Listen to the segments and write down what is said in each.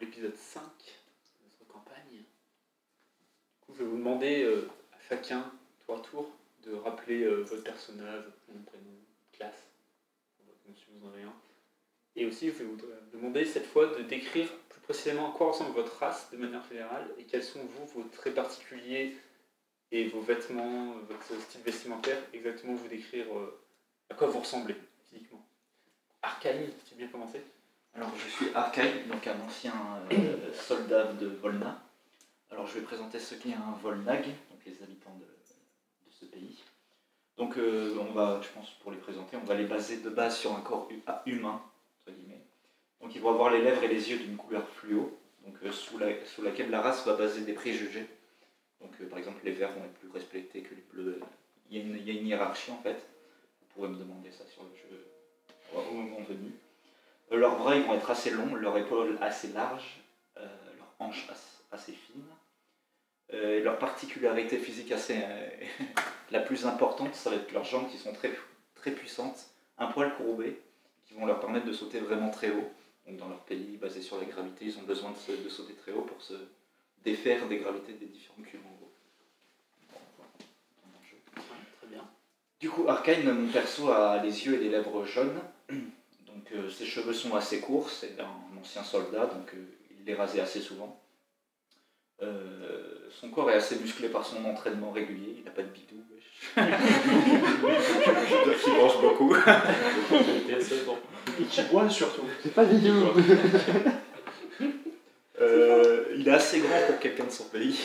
l'épisode 5 de notre campagne. Du coup, je vais vous demander euh, à chacun, tour à tour, de rappeler euh, votre personnage, votre nom, prénom, classe, si vous en avez un. Et aussi, je vais vous demander cette fois de décrire plus précisément à quoi ressemble votre race de manière générale et quels sont, vous, vos traits particuliers et vos vêtements, votre style vestimentaire, exactement vous décrire euh, à quoi vous ressemblez physiquement. Tu veux bien commencer Alors je suis Arcane, donc un ancien euh, soldat de Volna. Alors je vais présenter ce qu'est un Volnag, donc les habitants de, ce pays. Donc euh, on va, je pense pour les présenter, on va les baser de base sur un corps ah, humain, entre guillemets. Donc ils vont avoir les lèvres et les yeux d'une couleur fluo, donc euh, sous, la- sous laquelle la race va baser des préjugés. Donc par exemple les verts vont être plus respectés que les bleus. Il y a une, il y a une hiérarchie en fait. Vous pourrez me demander ça sur le jeu au moment venu. Leurs bras ils vont être assez longs, leurs épaules assez larges, euh, leurs hanches as- assez fines. Euh, leur particularité physique assez euh, la plus importante, ça va être leurs jambes qui sont très, très puissantes, un poil courbé, qui vont leur permettre de sauter vraiment très haut. Donc dans leur pays basé sur la gravité, ils ont besoin de, se- de sauter très haut pour se défaire des gravités des différents cubes en gros. Du coup, Arcane, mon perso, a les yeux et les lèvres jaunes. Euh, ses cheveux sont assez courts, c'est un ancien soldat, donc euh, il les rasait assez souvent. Euh, son corps est assez musclé par son entraînement régulier, il n'a pas de bidou. dois qu'il mange beaucoup. Et qui boit surtout. C'est pas vidéo. Euh, il est assez grand pour quelqu'un de son pays.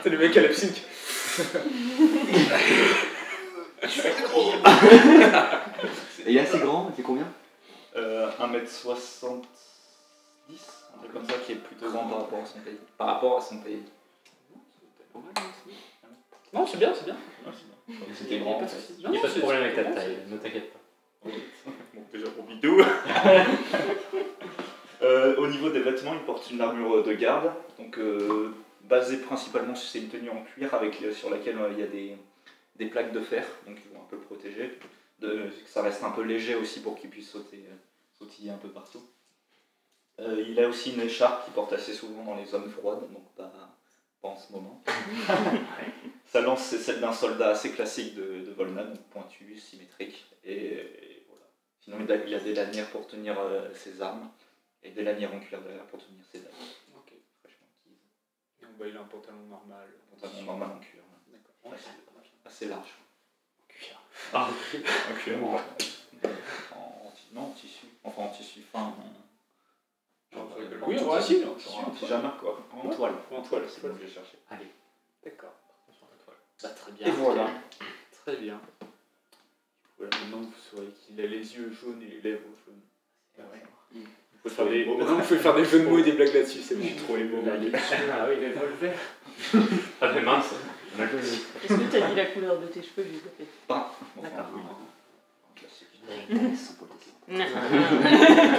C'est le mec à la Et il est assez grand, il fait combien? Euh, 1m70, un truc comme ça, qui est plutôt grand par rapport à son pays. Par rapport à son pays. Non, c'est bien, c'est bien. C'était grand. Il n'y a pas de problème avec ta taille, ne t'inquiète pas. Bon, déjà pour Bidou. Euh, au niveau des vêtements, il porte une armure de garde, donc euh, basée principalement sur une tenue en cuir avec euh, sur laquelle euh, il y a des, des plaques de fer, donc ils vont un peu le protéger. De, ça reste un peu léger aussi pour qu'il puisse sauter, euh, sautiller un peu partout. Euh, il a aussi une écharpe qu'il porte assez souvent dans les zones froides, donc pas, pas en ce moment. Sa lance, c'est celle d'un soldat assez classique de, de Volna, donc pointue, symétrique, et, et voilà. Sinon, il a, il a des lanières pour tenir euh, ses armes et des lanières en cuir derrière pour tenir ses dagues. Ok. Fraîchement. Donc, bah, il a un pantalon normal. Pantalon normal en cuir. D'accord. Assez large. Cuir. En cuir. En, en, ti- non, en tissu. Enfin, en tissu fin. euh, genre, euh, Oui, en en tissu, en genre en un pyjama quoi. En toile. En toile, c'est mot que j'ai cherché. D'accord. La toile. Bah, très bien. Et voilà. Très bien. Voilà, maintenant vous saurez qu'il a les yeux jaunes et les lèvres jaunes. Ouais. Vous pouvez faire des, beau. maintenant, vous pouvez faire des jeux de mots et des blagues là-dessus, c'est bon. Je suis trop émo. Ah oui, il est relevé. Ah mais mince. Est-ce que tu as dit la couleur de tes cheveux, j'ai pas fait Pas. D'accord.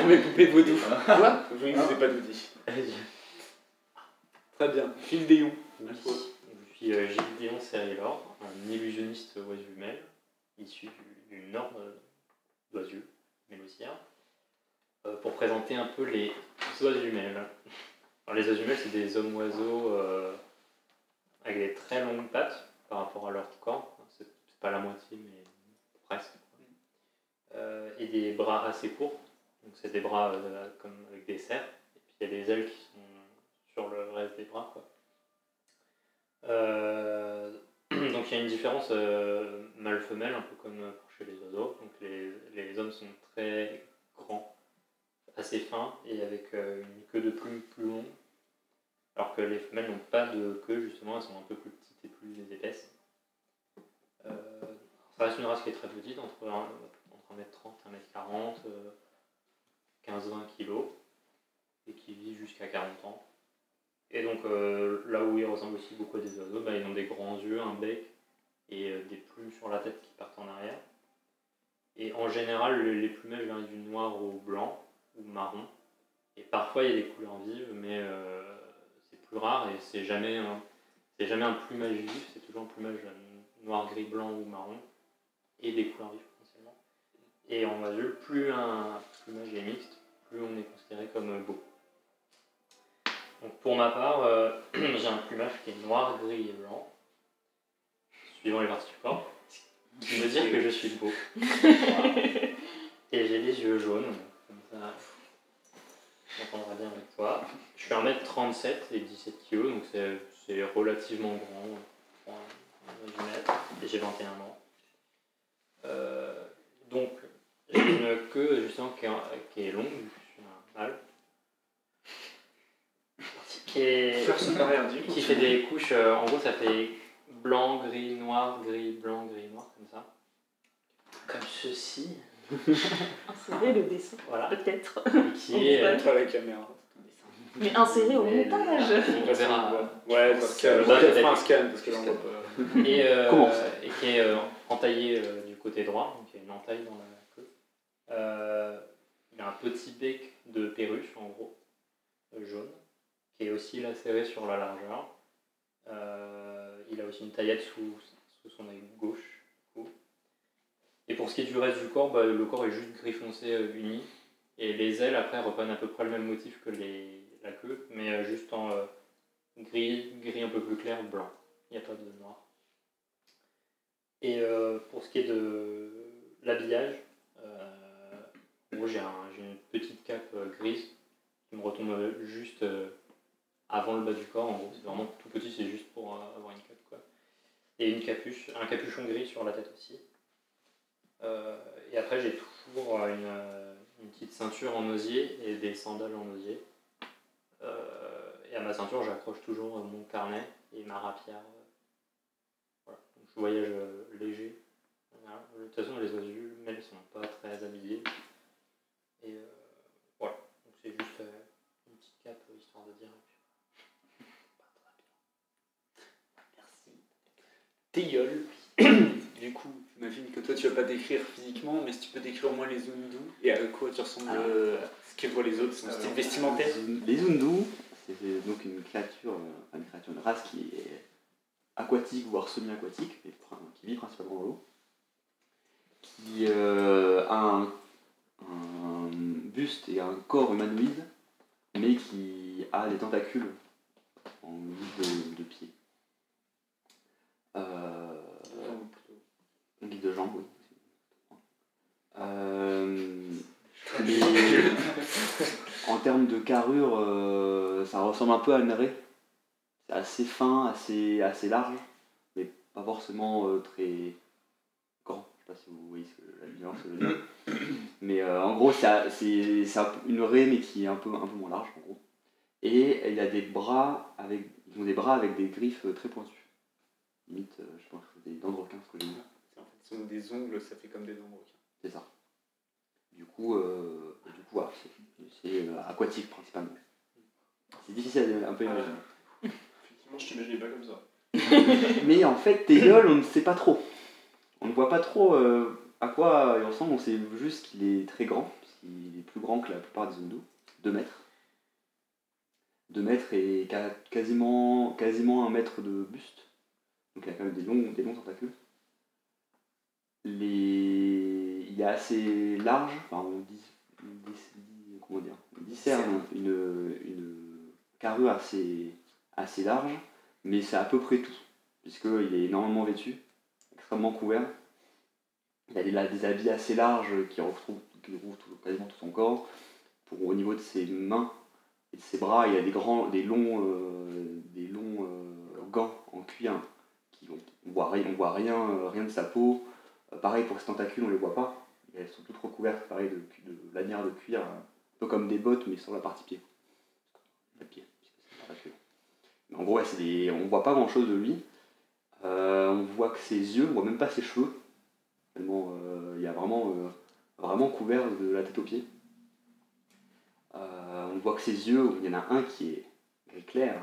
mes poupées vaudou. Quoi Je ne vous ai pas tout dit. Très bien. Phil Déon. Suis euh, Gilles Dion Sérilor, un illusionniste oiseau-humel, issu du, du nord euh, d'Oisieux, Mélocière, euh, pour présenter un peu les oiseaux-humels. Alors, les oiseaux-humels, c'est des hommes-oiseaux euh, avec des très longues pattes par rapport à leur corps. C'est pas la moitié, mais presque. Euh, et des bras assez courts. Donc, c'est des bras euh, comme avec des serres. Et puis, il y a des ailes qui sont sur le reste des bras. Euh, donc il y a une différence mâle-femelle, un peu comme chez les oiseaux. Donc les, hommes sont très grands, assez fins et avec une queue de plume plus longue. Alors que les femelles n'ont pas de queue, justement, elles sont un peu plus petites et plus épaisses. Euh, ça reste une race qui est très petite, entre, un- entre 1m30 et 1m40, 15-20 kg, et qui vit jusqu'à 40 ans. Et donc euh, là où ils ressemblent aussi beaucoup à des oiseaux, bah, ils ont des grands yeux, un bec et euh, des plumes sur la tête qui partent en arrière. Et en général, le- les plumages varient du noir au blanc ou marron. Et parfois, il y a des couleurs vives, mais plus rare et c'est jamais un, c'est jamais un plumage vif, c'est toujours un plumage euh, noir, gris, blanc ou marron et des couleurs vives potentiellement. Et en oiseau, plus un plumage est mixte, plus on est considéré comme ma part, euh, j'ai un plumage qui est noir, gris et blanc, suivant les parties du corps, qui veut dire que je suis beau. et j'ai les yeux jaunes, comme ça, on bien avec toi. Je suis 1m37 et 17 kg, donc c'est- c'est relativement grand pour un, un mètre, et j'ai 21 ans. Euh, donc, j'ai une queue justement qui est, qui est longue, je suis un mâle. Qui, est, qui fait des couches, euh, en gros ça fait blanc, gris, noir, gris, blanc, gris, noir, comme ça. Comme ceci. Insérer le dessin, Voilà. peut-être. Qui est. euh, Montre la caméra. Mais insérer au montage. On verra. Ouais, parce que Euh, on va faire peut-être. un scan parce que là on voit pas. et, euh, Comment ça et qui est euh, entaillé euh, du côté droit, donc il y a une entaille dans la queue. Euh, il a un petit bec de perruche en gros, euh, jaune, qui est aussi lacéré sur la largeur. Euh, il a aussi une taillette sous, sous son œil gauche. Pour ce qui est du reste du corps, bah, le corps est juste gris foncé euh, uni. Et les ailes après reprennent à peu près le même motif que la queue, mais euh, juste en euh, gris, gris un peu plus clair, blanc. Il n'y a pas de noir. Et pour ce qui est de l'habillage, j'ai un- j'ai une petite cape grise qui me retombe juste avant le bas du corps. En gros, c'est vraiment tout petit, c'est juste pour avoir une cape. Et une capuche, un capuchon gris sur la tête aussi. Euh, et après, j'ai toujours euh, une, euh, une petite ceinture en osier et des sandales en osier. Et à ma ceinture, j'accroche toujours mon carnet et ma rapière. voilà. Donc, je voyage léger. De toute façon, les mais elles sont pas très habillées. Et voilà. Donc, c'est juste une petite cape histoire de dire. Théiol. du coup, j'imagine que toi tu vas pas décrire physiquement, mais si tu peux décrire au moins les Zundu et à quoi tu ressembles, Ah. euh, ce que voient les autres, son style vestimentaire. Les Zundu, c'est donc une créature, euh, une créature, une race qui est aquatique, voire semi-aquatique, mais qui vit principalement dans l'eau, qui euh, a un, un buste et un corps humanoïde, mais qui a des tentacules en guise de, de pied. Euh, en guise de jambes, oui. Euh, les- en termes de carrure, euh, ça ressemble un peu à une raie. C'est assez fin, assez, assez large, mais pas forcément euh, très grand. Je sais pas si vous voyez ce que, la nuance que je veux dire. Mais euh, en gros, c'est une raie, mais qui est un peu, un peu moins large, en gros. Et il a des bras avec, ils ont des bras avec des griffes très pointues. Limite, je pense que c'est des dents de requin, ce que j'ai vu. Sont des ongles, ça fait comme des dents requin. C'est ça. Du coup, euh, du coup voilà, c'est c'est, euh, aquatique principalement. C'est difficile à un peu imaginer. Effectivement, je t'imaginais pas comme ça. Mais en fait, Théiol, on ne sait pas trop. On ne voit pas trop euh, à quoi il ressemble, on sait juste qu'il est très grand, puisqu'il est plus grand que la plupart des Zundu, 2 mètres. 2 mètres et quasiment, quasiment un mètre de buste. Donc il a quand même des longs, des longs tentacules. Les... Il est assez large, enfin on dit, on dis- dit- comment dire, on discerne une, une carrure assez, assez large, mais c'est à peu près tout, puisqu'il est énormément vêtu, extrêmement couvert. Il a des, là, des habits assez larges qui recouvrent, qui recouvrent tout- quasiment tout son corps. Pour, au niveau de ses mains et de ses bras, il a des, grands, des longs, euh, des longs euh, gants en cuir qui on, on voit on voit rien, euh, rien de sa peau. Euh, pareil pour ses tentacules, on les voit pas. Elles sont toutes recouvertes, pareil, de, lanières de cuir, un peu comme des bottes, mais sur la partie pied. Pied. Mais en gros, ouais, des- on voit pas grand chose de lui. Euh, on voit que ses yeux, on voit même pas ses cheveux. Tellement euh, il y a vraiment, vraiment couvert de la tête aux pieds. On voit que ses yeux, il y en a un qui est gris clair,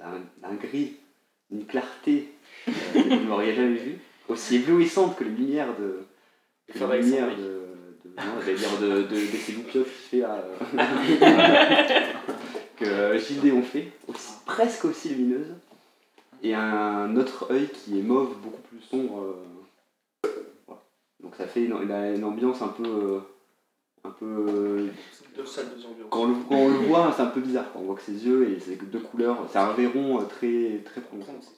d'un d'un gris, d'une clarté que vous n'auriez jamais vu, aussi éblouissante que les lumières de. que les lumières de, de- non, j'allais dire de, de, de ces loupiottes qui fait là, euh, que Gildé ont fait, aussi, presque aussi lumineuse, et un autre œil qui est mauve, beaucoup plus sombre. euh, voilà. Donc ça fait une, il a une ambiance un peu. euh, un peu. euh, Deux salles, deux ambiances. quand on, le, quand on le voit, c'est un peu bizarre. quoi. On voit que ses yeux et c'est deux couleurs. C'est un verron euh, très, très prononcé.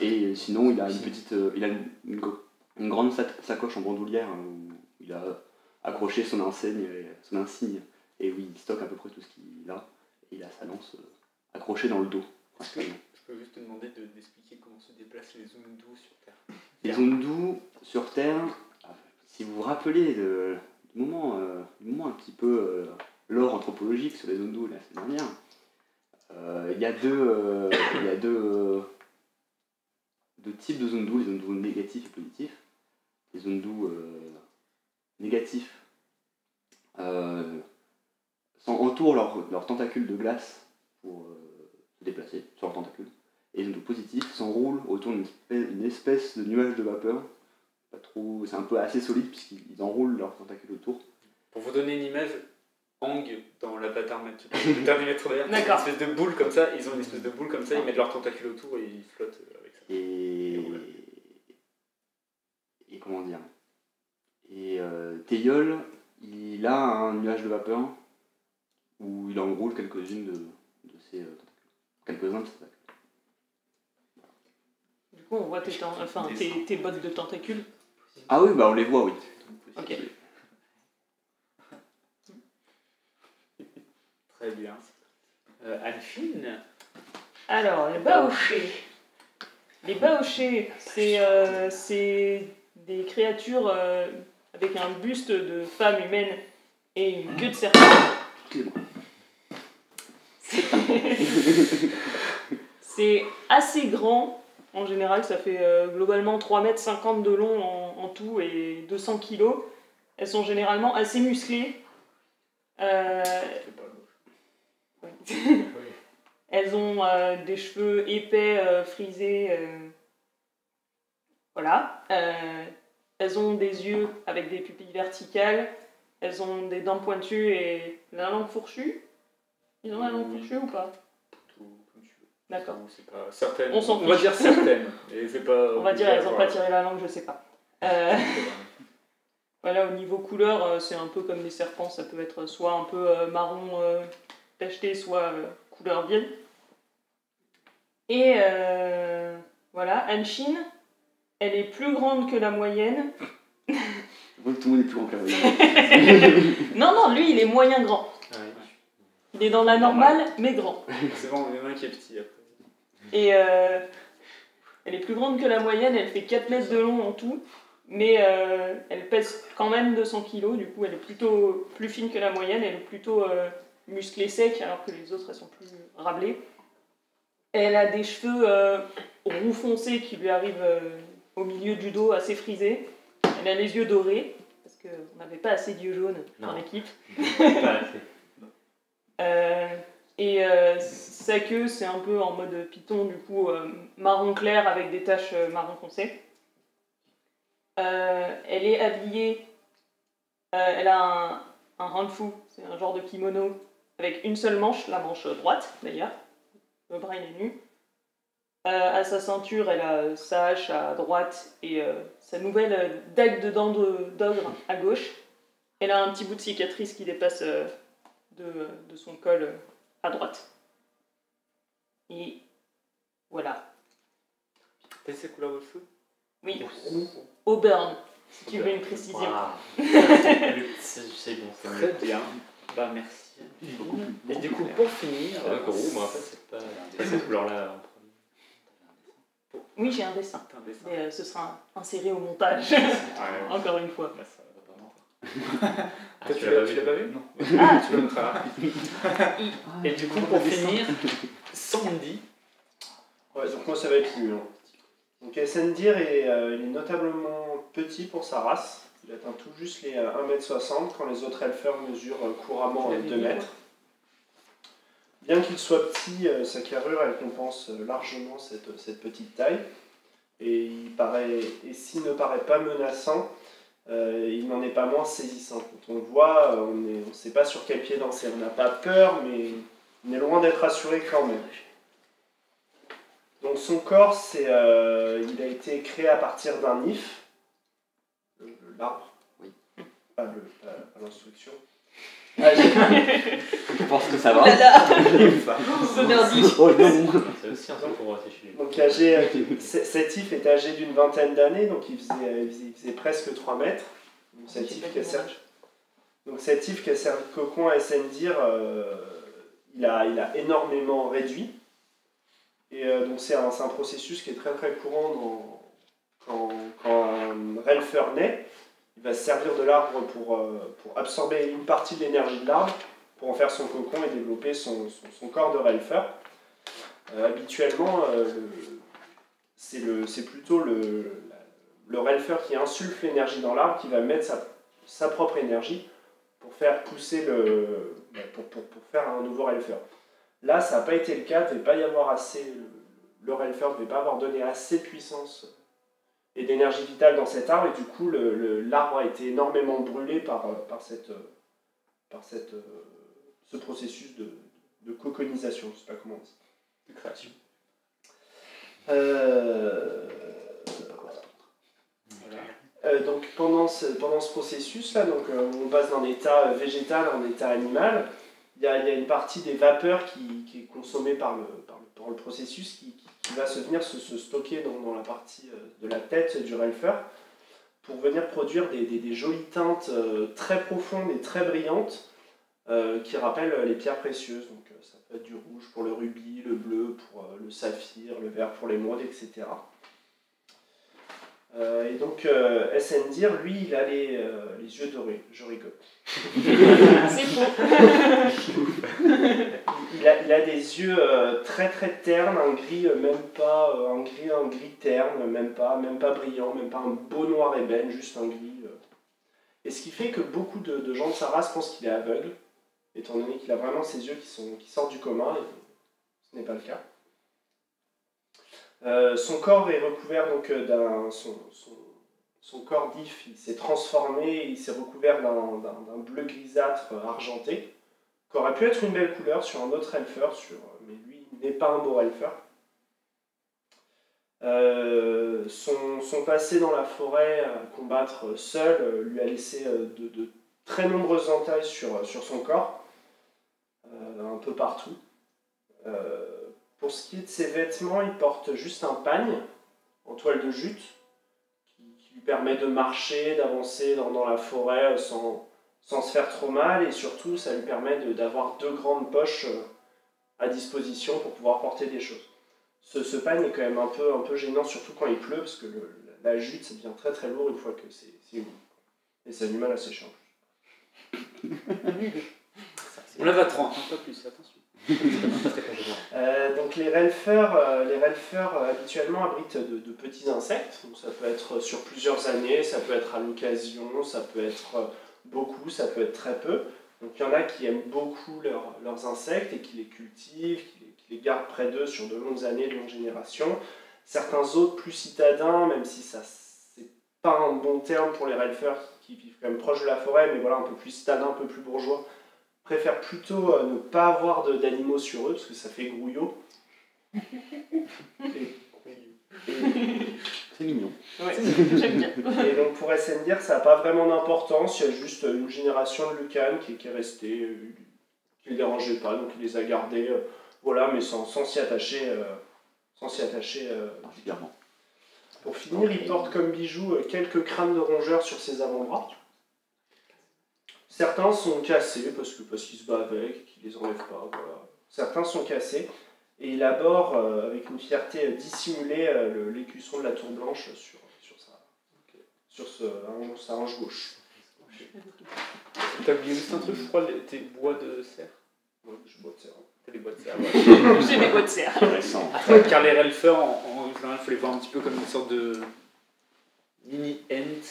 Et sinon, il a une petite, euh, il a une, une go- une grande sac- sacoche en bandoulière euh, où il a accroché son enseigne, et- son insigne, et où il stocke à peu près tout ce qu'il a. Et il a sa lance euh, accrochée dans le dos. principalement. Je peux juste te demander de- d'expliquer comment se déplacent les Zundu sur Terre. Les Zundu sur Terre, ah, si vous vous rappelez de- du, moment, euh, du moment un petit peu euh, lore anthropologique sur les Zundu la semaine dernière, euh, il y a deux, euh, il y a deux, euh, deux types de Zundu, les Zundu négatifs et positifs. Les euh, négatifs euh, s'en- entourent leurs leurs tentacules de glace pour euh, se déplacer sur leurs tentacules. Et les Zundu positifs s'enroulent autour d'une espèce, une espèce de nuage de vapeur. Pas trop, c'est un peu assez solide puisqu'ils enroulent leurs tentacules autour. Pour vous donner une image, Ang dans l'avatar le dernier maître une espèce de boule comme ça, ils ont une espèce de boule comme ça, ils mettent leurs tentacules autour et ils flottent Et, et comment dire? Et euh, Théiol, il a un nuage de vapeur où il enroule quelques-unes de, de ses euh, tentacules. Quelques-uns de ses tentacules. Du coup, on voit tes, ten- enfin, tes, tes bottes de tentacules. Ah oui, bah on les voit, oui. Ok. Très bien. Euh, Anne-Fine, Alors, les baochés. Les baochés, c'est euh, c'est des créatures euh, avec un buste de femme humaine et une queue de serpent. C'est assez grand. En général, ça fait euh, globalement 3,50 m de long en, en tout et 200 kg. Elles sont généralement assez musclées. Euh, c'est pas moche. oui. Elles ont euh, des cheveux épais, euh, frisés. euh, Voilà. Elles ont des yeux avec des pupilles verticales. Elles ont des dents pointues et la langue fourchue. Ils ont la langue Oui. fourchue ou pas? D'accord. Pas certaines. On s'en va dire certaines. Et c'est pas. On va dire elles ont pas tiré la langue, je sais pas. Euh, voilà, au niveau couleur, c'est un peu comme les serpents. Ça peut être soit un peu marron euh, tacheté, soit euh, couleur bien. Et euh, voilà, Anshin, elle est plus grande que la moyenne. Je vois que tout le monde est plus grand que la moyenne. Non, non, lui, il est moyen grand. Ah oui. Il est dans la normale, mais grand. C'est bon, a un qui est petit après. Et euh, elle est plus grande que la moyenne, elle fait 4 mètres de long en tout, mais euh, elle pèse quand même 200 kg, du coup elle est plutôt plus fine que la moyenne, elle est plutôt euh, musclée sec, alors que les autres elles sont plus rablées. Elle a des cheveux euh, roux foncés qui lui arrivent euh, au milieu du dos, assez frisés. Elle a les yeux dorés, parce qu'on n'avait pas assez d'yeux jaunes dans l'équipe. Pas assez. Euh, et euh, sa queue, c'est un peu en mode python, du coup, euh, marron clair avec des taches euh, marron foncé. Euh, elle est habillée, euh, elle a un, un hanfu, c'est un genre de kimono avec une seule manche, la manche droite d'ailleurs, le bras il est nu. Euh, à sa ceinture, elle a sa hache à droite et euh, sa nouvelle euh, dague de dents de- d'ogre à gauche. Elle a un petit bout de cicatrice qui dépasse euh, de, de son col euh, à droite. Et voilà. T'as ces couleurs de cheveux Oui, Auburn, si tu veux une précision. Waouh. C'est bon, c'est bien. Bah merci. Plus Et du plus coup, pour finir. C'est vrai que roux, moi en fait, c'est pas, pas cette couleur-là en premier. Oui, j'ai un dessin, un dessin. mais euh, ce sera inséré au montage, encore une fois. Là, ça va pas. Ah, Toi, tu l'as l'as pas tu vu l'as pas vu Non. Ah, Tu. Ah, Et du coup, pour finir, Sandy. Ouais, donc moi ça va être mieux. hein. Donc Essendir est, euh, il est notablement petit pour sa race. Il atteint tout juste les euh, 1m60 quand les autres elfeurs mesurent euh, couramment Tu euh, l'avais 2 dit, mètres. Bien qu'il soit petit, euh, sa carrure elle compense euh, largement cette, cette petite taille. Et, il paraît, et s'il ne paraît pas menaçant, euh, il n'en est pas moins saisissant. Quand on le voit, euh, on ne sait pas sur quel pied danser. On n'a pas peur, mais on est loin d'être assuré quand même. Donc son corps, c'est, euh, il a été créé à partir d'un if, l'arbre, Oui. pas le- pas- pas l'instruction. Je pense que ça va Là, là. Oh non C'est aussi un truc pour Donc âgé, euh, cet if est âgé d'une vingtaine d'années, donc il faisait, euh, il faisait, il faisait presque 3 mètres. Donc cet if qui servi, donc cet if qui a servi de cocon à Sendir, euh, il, a, il a énormément réduit. Et euh, donc c'est un, c'est un processus qui est très très courant dans, quand, quand un relfer naît. Il va se servir de l'arbre pour, euh, pour absorber une partie de l'énergie de l'arbre, pour en faire son cocon et développer son, son, corps de relfer. Euh, habituellement, euh, c'est plutôt le, le qui insuffle l'énergie dans l'arbre qui va mettre sa, sa propre énergie pour faire pousser le. bah, pour, pour, pour faire un nouveau relfer. Là, ça n'a pas été le cas, il pas y avoir assez. Le, relfer ne devait pas avoir donné assez de puissance et d'énergie vitale dans cet arbre, et du coup, l'arbre a été énormément brûlé par, euh, par, cette, euh, par cette, euh, ce processus de, de coconisation, je ne sais pas comment on dit. De création. Euh, voilà. Euh, donc pendant ce, pendant ce processus-là, donc, euh, on passe d'un état végétal à un état animal, il y a, il y a une partie des vapeurs qui, qui est consommée par le, par le, par le processus qui, qui- qui va se venir se, se stocker dans, dans la partie euh, de la tête du relfer pour venir produire des, des- des jolies teintes euh, très profondes et très brillantes euh, qui rappellent les pierres précieuses. Donc ça peut être du rouge pour le rubis, le bleu pour le saphir, le vert pour l'émeraude, etc. Euh, et donc euh, Essendir, lui, il a les, euh, les yeux dorés. Je rigole. C'est faux. Il a, il a des yeux euh, très très ternes, un gris euh, même pas, euh, un gris, un gris terne, même pas, même pas brillant, même pas un beau noir ébène, juste un gris. Et ce qui fait que beaucoup de, gens de sa race pensent qu'il est aveugle, étant donné qu'il a vraiment ses yeux qui, sont, qui sortent du commun, et ce n'est pas le cas. Son corps est recouvert donc d'un son, son, son corps d'if, s'est transformé, il s'est recouvert d'un bleu grisâtre argenté qui aurait pu être une belle couleur sur un autre elfer, sur, mais lui n'est pas un beau elfer. Euh, son, son passé dans la forêt à combattre seul euh, lui a laissé euh, de, très nombreuses entailles sur, sur son corps, euh, un peu partout. Euh, pour ce qui est de ses vêtements, il porte juste un pagne en toile de jute qui, qui lui permet de marcher, d'avancer dans, dans la forêt euh, sans, sans se faire trop mal et surtout ça lui permet de- d'avoir deux grandes poches euh, à disposition pour pouvoir porter des choses. Ce, ce pagne est quand même un peu, un peu gênant, surtout quand il pleut, parce que le- la jute ça devient très très lourd une fois que c'est c'est humide. Et ça a du mal à sécher en plus. On la va 30, hein, pas plus, attention. Euh, donc les relfers, euh, les relfers euh, habituellement abritent de, de petits insectes. Donc, ça peut être sur plusieurs années, ça peut être à l'occasion, ça peut être euh, beaucoup, ça peut être très peu. Donc il y en a qui aiment beaucoup leurs- leurs insectes et qui les cultivent, qui les, qui les gardent près d'eux sur de longues années, de longues générations. Certains autres plus citadins, même si ça c'est pas un bon terme pour les relfers qui vivent quand même proche de la forêt, mais voilà un peu plus citadins, un peu plus bourgeois, préfèrent plutôt euh, ne pas avoir de- d'animaux sur eux parce que ça fait grouillot. Et, C'est mignon. Ouais, j'aime bien. et donc pour SNDR, ça n'a pas vraiment d'importance, il y a juste une génération de Lucan qui, qui est restée, euh, qui ne le dérangeait pas, donc il les a gardés, euh, voilà, mais sans sans s'y attacher. euh, sans s'y attacher euh, Particulièrement. Pour finir, il porte comme bijou euh, quelques crânes de rongeurs sur ses avant-bras. Certains sont cassés parce que parce qu'il se bat avec qu'il les enlève pas. Voilà. Certains sont cassés et il aborde euh, avec une fierté dissimulée euh, le- l'écusson de la tour blanche sur, sur, ce, sa hanche gauche. T'as oublié juste un truc, je crois, les- tes bois de serre. Ouais, je bois de serre. T'as des bois de serre, ouais. J'ai mes bois de serre. Intéressant. Car les Relfers, en, en général, il faut les voir un petit peu comme une sorte de mini ent,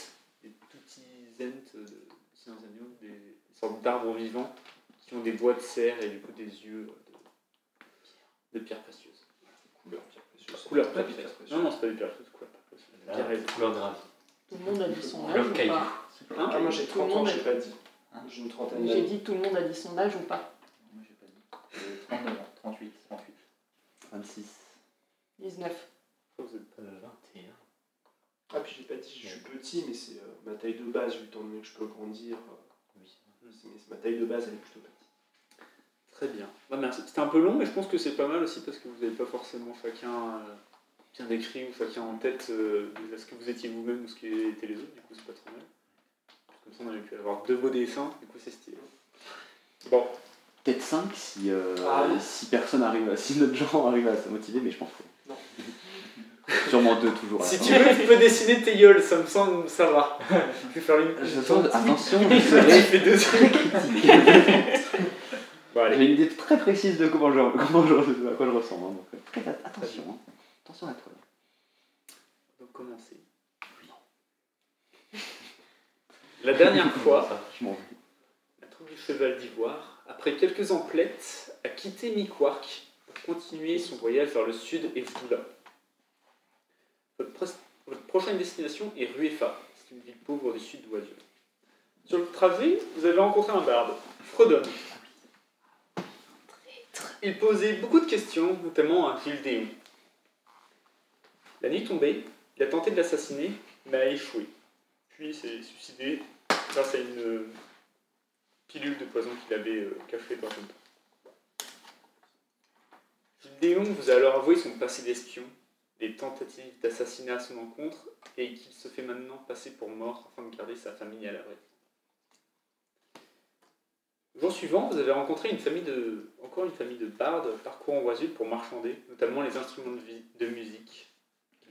des tout petits ents euh, de des des, des sortes d'arbres vivants qui ont des bois de serre et du coup des yeux euh, de, de pierres précieuses. Couleur pierre précieuse. Couleur pas pas des pierres Non, précieuses. non, c'est pas des pierres précieuses, couleur précieuse. Pierre et- couleur gravie. Tout le monde a dit son âge ou Ah, moi j'ai Tout le 30 ans, j'ai pas dit. Hein J'ai une trentaine J'ai d'années. dit tout le monde a dit son âge ou pas Moi j'ai pas dit. J'ai 39 ans, 38, 38. 26. 19. Vous êtes pas- Euh, 21. Ah, puis j'ai pas dit je suis petit, mais c'est euh, ma taille de base, vu étant donné que je peux grandir. euh, Oui. c'est- mais c'est ma taille de base, elle est plutôt petite. Très bien. Bah, merci. C'était un peu long, mais je pense que c'est pas mal aussi parce que vous n'avez pas forcément chacun euh, bien décrit ou chacun en tête euh, ce que vous étiez vous-même ou ce qu'étaient les autres. Du coup, c'est pas trop mal. Comme ça, on aurait pu avoir deux beaux dessins. Du coup, c'est stylé. Bon, Peut-être 5 si, euh, Ah oui. si personne arrive, si notre gens arrive à se motiver, mais je pense que. Sûrement deux toujours. à si tu veux, tu peux dessiner tes gueules, ça me semble, ça va. Je vais faire une. Attention, je fais deux. Bon. J'ai une idée très précise de comment je, comment je, à quoi je ressemble. hein, donc, euh, très attention, hein. Attention à toi. Donc, commencer. La dernière fois, vais. La troupe du cheval d'ivoire, après quelques emplettes, a quitté Miquark pour continuer son voyage vers le sud et Vdoula. Votre, votre prochaine destination est Ruefa, c'est une ville pauvre du sud d'Oisieux. Sur le trajet, vous avez rencontré un barde, Frodon. Il posait beaucoup de questions, notamment à Gildéon. La nuit tombée, il a tenté de l'assassiner, mais a échoué. Puis s'est suicidé grâce à une euh, pilule de poison qu'il avait euh, cachée dans une Gildéon vous a alors avoué son passé d'espion, les tentatives d'assassinat à son encontre, et qu'il se fait maintenant passer pour mort afin de garder sa famille à l'abri. Le jour suivant, vous avez rencontré une famille de, encore une famille de bardes parcourant Oisul pour marchander, notamment les instruments de musique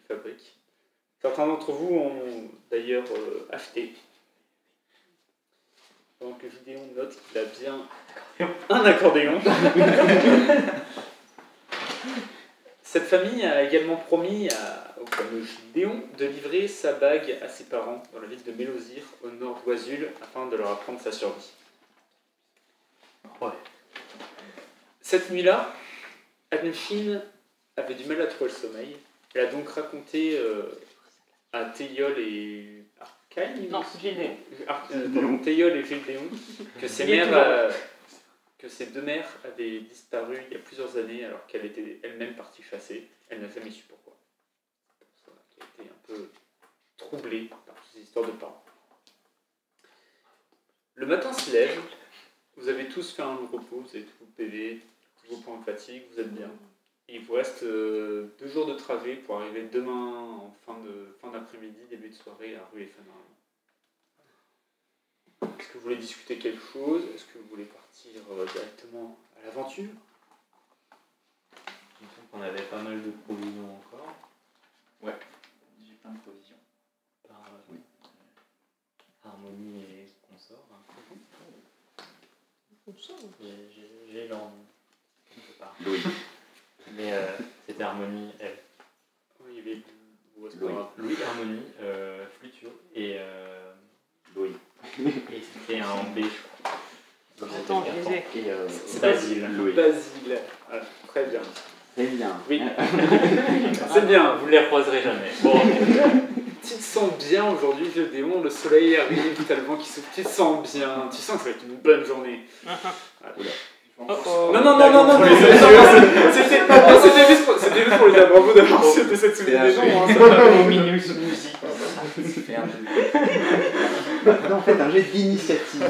qu'ils fabriquent. Certains d'entre vous ont d'ailleurs euh, acheté. Donc Gideon note qu'il a bien un accordéon. Cette famille a également promis à- au fameux Gideon de livrer sa bague à ses parents dans la ville de Mélosir, au nord d'Oisul, afin de leur apprendre sa survie. Ouais. Cette nuit-là, Adelphine avait du mal à trouver le sommeil. Elle a donc raconté euh, à Théiol et Arcagne Non, Gildéon. Ar- euh, Théiol et que ses mères, euh, que ses deux mères avaient disparu il y a plusieurs années alors qu'elle était elle-même partie chasser. Elle n'a jamais su pourquoi. C'est pour ça qu'elle a été un peu troublée par toutes ces histoires de parents. Le matin se lève, vous avez tous fait un repos, vous avez tous vos PV, tous vos points de fatigue, vous êtes bien. Et il vous reste euh, deux jours de trajet pour arriver demain en fin de fin d'après-midi, début de soirée à rue Effanarien. Est-ce que vous voulez discuter quelque chose? Est-ce que vous voulez partir euh, directement à l'aventure? Il me semble qu'on avait pas mal de provisions encore. J'ai plein de provisions. Par euh, Harmonie et consorts. hein. J'ai- j'ai- J'ai l'ordre. quelque part. Louis. Mais euh, c'était Harmonie, elle. Oui, il y avait bon, c'est pas Louis. grave. Louis, Harmonie, euh, Flutio et, euh, Louis. et c'était un B, je crois. Attends, je les ai. Et euh, C'est Basile. Louis. Basile. Voilà, très bien. Très bien. Oui. C'est bien. Vous ne les recroiserez jamais. Bon, Tu te sens bien aujourd'hui, vieux démon, le soleil arrive, t'as le vent qui souffle, tu te sens bien, tu sens que ça va être une bonne journée. Oh oh. Non, non, non, non, non, non, non, c'était juste, pour- c'était juste pour les dire bravo d'avoir sauté cette ça- Minus musique. Non, en fait, un jet d'initiative.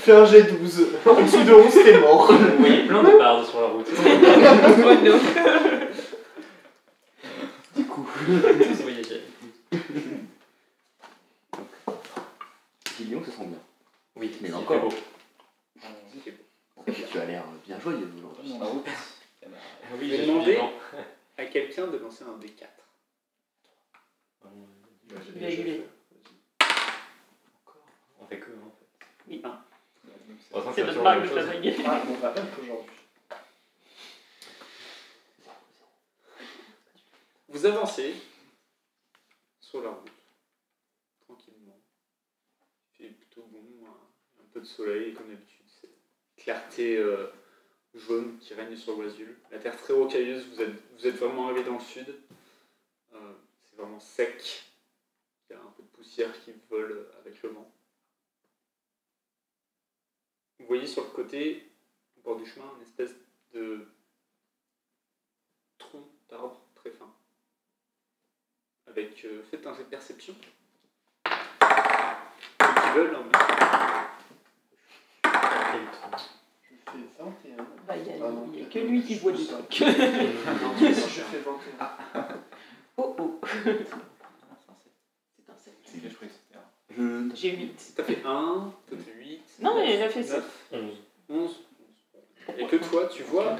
Fais un G12. En dessous de 11, t'es mort. vous voyez plein de bardes sur la route. Du coup, Tous voyager. Gillion se sent bien. Oui, Mais il fait encore. Tu as l'air bien joyeux aujourd'hui. Dans la route. Ah Je Oui, vais j'ai demander vivant. à quelqu'un de lancer un D4. Virgule. On fait que, en fait. Oui. Bon, tant C'est notre la de même fabriquer. Ah, on rappelle qu'aujourd'hui. Vous avancez sur la route, tranquillement. Il fait plutôt bon, un, un peu de soleil, comme d'habitude. Clarté euh, jaune qui règne sur l'Oisul. La terre très rocailleuse, vous êtes, vraiment arrivé dans le sud. Euh, c'est vraiment sec. Il y a un peu de poussière qui vole avec le vent. Vous voyez sur le côté, au bord du chemin, une espèce de tronc d'arbre très fin avec euh, faites un jet de perception. Trou. Je fais 21. que lui qui voit des trucs. Si je fais 21. Oh oh. C'est un que je croyais que un. J'ai 8. T'as fait 1, toi t'as 8. Non, il a fait 7. 9, 11. 11. Et que toi, tu vois,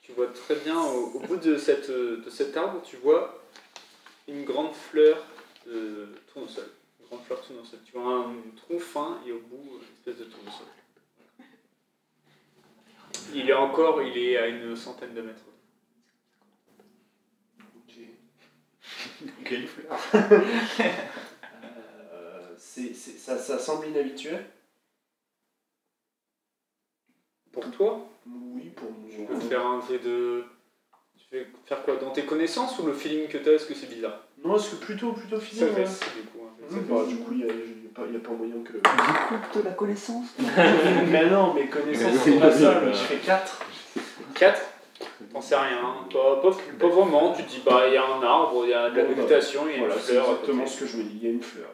tu vois très bien au, au bout de, cette, de cet arbre, tu vois une grande fleur de tournesol. Une grande fleur de tournesol. Tu vois un tronc fin et au bout, une espèce de tournesol. Il est encore, il est à une centaine de mètres. Fleur Euh, c'est- c'est- ça, ça semble inhabituel. Pour toi, Oui, pour tu peux moi. faire un jet de. Tu veux faire quoi? Dans tes connaissances ou le feeling que tu as Est-ce que c'est bizarre? Non, est-ce que plutôt, plutôt Ça fini fait c'est du coup. hein. Pas, du coup, il n'y a, il y a pas- a pas moyen que. J'écoute la connaissance. mais non, Mais pas c'est- ça, je fais 4. 4 T'en sais rien, hein. pas, pas, pas vraiment, tu te dis bah il y a un arbre, il y a de la Bon, végétation, il y a Voilà, une c'est fleur. à exactement ce que je me dis, il y a une fleur.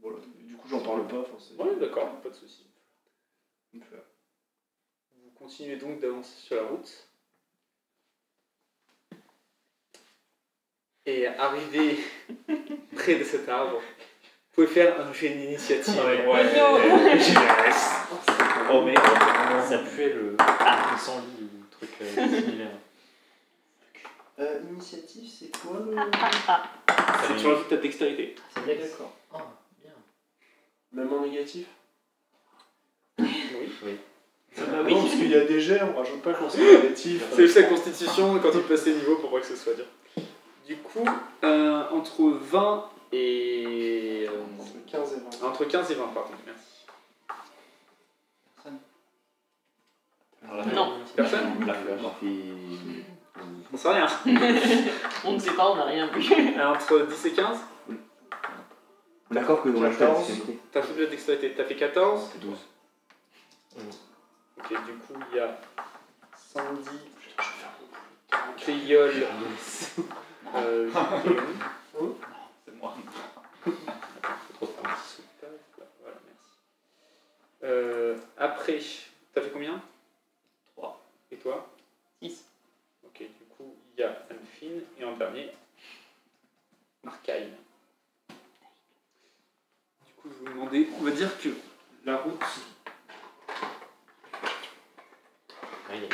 Voilà, du coup, j'en parle pas, c'est Ouais d'accord, pas de souci. une fleur. Vous continuez donc d'avancer sur la route. Et arrivé près de cet arbre, vous pouvez faire un jet d'initiative. Ouais. Oh merde Ça puait le ah, le sang-lit ou truc euh, similaire. Euh, initiative, c'est quoi le. Si tu rajoutes ta dextérité. C'est bien D'accord. Oh, bien. Même en négatif? Oui. Bah Non, oui. parce qu'il y a des jets, on rajoute pas quand c'est négatif. C'est juste la constitution quand il passe les niveaux pour pas que ce soit dur. Du coup, euh, entre 20 et. euh, Entre 15 et 20. entre 15 et 20, par contre, merci. Non. Personne. J'ai fait... On sait rien. On ne sait pas, on n'a rien vu. Euh, Entre 10 et 15, D'accord que dans la 14. spécialité. t'as fait de la dextérité. T'as fait 14 C'est 12. Ok, du coup, il y a Sandy, Créole, euh. C'est moi. Trop de temps. Voilà, merci. Euh, après, t'as fait combien? 3. Et toi? 6. Ok, du coup, il y a Anfine et en dernier, Marcaille. Du coup, je vais vous demander, on va dire que la route, Ah, il y a-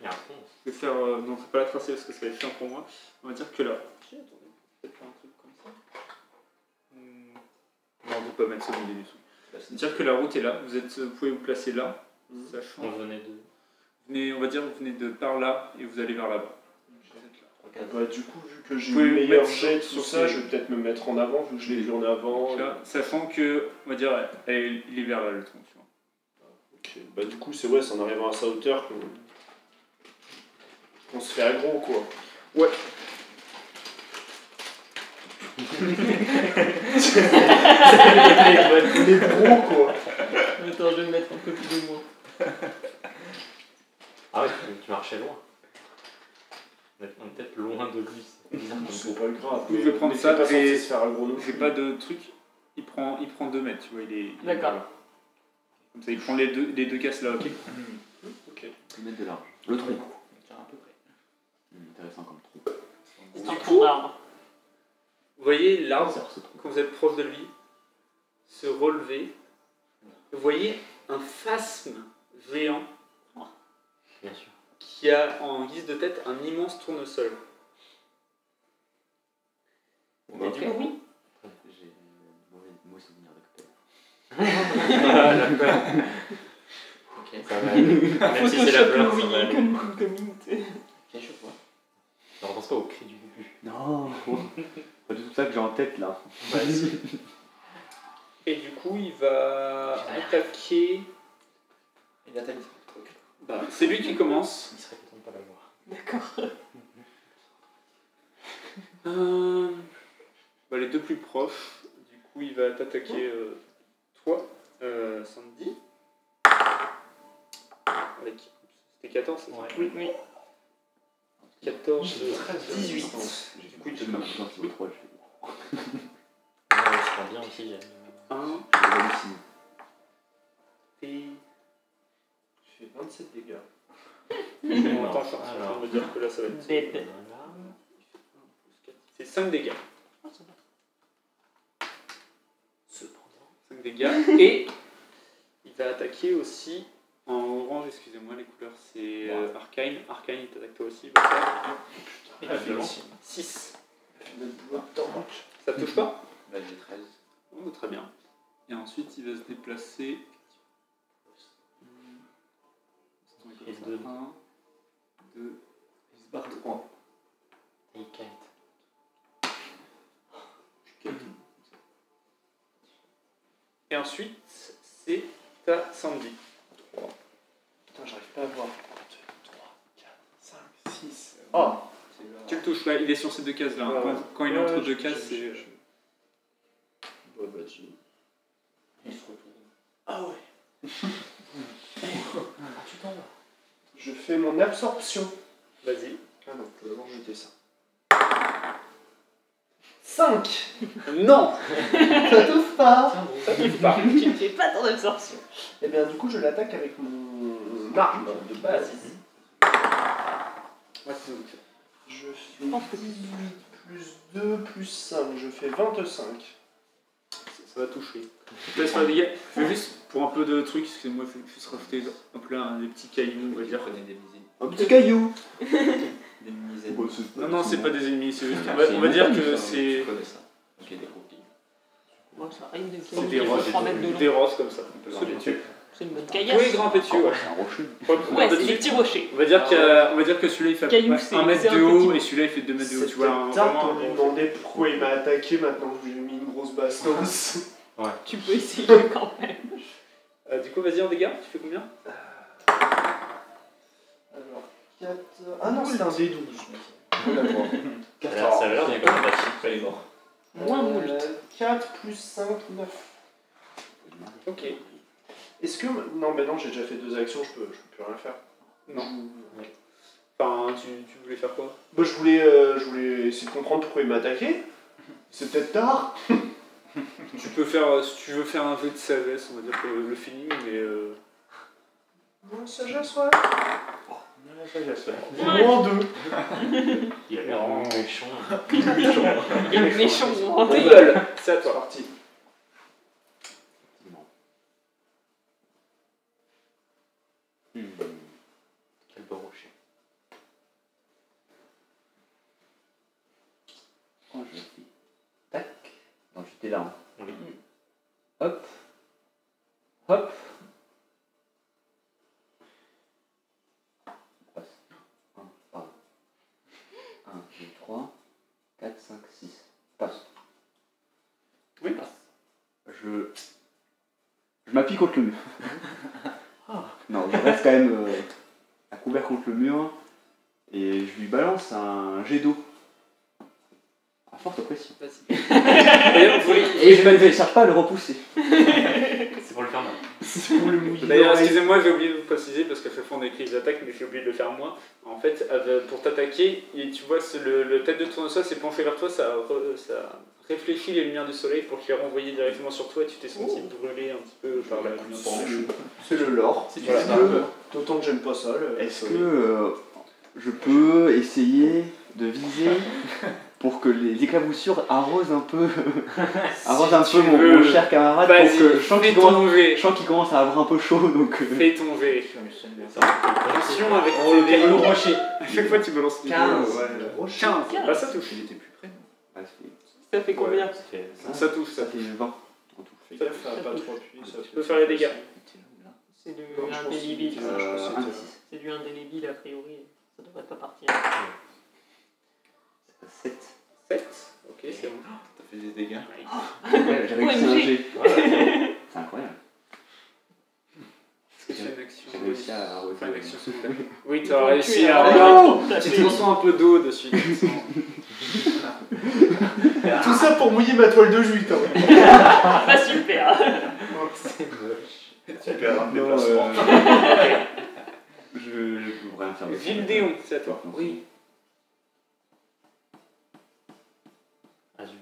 il y a un fond. Je vais faire, euh, non, je vais pas la tracer parce que ça va être chiant pour moi. On va dire que là, attendez, peut-être faire un truc comme ça. Hmm, Non, on peut pas mettre ça au milieu du tout. C'est-à-dire que la route est là, vous, êtes, vous pouvez vous placer là, sachant, On venait de. venez, on va dire, vous venez de par là et vous allez vers là-bas. Vous êtes là. Bah, du coup, vu que j'ai Vous pouvez le vous meilleur jet sur ça, je vais peut-être me mettre en avant, vu que je l'ai vu en avant. Là, sachant que, on va dire, elle- il est vers là le tronc, tu vois. Ok, Bah, du coup, c'est ouais, c'est en arrivant à sa hauteur qu'on se fait aggro, quoi. Ouais. Les gros, quoi. Attends, je vais me mettre un peu plus de moi. Ah ouais, tu, tu marchais loin. On est on est peut-être loin de lui. C'est bizarre C'est pas grave. Je vais prendre ça pas et- se faire aggro J'ai pas de truc, il prend, il prend 2 mètres, tu vois, il est. il est D'accord. là. Comme ça, il prend les deux, les deux casses là, ok. Ok. 2 mètres de large. Le tronc. Tiens, à peu près. Hum, intéressant comme tronc. C'est un tronc d'arbre. Vous voyez l'arbre, quand vous êtes proche de lui, se relever. Vous voyez un phasme géant Bien sûr. qui a en guise de tête un immense tournesol. Bon, Et du coup, J'ai mauvais, mauvais souvenir de peur. Ok. Ça va. Même si c'est la peur, ça va aller. comme, comme, comme imité. Ok, je vois. Ne repense pas au cri du début. Non Pas du tout ça que j'ai en tête là. Vas-y. et du coup, il va attaquer. Il attaque. Ok. Bah, c'est lui qui commence. Il serait content de pas l'avoir. D'accord. Euh, bah, les deux plus proches. Du coup, il va t'attaquer euh, toi, euh, Sandy. Avec. C'était 14, c'est Ouais. Oui, oui. 14, euh, 18. J'ai du coup, il te met dans le 3, je fais. Ouais, je prends bien aussi. j'aime. 1 Je et Je fais 27 dégâts. Bon, attends, je suis en train Alors. de me dire que là ça va être. C'est 5 dégâts. Cependant, 5 dégâts. Et il va attaquer aussi orange, excusez-moi, les couleurs c'est euh, Arcane. Arcane, il t'attaque toi aussi. Et la violence. 6. Le bois torche. Ça te touche pas? Bah, j'ai 13. Oh, Très bien. Et ensuite, il va se déplacer. Et deux. 1, 2, Il se barre 3. Et il kite. Et ensuite, c'est ta Sandy. Putain, j'arrive pas à voir. 2, 3, 4, 5, 6. Oh Tu le touches, là, il est sur ces deux cases là. Ouais, Quand, ouais. quand il est entre Ouais, deux cases, c'est. je- Ouais, vas-y. Il se retourne. Ah ouais. tu t'en vas. Je fais mon absorption. Vas-y. Ah non, je vais d'abord jeter ça. 5 Non Ça touche pas Ça touche pas. Tu ne fais pas ton absorption. Et bien du coup je l'attaque avec mon arme de base. Ouais, c'est donc. Je fais 18 plus 2 plus 5, je fais 25. Ça va toucher. Laisse dégâts. Vais juste, pour un peu de trucs, excusez-moi, je vais juste rajouter un peu là, des petits cailloux, on va dire. Prenez des mini- Un petit caillou des mini Non, non, c'est pas des ennemis, c'est juste. Ah, On va, c'est on va dire que c'est. Tu connais ça. Ok, des gros cailloux. Bon, ça arrive des C'est des roches, 3 mètres de long. Des roses comme ça. On peut. C'est une bonne caillasse. pouvez grimper dessus, ouais. C'est un rocher. Ouais, Ouais, c'est des petits rochers. On va dire, qu'il y a- on va dire que celui-là il fait Caillou, ouais, c'est- 1 mètre de haut et celui-là il fait 2 mètres de haut. Tu vois, tard pour lui demander pourquoi il m'a attaqué maintenant que je lui ai mis une grosse bastos. Tu peux essayer quand même. Euh, du coup, vas-y en dégâts, tu fais combien? 4... Ah non, c'est un D12. On va la voir. Ça a l'air- bien comme. Elle est morte. Moins moult. 4 plus 5, 9. Ok. Est-ce que... Non, ben non, j'ai déjà fait deux actions, je peux, je peux plus rien faire. Non. Enfin, tu, tu voulais faire quoi? Bah, je voulais, euh, je voulais essayer de comprendre pourquoi il m'a attaqué. C'est peut-être tard. Tu peux faire, euh, si tu veux faire un jeu de sagesse, on va dire pour le, feeling, mais. Euh... Bon, sagesse, ouais. Sais. Moins 2. Il a l'air vraiment méchant. Il est méchant. hein. Google C'est à toi. parti. Hmm. Quel beau rocher. Oh, je suis. Tac. Non, j'étais là. hein. Oui. Hop. Hop. Passe. 1, pardon. 1, 2, 3, 4, 5, 6. Passe. Oui. Je. Je m'appuie contre le mur. non, je reste quand même euh, à couvert contre le mur et je lui balance un jet d'eau. À forte pression. Voulez- Et je ne cherche pas à le repousser. C'est pour le faire mal. C'est pour le mouiller. D'ailleurs, excusez-moi, j'ai oublié de vous préciser parce qu'à chaque fois on écrit des attaques, mais j'ai oublié de le faire moi. En fait, avec- pour t'attaquer, et tu vois, le, le tête de tournesol s'est penché vers toi, ça, re- ça réfléchit les lumières du soleil pour te les renvoyer directement sur toi et tu t'es senti brûlé un petit peu par la lumière du soleil. C'est le lore. C'est Voilà. D'autant que j'aime pas ça. le- Est-ce que euh, je peux essayer de viser pour que les éclaboussures arrosent un peu, arrosent un peu mon, cher camarade pour que je sens qu'il commence, à avoir un peu chaud donc. euh, Fais ton V. Ça va. Attention avec Oh, le rocher. À chaque fois tu balances des 15. dés, ouais. 15. Bah ça touche. Il était plus près. Ah, Ça fait combien Ça fait Ça touche, ça ça fait 20 en tout. Gaffe à pas trop ça Tu faire les dégâts. C'est du Non, indélébile. ça. C'est du indélébile a priori. Ça devrait pas partir. 7. 7. Ok, c'est bon. T'as fait des dégâts. OMG. G. C'est incroyable. Est-ce que tu as une action J'ai réussi à une action secondaire. Oui, tu as réussi à. un Tu taper. te transformes un peu d'eau dessus. Tout ça pour mouiller ma toile de juif. hein. Pas super. Super, un Non, déplacement. euh, je, je peux rien faire. de ça. Vildéon, c'est à toi. Oui. adulte.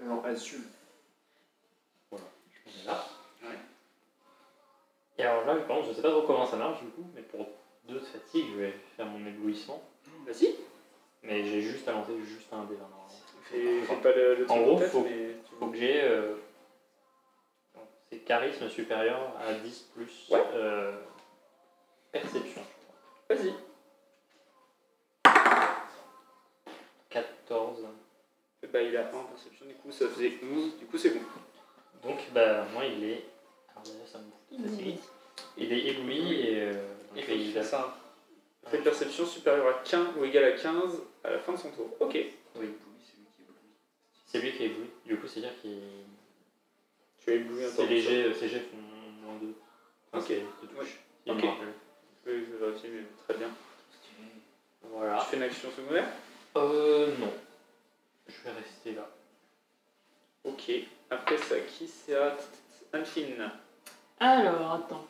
Non, Azul. Je mets là. Ouais. Et alors là, je pense par contre, je sais pas trop comment ça marche du coup, mais pour 2 de fatigue, je vais faire mon éblouissement. Vas-y. Mais j'ai juste à lancer juste un dé là, pas le, le En gros, tête, faut- mais tu- Faut que j'ai. euh, c'est charisme supérieur à 10 plus Ouais. euh, perception. Vas-y. 14. Bah, il a 1 en perception, du coup ça faisait 11, du coup c'est bon. Donc, bah, moi, il est. Alors, ça me facile. Il est ébloui et. euh, Il donc, qu'il il a- un fait perception supérieur à 15 ou égal à 15 à la fin de son tour. Ok. Oui, oui, c'est lui qui est ébloui. C'est lui qui est ébloui. Du coup, c'est-à-dire qu'il. Tu as ébloui un Ses temps. légers, ses jets font moins 2. Enfin, Ok. c'est de Ok. Oui, je vais vérifier, mais très bien. Voilà. Tu fais une action secondaire Euh, non. Je vais rester là. Ok. Après, c'est à qui C'est à Anfine. Alors, attends.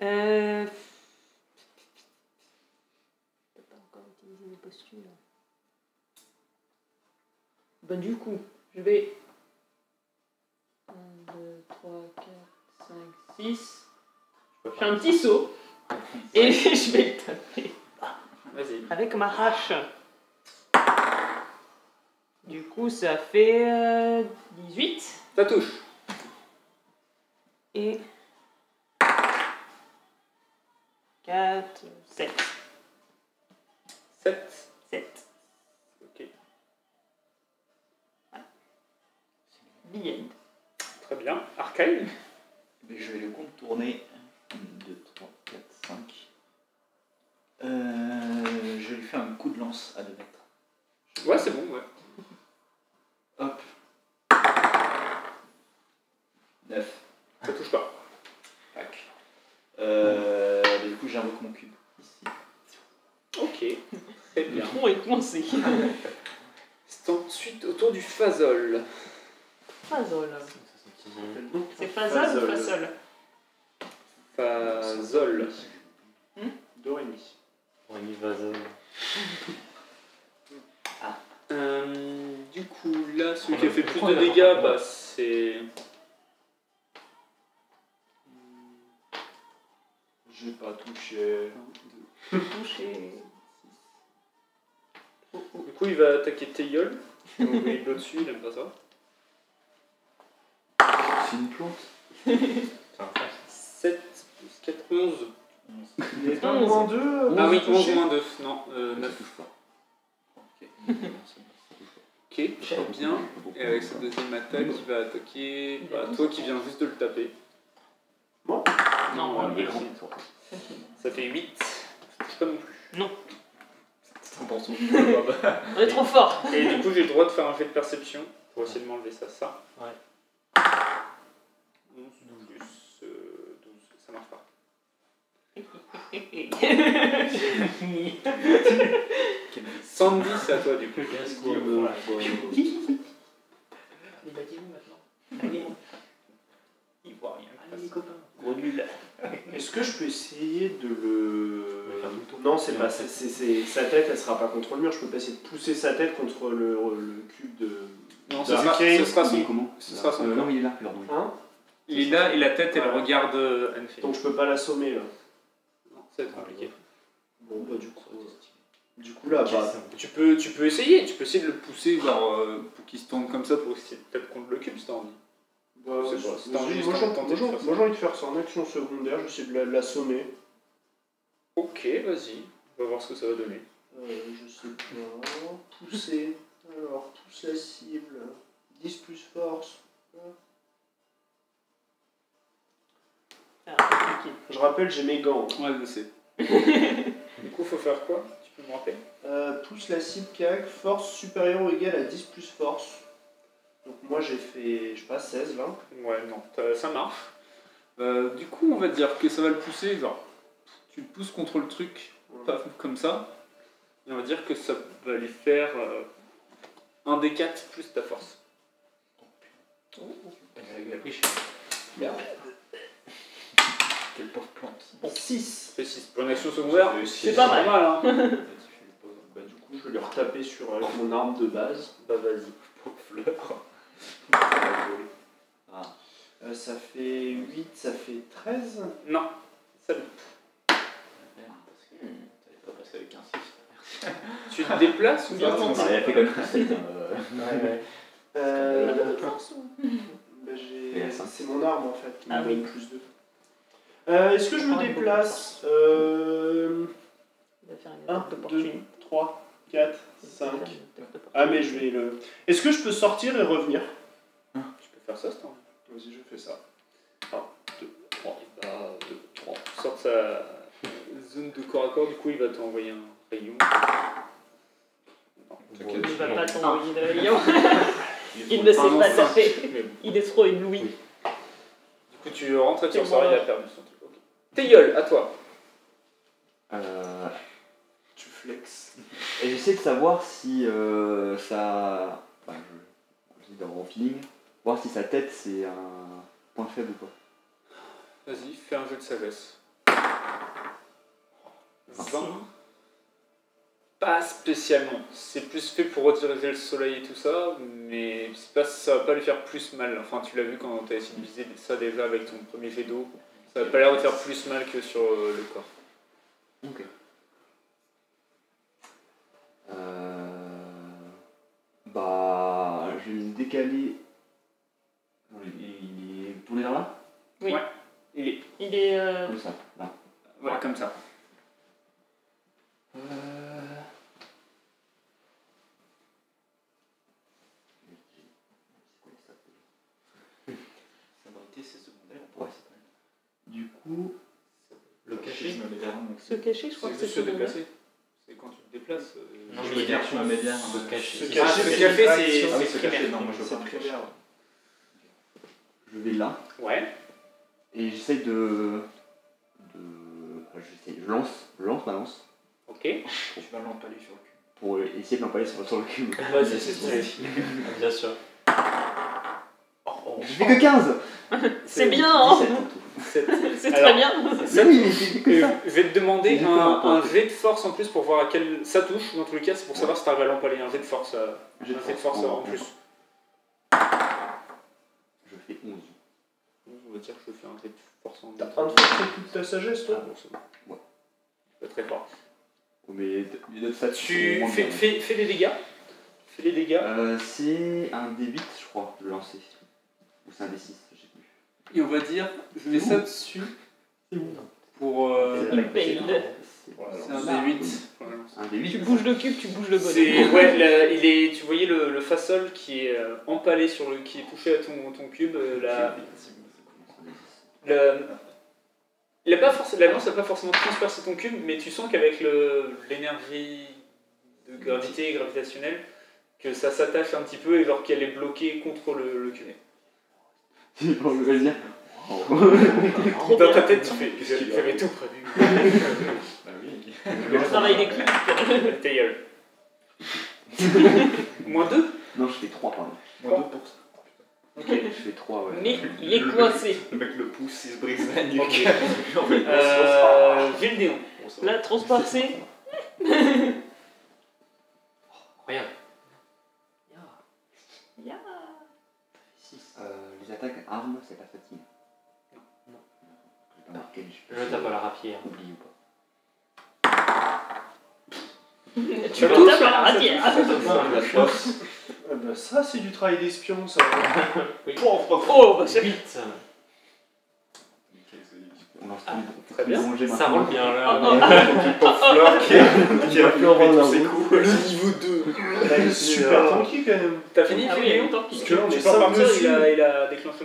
Euh... Je peux pas encore utiliser mes postules. Bah du coup, je vais... 1, 2, 3, 4, 5, 6. Je fais faire un petit saut. Et je vais le taper Vas-y. avec ma hache. Du coup, ça fait euh, 18. Ça touche. Et 4, 7. 7. 7. Ok. The end. Très bien. Arcane. Mais je vais le contourner. 1, 2, 3, 4, 5. Euh, je lui fais un coup de lance à 2 mètres. Ouais, c'est bon, ouais. Hop. 9. Ça touche pas. Tac. Euh, bah, mon cube ici. Ok. Très Le front est coincé. C'est ensuite au tour du Fazol. Fazol. Ça, c'est Fazol ou Fasol Fazol. Dorémy. Rémi Vazol. Euh, du coup, là, celui qui a fait plus de dégâts, bah, c'est. J'ai pas touché. Touché. Du coup, il va attaquer Teyol. Il est au-dessus, il aime pas ça. C'est une plante. C'est un frère. 7 plus 4, 11. Il est pas Onze. moins 2 Ah oui, 11 moins 2. Non, euh, 9. touche pas. Ok. Ok, très bien. Et avec sa deuxième attaque, il va attaquer bah, toi qui viens juste de le taper. Bon. Non, il est merci. Ça fait 8. Ça touche pas non plus. C'est un morceau. On est trop fort. Et du coup, j'ai le droit de faire un jet de perception pour essayer de m'enlever ça. Ça. Ouais. 11 plus euh, 12. Ça marche pas. Sandy, c'est à toi du coup. Euh, Débattez-vous maintenant. Allez, Il voit rien. allez les copains. Gros nul. Est-ce que je peux essayer de le. Non, c'est pas. c'est- c'est- c'est- Sa tête, elle sera pas contre le mur. Je peux pas essayer de pousser sa tête contre le, le cube de. Non, ce sera, ce sera Il est son. comment ce sera son Euh, corps. Non, il est là, pardon. Hein Il est là et la tête, elle Voilà. regarde euh. Donc je peux pas l'assommer là. Non, ça va être compliqué. Bon, bah du coup. euh, Du coup là, bah. Tu peux, tu peux essayer, tu peux essayer de le pousser genre, euh, pour qu'il se tourne comme ça pour essayer de taper contre le cube si t'as envie. Bah, pas, envie, moi j'ai envie de faire ça. en action secondaire. J'essaie de la- de l'assommer. Ok, vas-y, on va voir ce que ça va donner. Euh, je sais pas. Pousser. Alors, pousse la cible. 10 plus force. C'est compliqué. Je rappelle, j'ai mes gants. Ouais, je sais. du coup, faut faire quoi? Tu peux me rappeler? Euh, pousse la cible CAC, force supérieure ou égale à 10 plus force. Donc moi j'ai fait, je sais pas, 16 là. Ouais, non, ça- marche. Euh, du coup, on va dire que ça va le pousser, genre, tu le pousses contre le truc, paf, comme ça, et on va dire que ça va lui faire euh, un des 4 plus ta force. Il a pris cher. Quelle pauvre plante. 6. Ça fait 6. Pour une action secondaire, Euh, c'est pas mal. hein. Bah, du coup, je vais lui retaper sur avec mon arme de base. Bah vas-y. Fleur. Ah. Euh, ça fait 8, ça fait 13. Non. Ça- Merde, parce que t'avais pas passé avec un 6. Tu te déplaces ou Bien a fait quand même plus 7. Force ou- j'ai- Et la cinq. c'est mon arme en fait qui Ah me oui. donne plus 2. Euh, Est-ce que je me Ah, déplace euh, Il va faire une 1, attaque 2, d'opportunité. 3, 4, 5. Il va faire une attaque d'opportunité. Ah, mais je vais le. Est-ce que je peux sortir et revenir? Tu faire ça, c'est temps. Vas-y, je fais ça. 3. Bah, 2, 3. Tu sors de sa zone de corps à corps, du coup, il va t'envoyer un rayon. T'inquiète. Il va Non. pas t'envoyer de rayon. Il ne sait pas taper. Il est trop ébloui. Du coup, tu rentres et tu ressors, il a perdu son truc. Ok. Tes gueules, à toi. Euh, Tu flexes. et j'essaie de savoir si euh, ça. Enfin, je. J'essaie d'avoir un feeling. Voir si sa tête c'est un point faible ou pas. Vas-y, fais un jeu de sagesse. 20. Pas spécialement. C'est plus fait pour rediriger le soleil et tout ça, mais c'est pas, ça va pas lui faire plus mal. Enfin, tu l'as vu quand tu as essayé de viser ça déjà avec ton premier jet d'eau. Ça va pas l'air de faire plus mal que sur euh, le corps. Ok. Euh... Bah. Je vais me décaler. Tourné vers là Oui. Ouais. Il est. Il est. euh, Comme ça, là. Ouais, comme ça. Euh... Sabrité, c'est secondaire. Du coup, Le cacher Je me mets derrière Se cacher, je crois que C'est secondaire. déplacer. C'est quand tu te déplaces. euh, Non, Je me mets bien. Se cacher. Se cacher, Ah, c'est-. Ah oui, c'est se cacher, primaire. non, moi je veux C'est pas primaire. Je vais là Ouais. et j'essaie de. de... enfin, j'essaie- je lance, je lance ma lance Ok. Tu vas l'empaler sur le cul. pour essayer de l'empaler sur, sur le cube. Vas-y, c'est stylé. Bien sûr. Je fais que 15 C'est bien, hein 17 en tout. C'est très bien. Ça, Oui, mais c'est que ça. je vais te demander C'est un, un jet de force en plus pour voir à quel ça touche. Dans tous les cas, c'est pour savoir si t'arrives à l'empaler. Un jet de force, euh, un jet de force en plus. Je fais 11. Va dire que je fais un jet de force en T'as un de faire toute ta sagesse, Ah toi bon, c'est bon. Ouais. Pas très fort. Mais les autres stats Tu sont moins fais, fais, fais les dégâts. Fais les dégâts. Euh, c'est un D8, je crois, de lancer. Ou c'est un D6, je sais plus. Et on va dire, je mets ça dessus pour. euh, Il paye. c'est un D8. Voilà. Un D8 Tu bouges le cube, tu bouges le C'est bonhomme. ouais, la- il est, tu voyais le, le fasol qui est euh, empalé sur le, qui est touché à ton, ton cube. euh, la, le, il a pas forcément, la lance n'a pas forcément transpercé ton cube, mais tu sens qu'avec le- l'énergie de gravité gravitationnelle, que ça s'attache un petit peu et genre qu'elle est bloquée contre le, le cube. Je vais dire. Dans ta tête, tu fais, j'avais tout prévu. Bah oui. Le travail d'équipe. Ta gueule. Moins 2 Non, je fais 3, pardon. Moins 2 pour ça. Ok. Je fais 3, ouais. Mais il est coincé. Le mec le pousse, il se brise la nuque. Ok. Fait, Euh, Gildéon. bon, ça va. Là, transpercé. Incroyable. Ya. Euh, les attaques armes, c'est la fatigue. Non. Je vais pas marquer, je Je tape à la rapière. Oublie ou pas. Tu le tapes à la hein, Ah bah ça, c'est du travail d'espion, ça. Oh, bah c'est 8. On lance Ah, très bien. Ça roule bien Oh, oh, là. Fleur qui a, qui a plus avoir la tous ses route. coups. Le niveau 2. Elle est super tranquille quand même. T'as fini, Ah oui, Gildéon longtemps qu'il- Parce que là, on est il a, il déclenché.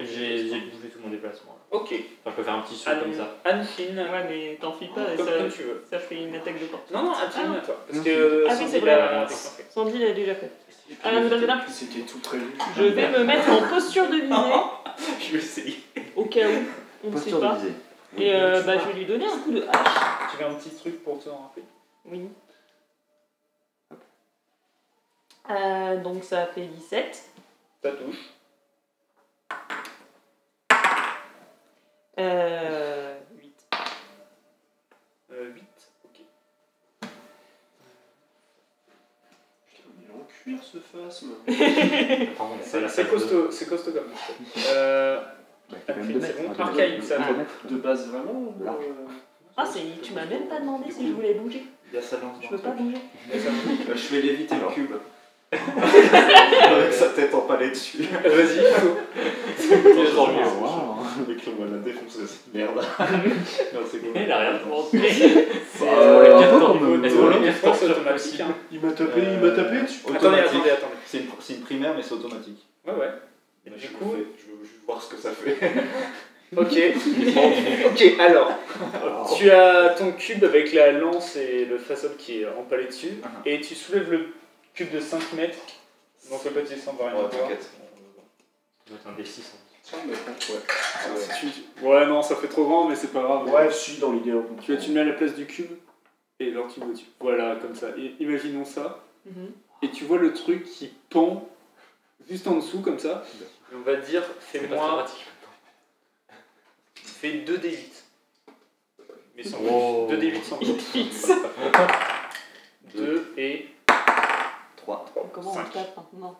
J'ai j'ai bougé tout mon déplacement. Ok. Enfin, je peux faire un petit saut comme ça. Anne-Fine. Ouais, mais t'en files pas, Comme, ça, comme tu veux. ça fait une attaque de porte. Non, non, Anne-Fine, Ah. toi. Parce que Ah oui, c'est l'a vrai. Sandy l'a déjà fait. Ah. C'était tout prévu. Je vais me mettre en posture de visée, Je vais essayer. au cas où, on ne sait Posture de pas. visée. Et euh, bah, je vais lui donner un coup de hache. Tu veux un petit truc pour te rappeler Oui. Euh, donc ça fait 17. Ça touche. Euh, 8. Euh, 8. Ok. cuire ce phasme. Apparemment, on a pas C'est costaud, c'est costaud comme ça. Euh, Bah, il fait quand même c'est bon, hein, ça. De base vraiment ou, euh, Ah, c'est, tu m'as même pas demandé si je voulais bouger. Il y a sa lance Je peux pas bouger. Euh, Je vais l'éviter le cube. Avec sa tête empalée dessus. Vas-y, faut. Waouh. Avec le la défoncer cette merde. non, c'est cool. Il a rien demandé. C'est Euh, euh, un peu comme, euh, automatique. hein. Il m'a tapé, il m'a tapé dessus. Attendez, attendez, attendez. C'est une, c'est une primaire, mais c'est automatique. Ouais, ouais. Et du je, coup, le fais. je veux voir ce que ça fait. ok. ok, alors, tu as ton cube avec la lance et le façade qui est empalé dessus, Uh-huh. et tu soulèves le cube de 5 mètres. Donc le petit sans va rien Ouais, voir. t'inquiète. Ça doit être un D6. hein. Ouais. Ah ouais. Ouais, non, ça fait trop grand, mais c'est pas grave. Bref, si, dans l'idée. Tu, tu mets à la place du cube, et alors tu au-dessus. Voilà, comme ça. Et imaginons ça, Mhm. et tu vois le truc qui pend juste en dessous, comme ça. Et on va dire, pas très fais-moi fais 2 D8. Mais sans Wow. bonus. 2 D8 sans. Fixe. 2 et 3. Comment on tape maintenant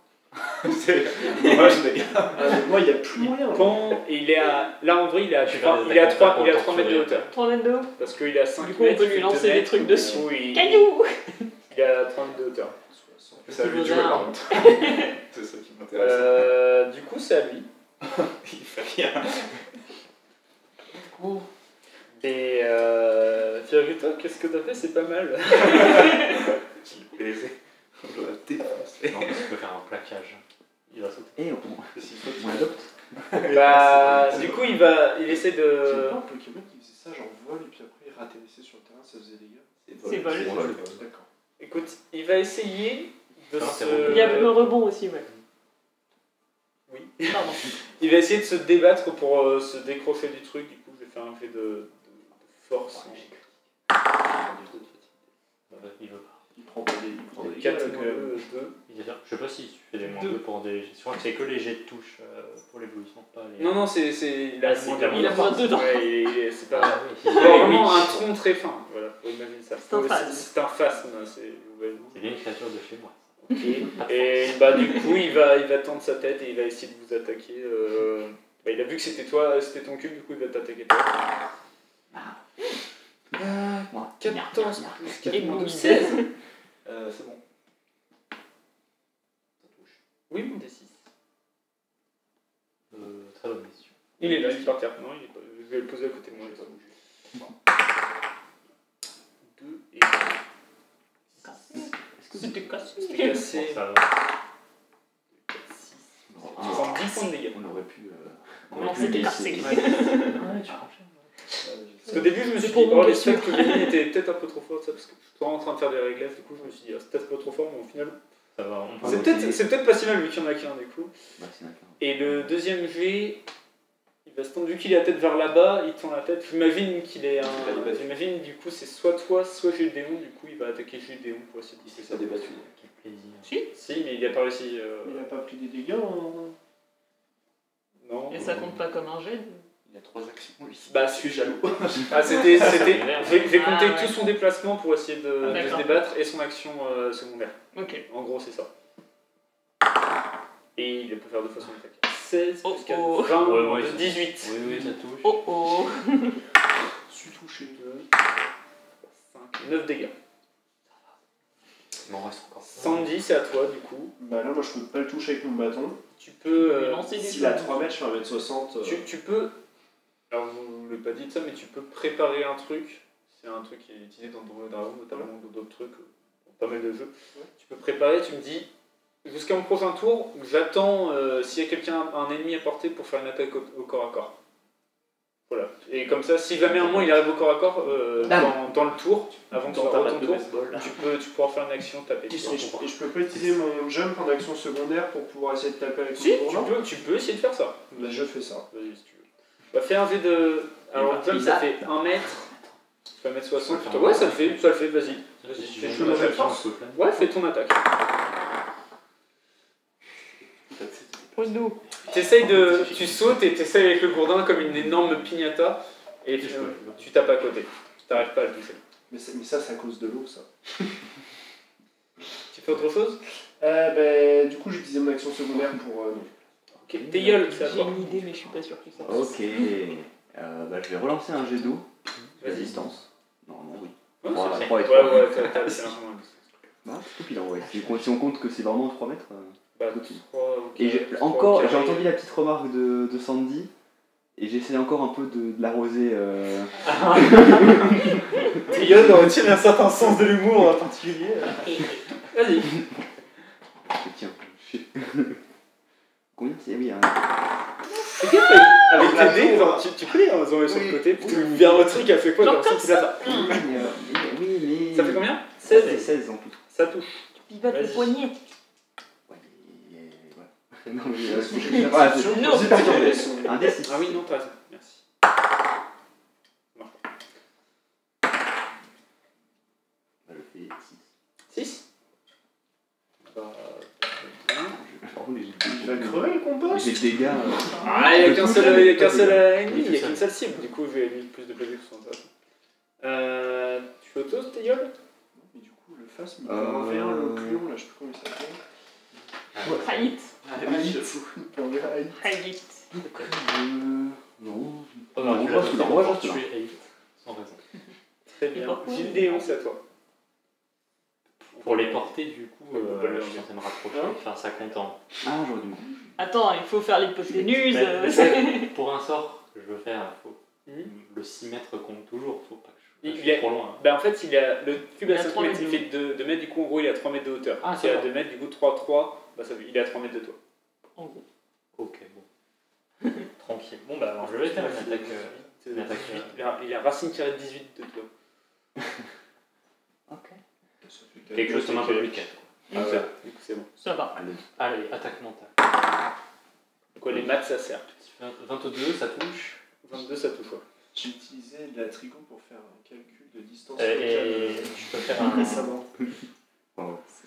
C'est dommage, les gars. Ah, mais moi, il n'y a plus moyen. pend, et il est à. Là en vrai, il est à Tu 3, vas les il est à attaquer 3, pour il est à le 3 mètres de hauteur. 3 mètres de haut Parce qu'il est à 5 Du coup, on mètres. peut lui lancer des mètres, trucs dessus. Caillou Il est à 3 mètres de hauteur. C'est à lui de jouer par contre. C'est ça qui m'intéresse. Euh, du coup, c'est à lui. Il fait rien. Et euh, qu'est-ce que t'as fait? C'est pas mal. Je l'ai baisé. On doit défoncer. Non, parce qu'il peut faire un plaquage. Il va sauter. Et on, on adopte. bah, du coup, il va, il essaie C'est de. pas un Pokémon qui faisait ça, genre vol, et puis après il ratterrissait sur le terrain, ça faisait des dégâts. C'est vol. C'est vol. D'accord. Écoute, il va essayer de Non, c'est se. bon. Il y a le rebond aussi, ouais. Oui. Pardon. Il va essayer de se débattre pour euh, se décrocher du truc. Du coup, je vais faire un jet de, de- de force. Euh, Il veut pas. Il prend pas des, il prend des dégâts 4 là, quand même. 2. Je sais pas si tu fais des moins Deux. 2 pour des. Je crois que c'est que les jets de touche euh, pour l'éblouissement, pas les. Non, non, c'est. c'est- Il a Ah, moins il a de- Il a moins dedans. Ouais, il est- c'est pas. Ah vraiment un tronc très fin. Voilà, faut imaginer ça. C'est un phasme. C'est un phasme. c'est- voyez. C'est bien une créature de chez moi. Et bah du coup il va, il va tendre sa tête et il va essayer de vous attaquer. euh, bah, il a vu que c'était toi, c'était ton cube, du coup il va t'attaquer toi. Euh, 14 plus 4 Et moins mon 2, 16. Euh, c'est bon. Oui mon D6. Euh, très bonne question. Il est là, il est par terre. Non, il est pas... je vais le poser à côté de moi. Il est pas bougé. 2 et C'était cassé. c'était cassé. Bon, ça va. 6. Ah, 70 points de dégâts. On aurait pu. euh, on aurait pu c'était cassé. Ouais, tu cher. Parce qu'au début, je me suis dit, oh, les que j'ai mis étaient peut-être un peu trop fortes, ça, parce que je suis en train de faire des réglages, du coup, je me suis dit, ah, c'est peut-être un peu trop fort, mais au final, Ça va, c'est peut-être il- c'est peut-être pas si mal vu qu'il y en a qu'un, du coup. Bah. Et le deuxième jet, il va se tendre, vu qu'il a la tête vers là-bas, il tend la tête. J'imagine qu'il est un. J'imagine, du coup, c'est soit toi, soit Gédéon, du coup, il va attaquer Gédéon pour essayer de pousser s'est débattu. Quel plaisir. Si, mais il a pas réussi. euh, Il a pas pris des dégâts en. Non. Et ça compte pas comme un jet Il a trois actions, lui. Bah, je suis jaloux. Ah, c'était. C'était-. J'ai j'ai Ah, compté ouais. tout son déplacement pour essayer de, de se débattre et son action euh, secondaire. Ok. En gros, c'est ça. Et il peut faire deux fois son attaque. 16 Oh, plus 4, oh. 20, Ouais, ouais, de c'est- 18. Oui, oui, ça touche. Oh oh suis touché. 2, 5, 9 dégâts. Il m'en reste encore. Sandy, c'est à toi du coup. Bah là, moi je peux pas le toucher avec mon bâton. Tu peux. Euh, lancer des S'il a choses. 3 mètres, je fais 1m60. euh, tu, tu peux. Alors, vous ne l'avez pas dit de ça, mais tu peux préparer un truc. C'est un truc qui est utilisé dans Donjons Dragons, notamment dans d'autres trucs, dans pas mal de jeux. Tu peux préparer, tu me dis. Jusqu'à mon prochain tour, j'attends euh, s'il y a quelqu'un, un ennemi à portée pour faire une attaque au, au corps à corps. Voilà. Et comme ça, si jamais un moment il arrive au corps à corps, euh, dans, dans le tour, avant soit batte ton de tour, tu, peux, tu pourras faire une action, taper. Et je, et je peux pas utiliser mon jump en action secondaire pour pouvoir essayer de taper avec Si, mon tu peux, tu peux essayer de faire ça. Bah je fais ça. Vas-y, si tu veux. On va faire un jet de. Alors, ça a- fait 1 mètre. Ça fait 1 mètre 60. Ça fait putain. un Ouais, ça le fait, ça le fait, vas-y. Vas-y, fais ton attaque. fais. Ouais, fais ton attaque. Nous. T'essayes de. Tu sautes et t'essayes avec le gourdin comme une énorme pignata et tu, tu tapes à côté. Tu t'arrives pas à le toucher. Mais, mais ça, c'est à cause de l'eau, ça. Tu fais autre chose? Euh, ben, du coup, j'utilisais mon action secondaire pour. euh, Ok, Théiol, c'est à J'ai une idée, mais je suis pas sûre que ça. Ok. Euh, bah, je vais relancer un jet d'eau. Résistance. Non, non, oui. Ouais, trois et Ouais, trois. ouais, t'as- largement. Bah, c'est tout pile, ouais. Si, si on compte que c'est vraiment 3 mètres. euh. Bah, Ok. trois, ok, Et j'ai- encore, j'ai entendu la petite remarque de, de Sandy. Et j'essaie encore un peu de, de l'arroser. Euh... Théiol retient un certain sens de l'humour en particulier. Vas-y. Tiens. Combien c'est Oui, hein. Fais gaffe avec, La avec tes dés, genre, tu, tu connais, hein, Zoé sur Oui. le côté, puis tu viens un truc, elle fait quoi Genre comme ça, l'as Oui, mais, euh, mais- oui, mais. Ça fait combien C'est 16 16 en tout. Ça touche. Tu pivotes le poignet. Voilà. non, mais. euh, c'est-. Un D6. Ah oui, non, t'as raison, merci. Bah, je fais 6. 6 Bah. Contre, j'ai Il va crever le compost J'ai le dégât. euh, Ah, il n'y a qu'un seul, il y a qu'un seul ennemi, il n'y a qu'une seul. seule cible, du coup je vais lui plus de plaisir que son intéressant. Euh, tu fais auto, Théiol Mais du coup, le face, il Euh, peut envers le plus long, là, je sais plus comment il s'appelle. Haït. Haït. Haït. Haït. euh, Non. Oh Non, non, on tu va l'as celui-là, fait on va pour celui-là. tuer Aït, sans raison. Très Et bien. pourquoi Gildéon, c'est à toi. Pour les porter, du coup, euh, je suis censé me rapprocher. Enfin, ça compte en. Ah, dû. Attends, il faut faire l'hypoténuse. Euh, Pour un sort je veux faire, faut... Mhm. le 6 mètres compte toujours. Faut pas que je, Il- il est- trop loin. Bah en fait, il a, le cube Il à a 5 trois mètres, il fait 2 mètres, du coup en gros il est à 3 mètres de hauteur. Ah, à va. 2 mètres, du coup 3, 3, bah ça, il est à 3 mètres de toi. En gros. Ok, bon. Tranquille. Bon, bah alors je vais faire une attaque. euh, une attaque, 18, il a- il a racine tirée de 18 de toi. Fait Quelque chose comme un peu plus de 4. Ah ouais, c'est bon. Ça va. Allez. Allez, attaque mentale. Quoi, les maths ça sert. 22, ça touche. 22 ça touche. ouais. J'ai utilisé de la trigo pour faire un calcul de distance. Euh, et euh, je peux faire un, je récemment.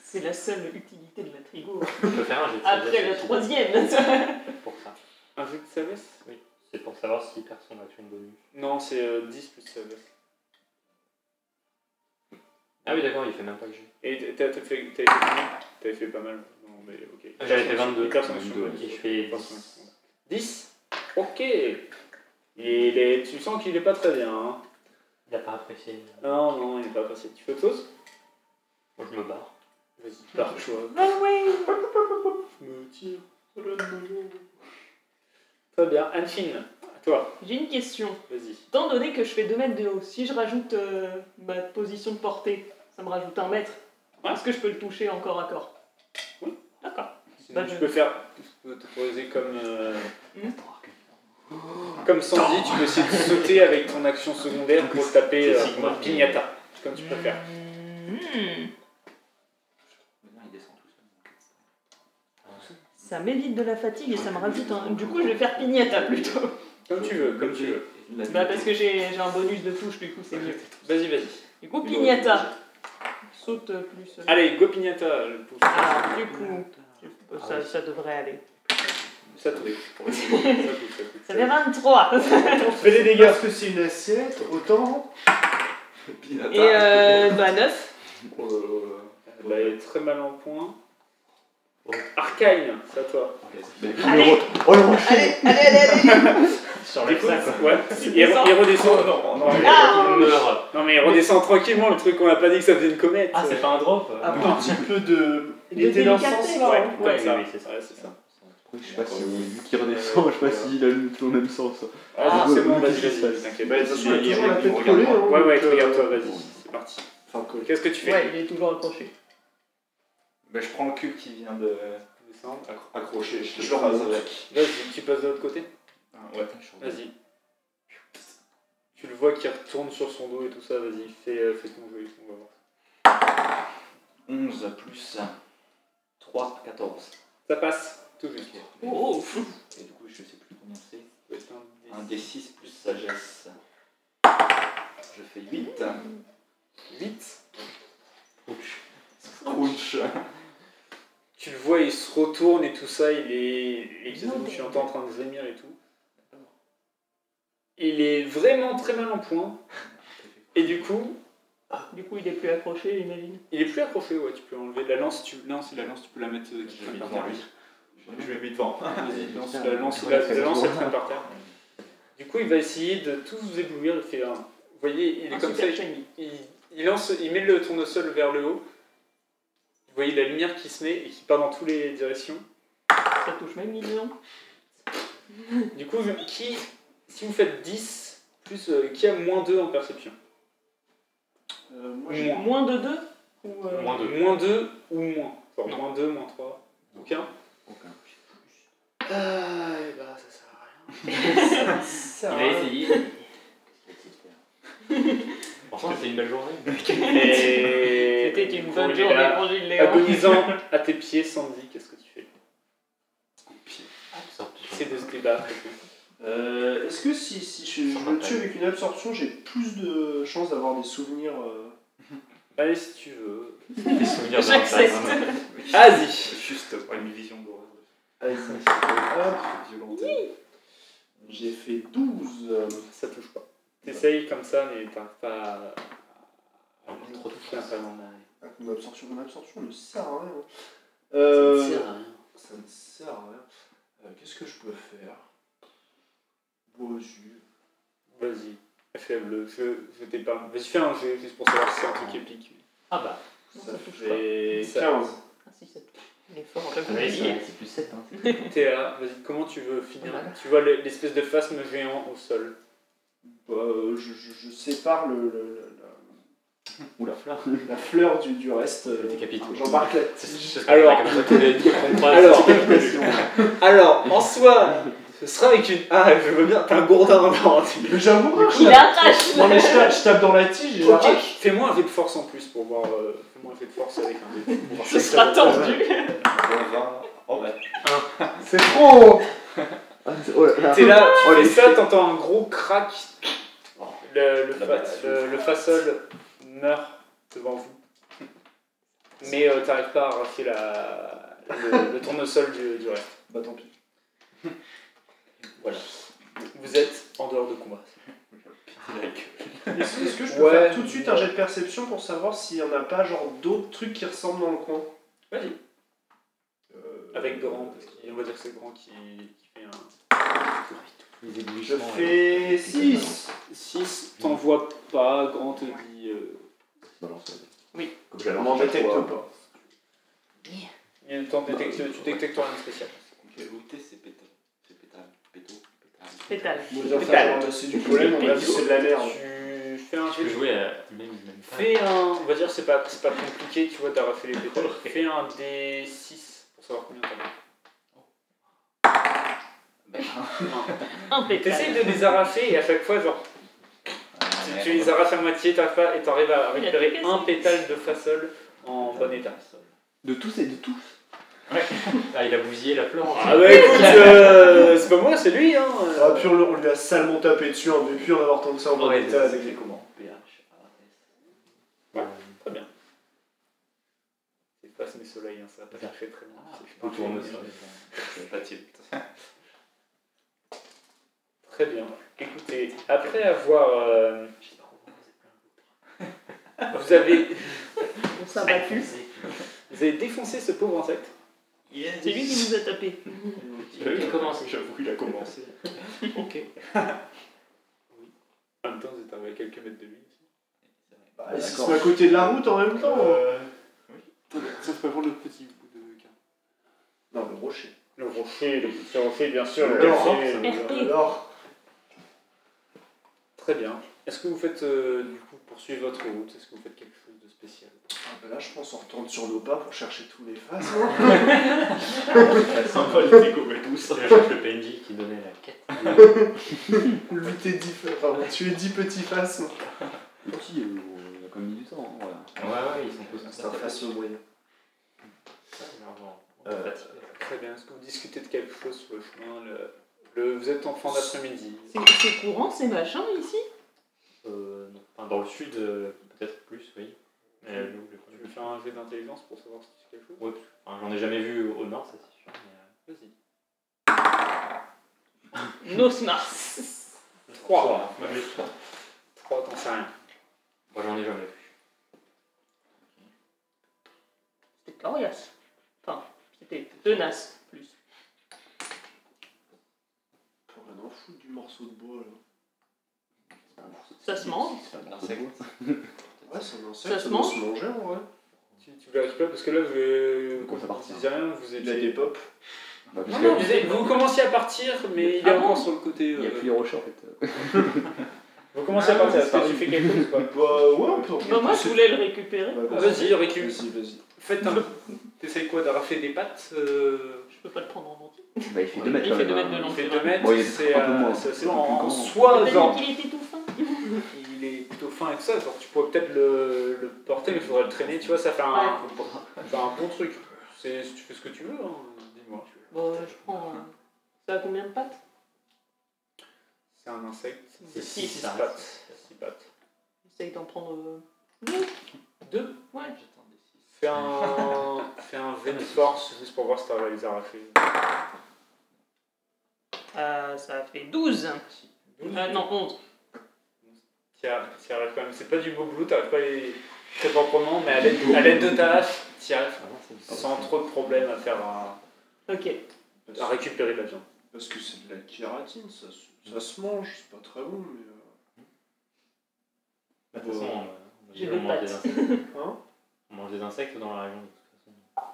C'est la seule utilité de la trigo. peux faire un jet de Après sagesse la aussi troisième. Pour ça. Un jeu de sagesse? Oui. C'est pour savoir s'il perd son action bonus. Non, c'est euh, 10 plus sagesse. Ah oui, d'accord, il fait même pas. Et t'as t'as fait, t'avais fait combien? T'avais fait pas mal. Non, mais ok. J'avais fait 22. Il perd son action 22, bonus. Et je fais Pas son 10. action. 10 Ok. Il est, tu sens qu'il est pas très bien. Hein. Il a pas apprécié. Non, non, il est pas passé. Tu fais autre chose Moi, je me barre. Vas-y, par choix. Ah ouais. Je me tire. Très bien. Anfine, à toi. J'ai une question. Vas-y. Étant donné que je fais 2 mètres de haut, si je rajoute euh, ma position de portée, ça me rajoute un mètre. Ouais. Est-ce que je peux le toucher encore à corps? Oui. D'accord. Bah, tu je- peux faire. Tu peux t'autoriser comme. euh, Hmm. Comme Sandy, tu peux essayer de sauter avec ton action secondaire pour taper euh, Sigma. en pignata. Comme tu préfères. Hmm. Il descend tout seul. Ça m'évite de la fatigue et ça me rajoute un. Du coup, je vais faire pignata plutôt. Comme tu veux, comme tu veux. Bah, parce que j'ai j'ai un bonus de touche, du coup, c'est mieux. Vas-y, vas-y. Du coup, pignata. Saute plus. Allez, go pignata. le pouce. Alors, du coup, je- ça, ça devrait aller. Ça touche. Ça fait 23. Fais des dégâts. Parce que c'est une assiette, autant. Et euh, bah 9. Oh là là. Bah, il est très mal en point. Arcane, c'est à toi. Allez, Oh non allez, allez, allez, allez. Sur le sac, ouais, il, il redescend. non, non, Ah Il meurt. Non, mais il redescend tranquillement, le truc, on a pas dit que ça faisait une comète. Ah, c'est pas un drop Un petit peu de. Il De était dans délicatesse. sens-là. Ouais, hein. comme Ouais, ça. oui, c'est ça. Ouais, c'est ça. Je sais pas si, vu qu'il redescend, je sais pas s'il a le tout au même sens. Ah, Ah, c'est bon, vas-y, vas-y, t'inquiète. Bah, de toute façon, il Ouais, ouais, donc, regarde-toi, euh, vas-y, c'est parti. Qu'est-ce que tu fais? Ouais, il est toujours accroché. Bah, je prends le cube qui vient de Descends. accro- accrocher, je Je te le rase rase. avec. Vas-y, tu passes de l'autre côté Ah, ouais, Vas-y. Tu le vois qui retourne sur son dos et tout ça, vas-y, fais, euh, fais ton jeu, on va voir. 11 plus 3, 14. Ça passe, tout juste. Oh, Et du coup, je sais plus combien c'est. Un Un dé- D6 plus sagesse. Je fais 8. 8. Crunch. Tu le vois, il se retourne et tout ça, il est. et Non, tu en train de gémir et tout. Il est vraiment très mal en point. Et du coup, Du coup, il est plus accroché, j'imagine. Il est plus accroché, ouais, tu peux enlever la lance, tu... non, c'est la lance, tu peux la mettre euh, qui Je par mis devant terre. lui. Je l'ai mis devant. Vas-y, lance, la lance, la, la lance, elle traîne par terre. Du coup, il va essayer de tous vous éblouir, il fait un... Vous voyez, il est Un comme ça, il, il, il lance, il met le tournesol vers le haut. Vous voyez la lumière qui se met et qui part dans toutes les directions. Ça touche même millions. Du coup, qui, si vous faites 10, plus, euh, qui a moins 2 en perception Euh, moi, j'ai- Moins. Moins de 2 ou, euh, Moins deux. Moins 2 ou moins moins 2, moins 3 Aucun Aucun. Ah, et bah ça sert à rien. Ça Il sert à a essayé. Franchement, c'était une belle journée. Et C'était une bonne journée là, pour Gilles Léon. Agonisant à tes pieds, Sandy, qu'est-ce que tu fais C'est de se débattre. Euh, Est-ce que si, si je, je le tue avec une absorption, j'ai plus de chances d'avoir des souvenirs euh, Allez, si tu veux. Des souvenirs J'accepte. Vas-y Juste pour une vision d'horreur. Allez, hop, j'ai fait 12. euh, Ça touche pas. T'essayes comme ça, mais t'arrives pas à. à Encore trop toucher un. Ah, Mon absorption, mon absorption ne sert à rien. Ça Euh, ne sert à rien. ça ne sert à rien. Euh, Qu'est-ce que je peux faire? Beaux yeux. Vas-y, faible. Je, je t'épargne. Vas-y, fais un jet juste pour savoir si c'est un truc épique. Ah bah, Ça ça fait Ça- 15. Ah si, ça. Il est fort, C'est plus 7. Hein. Là, vas-y, comment tu veux finir? Tu vois le- l'espèce de phasme géant au sol. Bah, euh, je, je, je sépare le, le- la, Ou la fleur. la fleur du, du reste. Le euh. J'embarque la Alors-. Alors, alors, en soi, ce sera avec une. Ah, je veux bien, t'as un gourdin encore. Mais j'avoue, je Il arrache Non mais je tape, je tape dans la tige et Ok, j'arrache. fais-moi un jet de force en plus pour voir. euh, fais-moi un jet de force avec un dé. pour voir Ce sera tendu. On va. Oh bah. C'est trop T'es là, tu Oh, fais ça, t'entends un gros crack. Le, le, La fa- batte le, le fasol meurt devant vous. Mais euh, t'arrives pas à arracher la, le, le tournesol du, du reste. Bah tant pis. Voilà. Vous êtes en dehors de combat. Est-ce que je peux Ouais. faire tout de suite un jet de perception pour savoir s'il y en a pas genre d'autres trucs qui ressemblent dans le coin? Vas-y. Euh, Avec grand, parce qu'on va dire que c'est grand qui, Je fais 6 6, t'en vois pas, grand te dit. euh, Balance. Oui. Comme lance m'en à chaque détecte fois. pas. il t'en détecte, tu détectes rien de spécial. Velouté, c'est pété. C'est pétale. Péto. Pétale. Pétale. Je vais Pétale. genre, c'est du pollen, on a vu c'est de la merde. Tu fais un Tu peux jet. jouer à même, même pas. Fais un. On va dire, c'est pas, c'est pas compliqué, tu vois, t'as refait les pétales. Fais un D6 pour savoir combien t'as. Un pétale. T'essayes de les arracher et à chaque fois, genre, ah, tu, les arraches à moitié, et t'arrives à récupérer un pétale de fasol en bon état. De tous et de tous. Ah, il a bousillé la fleur. Ah bah écoute, euh, c'est pas moi, c'est lui, hein. Ah, puis on, on lui a salement tapé dessus, hein, depuis en avoir tant que ça en bon Ouais, état avec les commandes. PH. Ah, S. Très bien. C'est pas mes soleils, hein, ça va pas chercher très loin. Ah, C'est pas tilt. Très bien. Écoutez, après avoir. euh, vous, avez, On s'est abattu. vous avez défoncé ce pauvre insecte. C'est lui qui nous a tapé. C'est qui a commencé. J'avoue, il a commencé. Ok. En même temps, vous êtes arrivé à quelques mètres de lui. Bah, il se met à côté de la route en même temps. Euh, Ça se voir le petit bout de carte. Non, le rocher. Le rocher, le petit rocher, bien sûr. Le Le le- Très bien. Est-ce que vous faites, euh, du coup, poursuivre votre route Est-ce que vous faites quelque chose de spécial? Ah, bah là, je pense qu'on retourne sur nos pas pour chercher tous les faces. Sympa, il était comme tous. Je cherche le PNJ qui donnait la quête. Lutter 10 enfin, tuer 10 petits faces. Aussi, euh, on a quand même mis du temps. hein, voilà. Ouais, ouais, ils sont tous C'est un face au moyen. Euh, Très bien. Est-ce que vous discutez de quelque chose sur le chemin le, le, vous êtes en fin d'après-midi. C'est courant ces machins ici? Euh, non. Enfin, dans le sud, euh, peut-être plus, oui. Mais, euh, nous, tu veux faire un jet d'intelligence pour savoir si c'est quelque chose? Ouais, j'en ai jamais vu au nord, ça c'est sûr. Euh, Vas-y. Nos smart 3. 3, t'en sais rien. Moi j'en ai jamais vu. C'était coriace. Enfin, c'était tenace. Plus. Pour rien en foutre du morceau de bois là. Ça se mange. C'est pas un insecte. Ouais, c'est un insecte, Ça se mange se manger en vrai. Tu, tu voulais récupérer parce que là, vous, Comment ça vous disiez rien, vous Il a étiez. des pop. Bah, Non, non, vous, êtes- vous commenciez à partir, mais il est Ah encore sur le côté. Il n'y a euh, plus les rochers en fait. Vous commencez à partir, est-ce que Ah, tu fais quelque chose quoi Bah ouais, on peut Bah, moi, je voulais le récupérer. Vas-y, récupère. Vas-y, vas-y. Faites un. T'essayes quoi d'arracher des pattes euh, Je peux pas le prendre en entier. Bah, il fait 2 mètres Il fait même. deux mètres de hein. Il long. fait 2 mètres, Bon, il est c'est un peu euh, moins. c'est long. En soi, qu'il était tout fin. il est plutôt fin et tout ça, genre tu pourrais peut-être le, le porter, mais il faudrait le traîner, tu vois, ça fait un, fait un bon truc. C'est, tu fais ce que tu veux, hein, dis-moi. Bon, je prends. un- Ça a combien de pattes C'est un insecte, C'est six six, ça pattes. Six pattes. J'essaye d'en prendre euh, deux. Deux? Ouais. Fais un, fais un V de force juste pour voir si t'arrives à les arracher. Euh, ça fait 12. Euh, non, 11. T'y arri- t'y arrives quand même. C'est pas du beau boulot, t'arrives pas à les très proprement, mais à l'aide, de ta hache, t'y arrives Ah sans trop de problème à faire un- Ok. à récupérer de la viande. Parce que c'est de la kératine, ça, se- ça se mange, c'est pas très bon, mais. euh, Bah, De toute façon, J'ai des insectes. Hein? On mange des insectes dans la région de toute façon.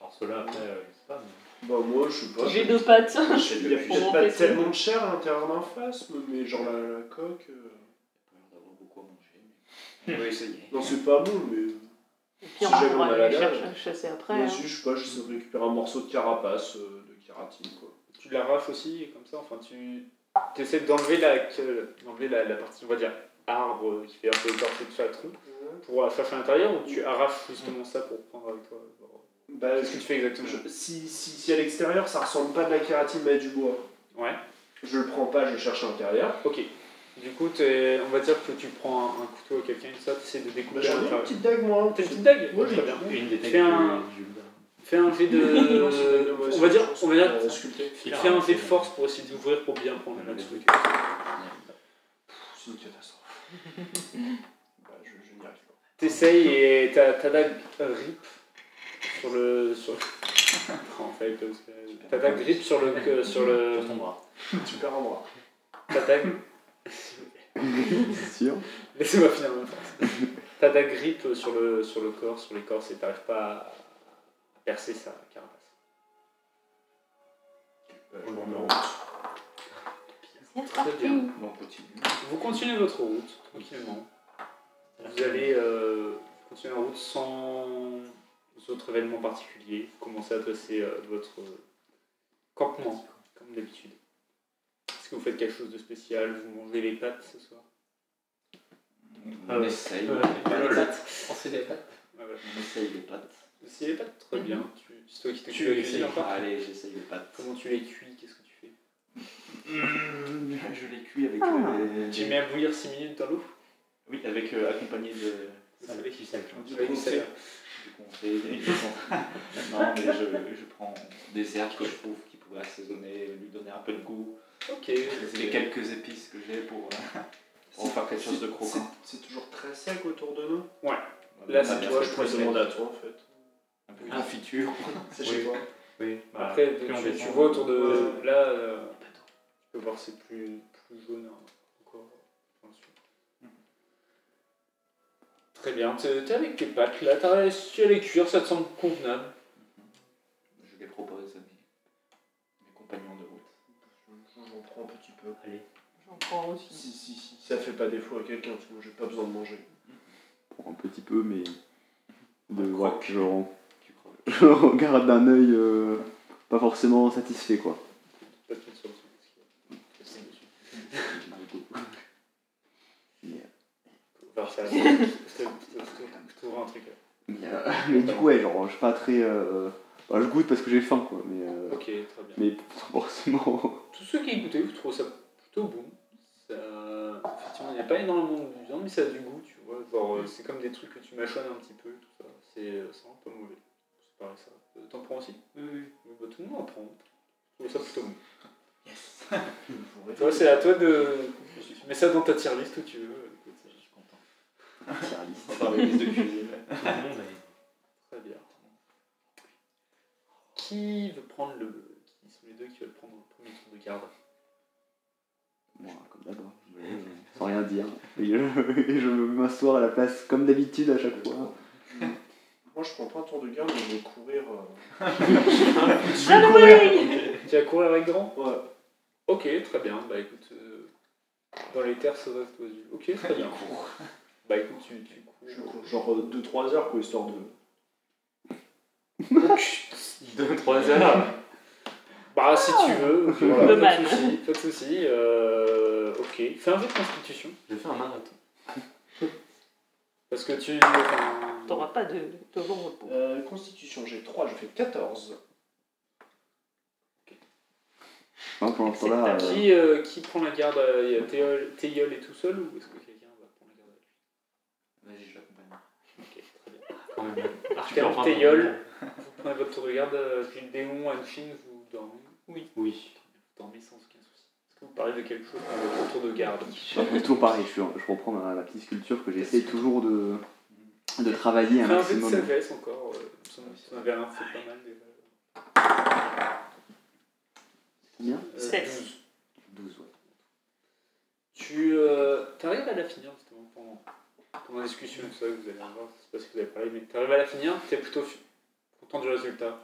Alors ceux-là, après, euh, je sais pas. Mais... Bah, moi, je sais pas. J'ai deux pattes. Il y a Pour peut-être pas tellement de chair à l'intérieur d'un phasme, mais genre la, la coque. euh, Il y a pas l'air d'avoir beaucoup à manger. Mais... On va essayer. Non, c'est pas bon, mais. Et puis Si on jamais on pourra a aller la chercher, chasser après. Moi hein. aussi, je sais pas, j'essaie de récupérer un morceau de carapace euh, de kératine, quoi. Tu l'arraches aussi, comme ça, enfin tu essaies d'enlever la, que- d'enlever la, la partie, on va dire, arbre qui fait un peu ça, le trou, pour la chercher à l'intérieur, ou tu arraches justement ça pour prendre avec toi Bah, Qu'est-ce que tu fais exactement je- si, si, si à l'extérieur ça ressemble pas de la kératine mais du bois, Ouais, je le prends pas, je le cherche à l'intérieur. ok. Du coup, on va dire que tu prends un, un couteau à quelqu'un et tout ça, tu essaies de Bah, découper à J'en ai une petite dague, moi. T'as une petite dague Ouais, Très j'ai- bien. Une des Fais techniques un-. Fais un jet de. On va dire, on va dire, euh, sculpter. fais un jet de force pour essayer d'ouvrir pour bien prendre la. C'est une catastrophe. bah, je, je n'y arrive pas. T'essayes et ta, ta dague rip sur le. Sur... en fait, ta dague rip sur le. que- sur le. Sur ton bras. Tu perds un bras. Ta dague. C'est sûr. Laissez-moi finir ma phrase. Ta dague rip sur le, sur le corps, sur l'écorce et t'arrives pas à percer sa carapace. Euh, je m'en mets en route. C'est parti. Bon, on continue. Vous continuez votre route tranquillement. Vous allez euh, continuer en route sans autre événement particulier. Vous commencez à dresser euh, votre euh, campement, comme d'habitude. Est-ce que vous faites quelque chose de spécial? Vous mangez les pâtes ce soir? On Euh, essaye. euh, Les pâtes On fait des pâtes. On essaye les pâtes. Si les pâtes, très bien. Tu- C'est toi qui t'occupes Tu encore? Allez, j'essaye les pâtes. Comment tu les cuis? Qu'est-ce que tu fais? Je les cuis avec. Ah. euh, Tu mets à bouillir 6 minutes dans l'eau? Oui, avec euh, accompagné de. Sel, du sel. Du Avec coup, du des Non, mais je, je prends des herbes que je trouve qui pourraient assaisonner, lui donner un peu de goût. Ok. Les quelques épices que j'ai pour, euh, pour faire quelque chose de croquant. C'est toujours très sec autour de nous. Là, c'est toi, je pourrais demander à toi en fait. Un peu de confiture. C'est Oui. chez toi. Oui. Après, tu, vois autour de. ouais. Là, euh, tu peux voir c'est plus, plus jaune Très bien, t'es avec tes pâtes là, t'as réussi à les cuire, ça te semble convenable. Je les propose à mes, mes compagnons de route. Je- J'en prends un petit peu. Allez. J'en prends aussi. Si, si, si, ça fait pas défaut à quelqu'un, parce que moi j'ai pas besoin de manger. Pour un petit peu, mais. De, Un ouais, croque. je, re- Tu crois je regarde d'un œil euh, pas forcément satisfait quoi. Pas sur le truc, parce qu'il y a- dessus. Mais, Enfin, ça, mais, euh, mais du coup, ouais, genre, je suis pas très. euh, bah, je goûte parce que j'ai faim quoi, mais. euh, Ok, très bien. mais forcément. Tous ceux qui goûtaient, vous trouvez ça plutôt bon. Ça... Effectivement, il n'y a pas énormément de viande, mais ça a du goût, tu vois. Genre, euh, c'est comme des trucs que tu mâchonnes un petit peu, tout ça. C'est euh, c'est vraiment pas mauvais. C'est pareil ça. T'en prends aussi? Oui, oui. Bah, Tout le monde en prend. Je trouve ça plutôt bon. Yes c'est à toi de. Tu mets ça dans ta tier list où tu veux. Écoute, Je suis content. Tier list. Dans les listes de cuisine. Tout le monde est- Très bien. qui veut prendre le. Qui sont les deux qui veulent prendre le premier tour de garde? Moi, comme d'abord, je- sans rien dire. Et je, je m'asseoir à la place comme d'habitude à chaque fois. Moi, je prends pas un tour de garde, mais je vais courir. euh, Halloween Tu vas courir avec grand? Ouais. Ok, très bien. Bah écoute, euh, dans les terres sauvages d'oiseaux. Ok, très bien. Bah écoute, tu, tu cours. Genre 2-3 heures, quoi, histoire de. 2-3 heures. Bah si tu veux, ok, Le pas de soucis, Pas de soucis. euh, ok, fais un jeu de constitution. Je fais un marathon. Parce que tu. enfin, T'auras pas de, de long repos. Euh, Constitution, j'ai 3, je fais 14. Hein, pour l'instant là, euh, Qui, euh, qui prend la garde euh, a Théol, est tout seul ou est-ce que quelqu'un va prendre la garde avec lui Vas-y, je l'accompagne. Ok, très bien. Quand même. Vous prenez votre tour de garde, puis le démon, Anfine, vous dormez. Oui. Vous dormez sans aucun souci. Est-ce que vous parlez de quelque chose dans votre tour de garde je- toujours pareil, je, reprends ma, ma petite sculpture que j'essaie toujours de, de travailler un Fais un jeu de maximum. sagesse encore. euh, un fait pas mal déjà. Combien Euh, Sept. 12. 12, ouais. Tu euh, arrives à la finir justement pendant, pendant la discussion, c'est ça que vous allez voir, c'est pas ce que vous avez parlé, mais tu arrives à la finir, tu es plutôt content du résultat.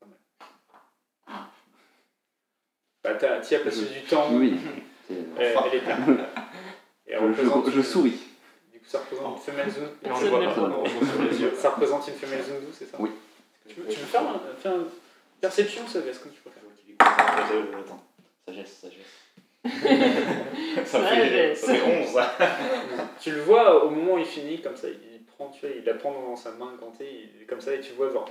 C'est pas mal. Bah, t'as- tu y as passé du temps, Oui, elle, est bien. Et elle je, je- je une- souris. Du coup, ça représente une femelle zoom. Et on le voit pas. Ça représente une femelle zoom c'est ça? Oui. Tu veux, tu veux faire, un, faire un- perception, ça est-ce que tu préfères Euh, attends, sagesse, sagesse. Ça, fait, Sagesse. ça fait 11. Tu le vois au moment où il finit, comme ça, il prend, tu vois, il la prend dans sa main gantée, il est comme ça, et tu vois genre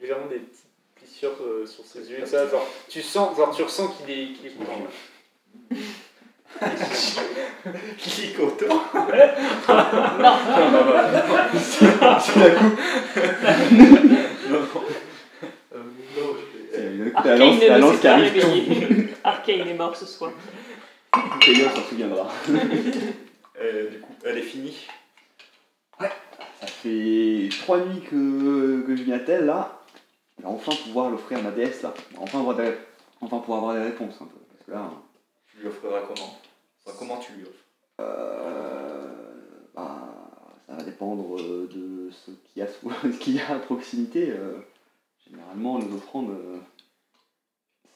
légèrement des petites plissures euh, sur ses yeux, et ça, genre, tu sens, genre, tu ressens qu'il est, qu'il est content. Non, C'est la coupe. Non, non. Euh, non, je la lance, la lance qui arrive. réveillé. Arcane est mort ce soir. S'en souviendra. Euh, du coup, elle est finie. Ça fait trois nuits que, que je viens à tel là. Et enfin pouvoir l'offrir à ma déesse là. Enfin, avoir des, enfin pouvoir avoir des réponses un peu. Parce que là, Tu lui offriras comment? Enfin, comment tu lui offres? Euh, bah, ça va dépendre euh, de ce qu'il y a, sous- ce qu'il y a à proximité. euh. généralement, nos offrandes,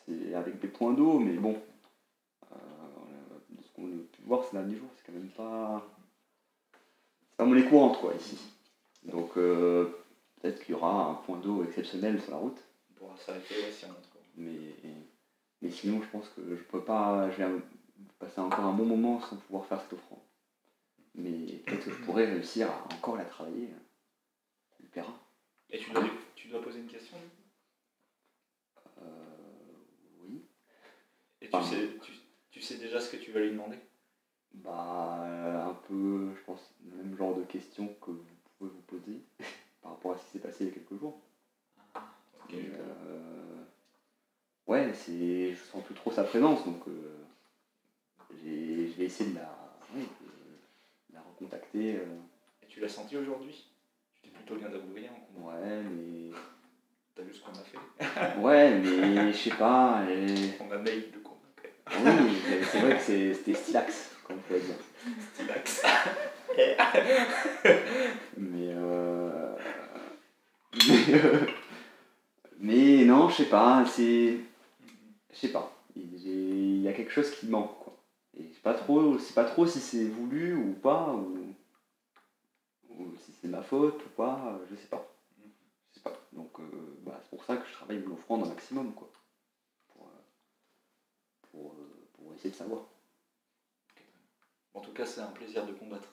c'est avec des points d'eau, mais bon. Qu'on a pu voir ces derniers jours, c'est quand même pas. C'est pas monnaie courante quoi ici. Donc euh, peut-être qu'il y aura un point d'eau exceptionnel sur la route. On pourra s'arrêter ouais, si on entre. Mais, mais sinon, je pense que je peux pas. Je vais passer encore un bon moment sans pouvoir faire cette offrande. Mais peut-être que je pourrais réussir à encore la travailler. Tu le verras. Et tu dois, tu dois poser une question Euh, oui. Et tu sais, sais déjà ce que tu vas lui demander Bah, euh, un peu, je pense, le même genre de questions que vous pouvez vous poser par rapport à ce qui s'est passé il y a quelques jours. Je- euh, ouais, c'est, je sens plus trop sa présence, donc euh, j'ai- je vais essayer de la, ouais, de la recontacter. Et tu l'as senti aujourd'hui? Tu t'es plutôt bien débrouillé en combat. ouais, mais. T'as vu ce qu'on a fait? Ouais, mais je sais pas. et- On a mail de combat. quand Oui, c'est vrai que c'est- c'était stylax, comme on pourrait dire. Relax. Mais euh... mais, euh, mais non, je sais pas, c'est. Je sais pas. Il y a quelque chose qui manque, quoi. Et je sais pas trop, je sais pas trop si c'est voulu ou pas, ou, ou si c'est ma faute ou pas, je sais pas. Je sais pas. Donc euh, bah, c'est pour ça que je travaille mon offrande au maximum, quoi. Pour, euh, pour, de savoir. En tout cas, c'est un plaisir de combattre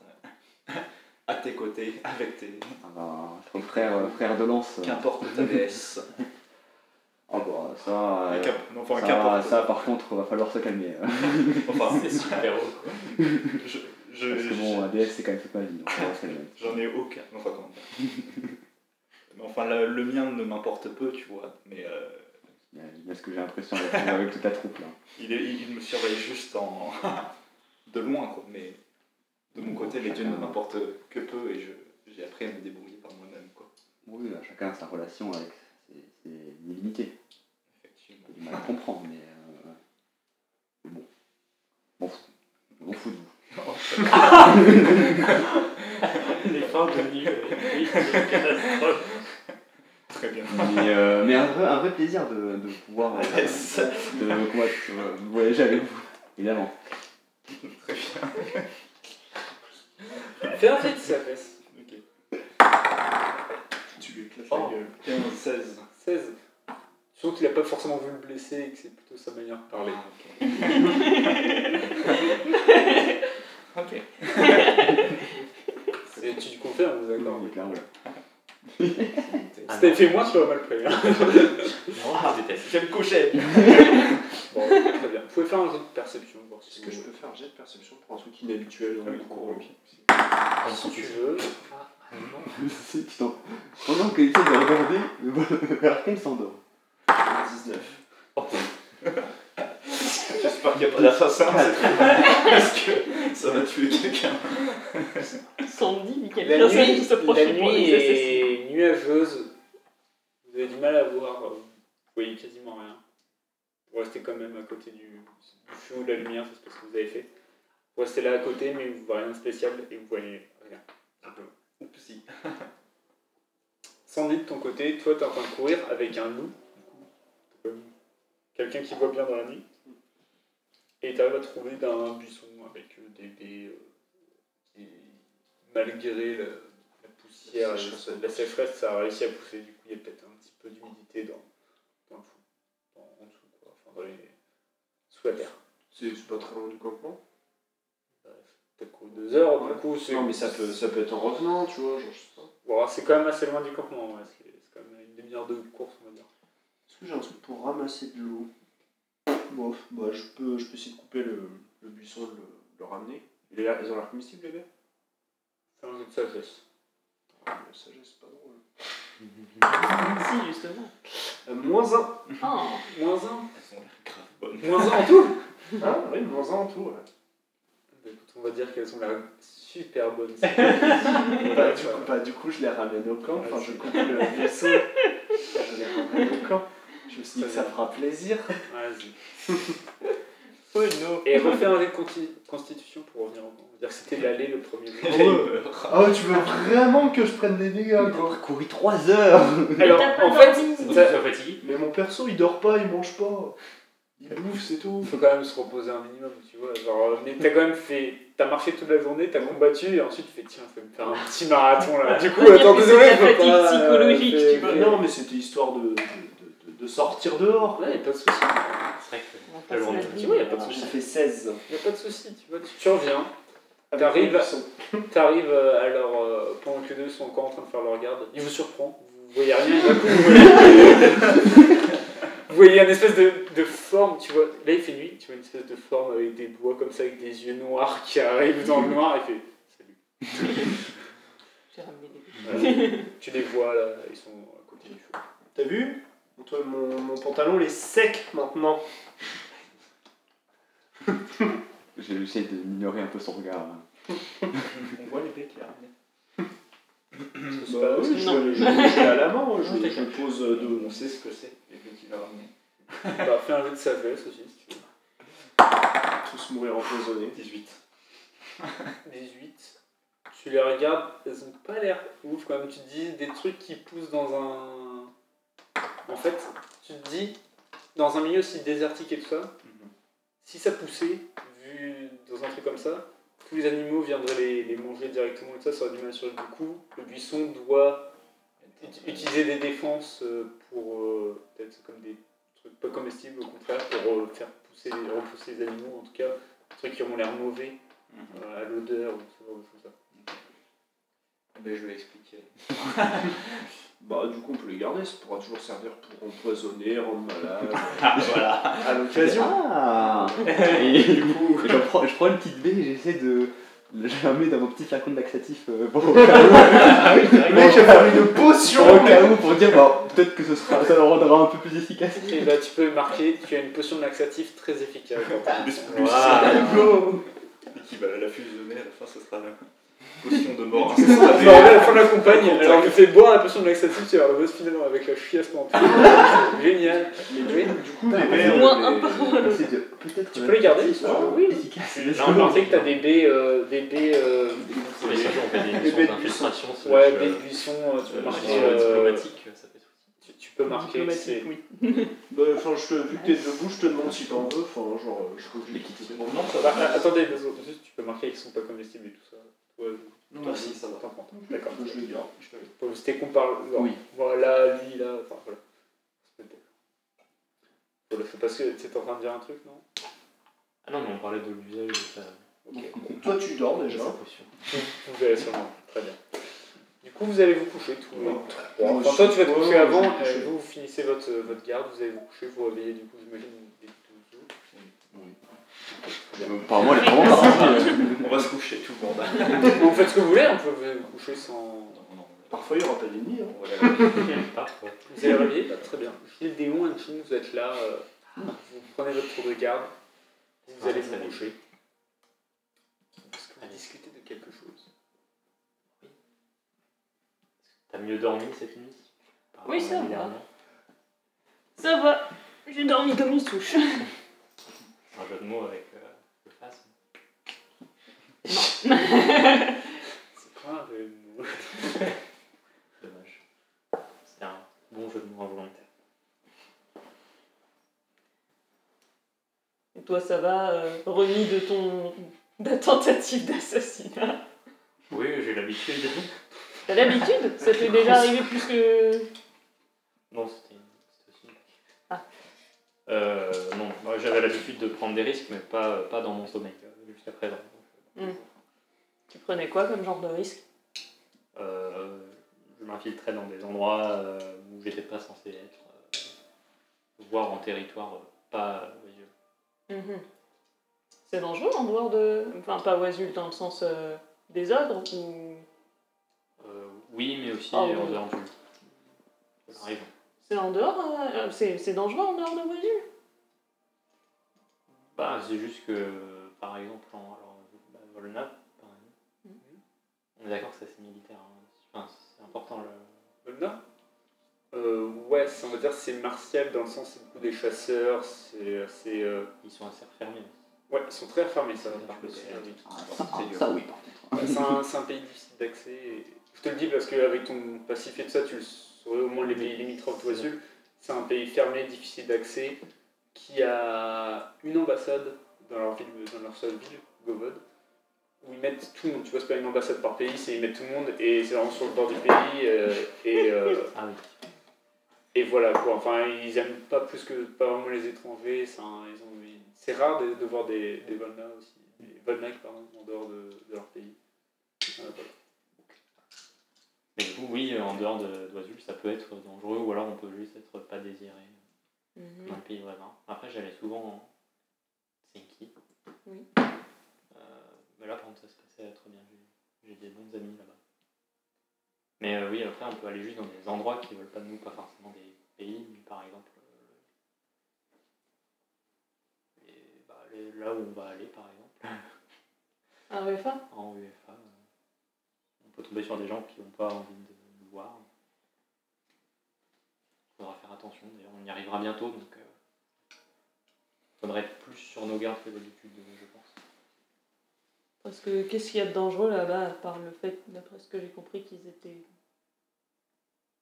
euh, à tes côtés, avec tes. Ah bah, ton frère, euh, frère de lance. euh, Qu'importe ta déesse. Ah bah ça, euh, enfin, ça, ça, par contre va falloir se calmer. euh. Enfin, C'est super haut. je, je, Parce que bon, ADS c'est quand même toute ma vie. J'en ai aucun. Enfin, dire. Mais Enfin, le, le mien ne m'importe peu, tu vois. Mais euh, Il y a- il y a ce que j'ai l'impression avec, avec toute la troupe là. il, est- il me surveille juste en. de loin, quoi. Mais de mon côté, les dieux ne m'importent que peu et je- j'ai appris à me débrouiller par moi-même, quoi. Oui, chacun a sa relation avec ses, c'est illimité. Effectivement. J'ai du mal à comprendre, mais. euh, mais bon. Fous. M'en fous de vous. Les fins de nuit, catastrophe. Très bien. Mais, euh, mais un, vrai, un vrai plaisir de, de pouvoir. euh, Yes. de, de pouvoir, euh, voyager avec vous, évidemment. Très bien. Fais un jet de sagesse. Ok. Tu lui éclates Oh. la gueule. 15, 16. 16. Je sens qu'il a pas forcément vu le blesser et que c'est plutôt sa manière de parler. Ah, ok. Et tu confirmes, vous d'accord Oui, clairement. Si t'avais fait moins, tu l'aurais mal pris. hein. Non, je déteste. Quelle cochette Bon, très bien. Vous pouvez faire un jeu de perception, voir si Est-ce que je peux faire un jet de perception pour un truc inhabituel dans Ah le cours oui. Si tu veux. Ah, ah, non. Pendant qu'il essaie de regarder, le Arkane s'endort. 19. J'espère qu'il n'y a pas d'assassin. Parce que ça va tuer quelqu'un. Sandy dit La nuit, la nuit est nuageuse. Vous avez du mal à voir. euh, Vous voyez quasiment rien. Vous restez quand même à côté du, du feu ou de la lumière, c'est ce que vous avez fait. Vous restez là à côté, mais vous voyez rien de spécial et vous voyez rien. simplement. Oupsie. Sandy, de ton côté, toi, t'es en train de courir avec un loup. comme Quelqu'un qui voit bien dans la nuit. Et t'arrives à trouver d'un buisson avec euh, des baies euh, qui, malgré la, la poussière La sécheresse. ça a réussi à pousser. Du coup, il y a peut-être un peu d'humidité dans, dans le fond, dans- en dessous, quoi. Enfin, dans les, sous la terre. C'est c'est pas très loin du campement? Peut-être qu'au deux heures, Ouais. du coup, c'est. Non, mais ça peut, ça peut être en revenant, tu vois, genre, je sais pas. Bon, c'est quand même assez loin du campement, ouais. c'est c'est quand même une demi-heure de course, on va dire. Est-ce que j'ai un truc pour ramasser de l'eau? Bon, bah, je peux, je peux essayer de couper le, le buisson, le, le ramener. Il est là, ils ont l'air comestibles, les baies Fais un jeu de sagesse. Ah, mais c'est pas Si, justement. Euh, moins 1 Ah, Moins 1 Elles ont l'air grave bonnes. Moins 1 en tout Hein Oui, moins 1 en tout, ouais. Bah, écoute, on va dire qu'elles ont l'air super bonnes. Bah, du, coup, bah, du coup, je les ramène au camp, enfin, je coupe le vaisseau, je les ramène au camp. Je me suis dit que ça fera plaisir. Vas-y. oh. Et refais un jet de conti- constitution pour revenir au camp. Que c'était l'aller le premier jour. Ah ouais, tu veux vraiment que je prenne des dégâts, On quoi a couru 3 heures Alors, T'as pas en fait, dormi. Donc, tu ça- sois fatigué. Mais mon perso, il dort pas, il mange pas. Il bouffe, c'est tout. il faut quand même se reposer un minimum, tu vois. Genre, mais t'as quand même fait. T'as marché toute la journée, t'as combattu, et ensuite tu fais tiens, je vais me faire un petit marathon là. Du coup, On va dire attends, que c'est désolé, de la fatigue pas, psychologique, euh, tu vois. Non, mais c'était histoire de, de, de- de sortir dehors. Ouais, y a pas de soucis. Que la journée. Tu vois, y a pas de nuit, J'ai fait 16. Y a pas de soucis, tu vois. Tu, tu reviens, T'arrives le à- t'arrives euh, alors euh, pendant que deux sont encore en train de faire leur garde. Il vous surprend, vous voyez rien, et d'un coup, vous voyez, vous voyez une espèce de, de forme, tu vois. Là, il fait nuit, tu vois une espèce de forme avec des doigts comme ça, avec des yeux noirs qui arrivent dans le noir, et fait salut. J'ai ramené des Voilà. tu les vois là, ils sont à côté du feu. T'as vu? Mon, mon pantalon, il est sec maintenant. J'essaie de minorer un peu son regard. On voit les baies qui arrivent. C'est Bah pas- oui, je, je, je à la main, je, pose euh, de. On sait ce que c'est, les baies qui va ramener. Bah, fais un jeu de sagesse aussi, si tu veux. tous mourir empoisonnés. 18. 18. Tu les regardes, elles ont pas l'air ouf quand même. Tu te dis des trucs qui poussent dans un. En fait, tu te dis, dans un milieu aussi désertique et tout ça, si ça poussait, vu dans un truc comme ça, tous les animaux viendraient les, les manger directement et tout ça, ça aurait du mal sur le coup. Le buisson doit ut- utiliser des défenses euh, pour euh, peut-être comme des trucs pas comestibles au contraire, pour euh, faire pousser, repousser les animaux, en tout cas, des trucs qui auront l'air mauvais euh, à l'odeur ou ce genre de choses. Ben, je vais expliquer. Bah, du coup, on peut les garder, ça pourra toujours servir pour empoisonner, rendre malade. Ah, voilà. à l'occasion. Ah Et du coup, je prends, je prends une petite baie et j'essaie de. Je la mets dans mon petit flacon de laxatif euh, pour au cas où. Ah oui, c'est vrai Le mec a fait une potion Pour au cas où, pour dire, bah, peut-être que ce sera, ça le rendra un peu plus efficace. Et là, tu peux marquer, tu as une potion de laxatif très efficace. Plus, plus, Waouh. Go Et qui va la fusionner à la fin, ce sera le, Potion de mort. Non, la fin de la campagne, alors on me fait boire la potion de laxatif, c'est le boss finalement avec la chiasse Génial. Les baies, du coup, les baies, Moins un les- de- peut-être. Tu peux les garder, ils sont oui. efficaces. Là, on pensait que t'as des baies, euh, des baies, euh, Mais des Les baies de d'infiltration, ouais, baies de buisson, euh, tu peux marquer, diplomatique, ça fait tu, tu peux marquer que c'est. Oui. Bah, enfin, je te, vu que t'es debout, je te demande si t'en veux. Enfin, genre, je peux oublier qui t'es. Non, ça va. ah, attendez, deux tu peux marquer qu'ils sont pas comestibles et tout ça. Toi, Non, merci, ça va. D'accord. Je le garde. C'était qu'on parle. genre, Oui. Voilà, lui, là, enfin voilà. Voilà, c'est parce que tu étais en train de dire un truc, non? Ah non, mais on parlait de l'usage. Toi, tu dors déjà. Vous verrez sûrement. Très bien. Du coup, vous allez vous coucher tous les trois. Enfin, toi, tu vas te coucher avant. vous, vous finissez votre, votre garde, vous allez vous coucher, vous réveillez du coup, j'imagine, des 12 août. Apparemment, elle est vraiment partie. On va se coucher, tout le monde. Vous faites ce que vous voulez, on peut vous coucher sans. Non, non, Parfois, il y aura pas d'ennemis. Hein. Parfois. Vous allez réveiller Bah, Très bien. Des Déon, Anchin, vous êtes là, euh, vous prenez votre tour de garde, vous Ouais, allez vous coucher. Que vous discutez de quelque chose T'as mieux dormi cette nuit par Oui, ça va. Ça va, j'ai dormi comme une souche. Un jeu de mots avec le. C'est quoi un de mots Dommage. C'était un bon jeu de mots involontaire. Et toi, ça va, euh, remis de ton de ta tentative d'assassinat? Oui, j'ai l'habitude. T'as l'habitude? Ça t'est déjà arrivé plus que... Non, c'était une. Ah. Euh, non, moi j'avais l'habitude de prendre des risques, mais pas, pas dans mon sommeil, euh, jusqu'à présent. Tu prenais quoi comme genre de risque? Euh, je m'infiltrais dans des endroits euh, où j'étais pas censé être, euh, voire en territoire pas oisieux. Mhm. C'est dangereux en dehors de... Enfin, pas oisule dans le sens des ogres ou... Oui, mais aussi Ah, en oui. dehors du. C'est en dehors C'est c'est dangereux en dehors de oisule Bah, c'est juste que, par exemple, en alors, bah, Volna, par exemple, Mhm. on est d'accord que ça c'est militaire. hein. Enfin, c'est important. Le... Volna euh, Ouais, c'est- on va dire c'est martial dans le sens c'est beaucoup des chasseurs, c'est assez. euh, Ils sont assez refermés. Ouais, ils sont très refermés, ça. Par contre, c'est- oui. Ah, ça, ah, ça, oui, par contre. Ouais, c'est un, c'est un pays difficile d'accès. et Je te le dis parce qu'avec ton passif et tout ça, tu le saurais au moins les pays limitrophes d'Oisul. C'est un pays fermé, difficile d'accès, qui a une ambassade dans leur, ville, dans leur seule ville, Govod, où ils mettent tout le monde. Tu vois, c'est pas une ambassade par pays, c'est ils mettent tout le monde et c'est vraiment sur le bord du pays. euh, et, euh, Ah oui. et voilà quoi. Enfin, ils aiment pas plus que pas vraiment les étrangers. C'est un- ils ont- ils- c'est rare de, de voir des, des Volna aussi, des Volnak pardon, en dehors de, de leur pays. Euh, voilà. Mais du coup, oui, en dehors de- d'Oisul, ça peut être dangereux, ou alors on peut juste être pas désiré Mhm. dans le pays vraiment. Après, j'allais souvent en Senki. Oui. Mais là, par contre, ça se passait très bien. J'ai- J'ai des bons amis là-bas. Mais euh, oui, après, on peut aller juste dans des endroits qui veulent pas de nous, pas forcément des pays, mais par exemple. euh, les- bah, les- là où on va aller, par exemple, Un UEFA en UEFA, euh, on peut tomber sur des gens qui n'ont pas envie de nous voir. Il faudra faire attention, d'ailleurs, on y arrivera bientôt, donc il faudrait être plus sur nos gardes que d'habitude, je pense. Parce que qu'est-ce qu'il y a de dangereux là-bas, à part le fait, d'après ce que j'ai compris, qu'ils étaient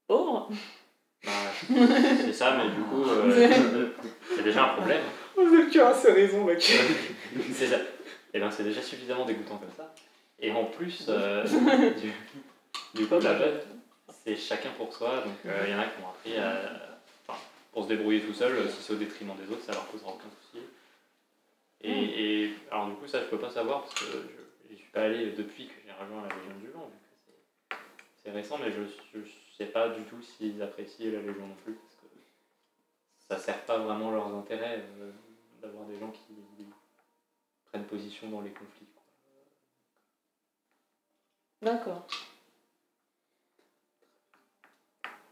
pauvres? Bah, c'est ça, mais du coup, euh, c'est déjà un problème. Oh, tu as assez raison, mec. C'est ça. Et ben c'est déjà suffisamment dégoûtant comme ça. Et en plus, euh, du, du coup, là-bas, c'est chacun pour soi. Donc euh, il y en a qui ont appris à, enfin, pour se débrouiller tout seul. Si c'est au détriment des autres, ça leur posera aucun souci. Et, et alors du coup, ça je peux pas savoir parce que je n'y suis pas allé depuis que j'ai rejoint la Légion du Vent. vu que c'est- récent, mais je ne sais pas du tout s'ils apprécient la Légion non plus. Parce que ça sert pas vraiment leurs intérêts euh, d'avoir des gens qui prennent position dans les conflits. D'accord.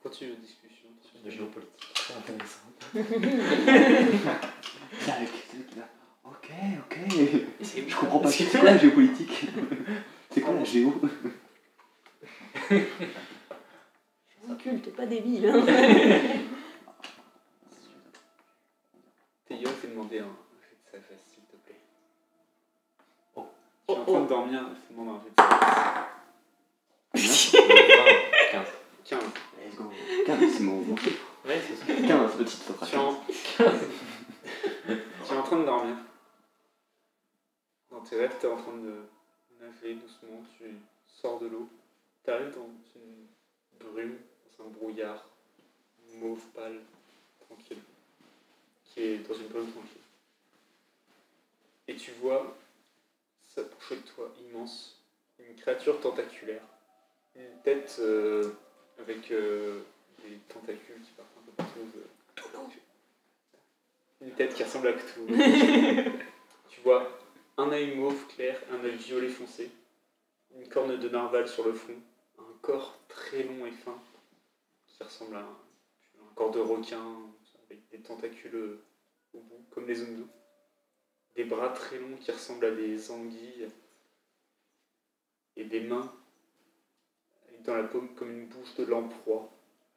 Continue la discussion. Sur de géopolitique. C'est intéressant. Ok, ok. Je comprends pas. C'est quoi la géopolitique C'est quoi la Géo. Recule, t'es pas débile. Hein. Théo, fais demander un jet de sagesse, s'il te plaît. Oh. Tu es en Oh, train de dormir, fais demander un jet de sagesse. 15. 15. Let's go. 15, c'est mon, mon chiffre. Ouais, c'est ça. 15, petite en... tu es en train de dormir. Dans tes rêves, tu es en train de nager doucement, tu sors de l'eau. Tu arrives dans une brume, dans un brouillard mauve pâle, tranquille, qui est dans une brume tranquille. Et tu vois s'approcher de toi, immense, une créature tentaculaire, une tête euh, avec euh, des tentacules qui partent un peu partout. euh, une tête qui ressemble à Cthulhu. tu vois un œil mauve clair, un œil violet foncé, une corne de narval sur le front, un corps très long et fin qui ressemble à un, corps de requin avec des tentacules au bout, comme les Zundu. Des bras très longs qui ressemblent à des anguilles et des mains dans la paume comme une bouche de lamproie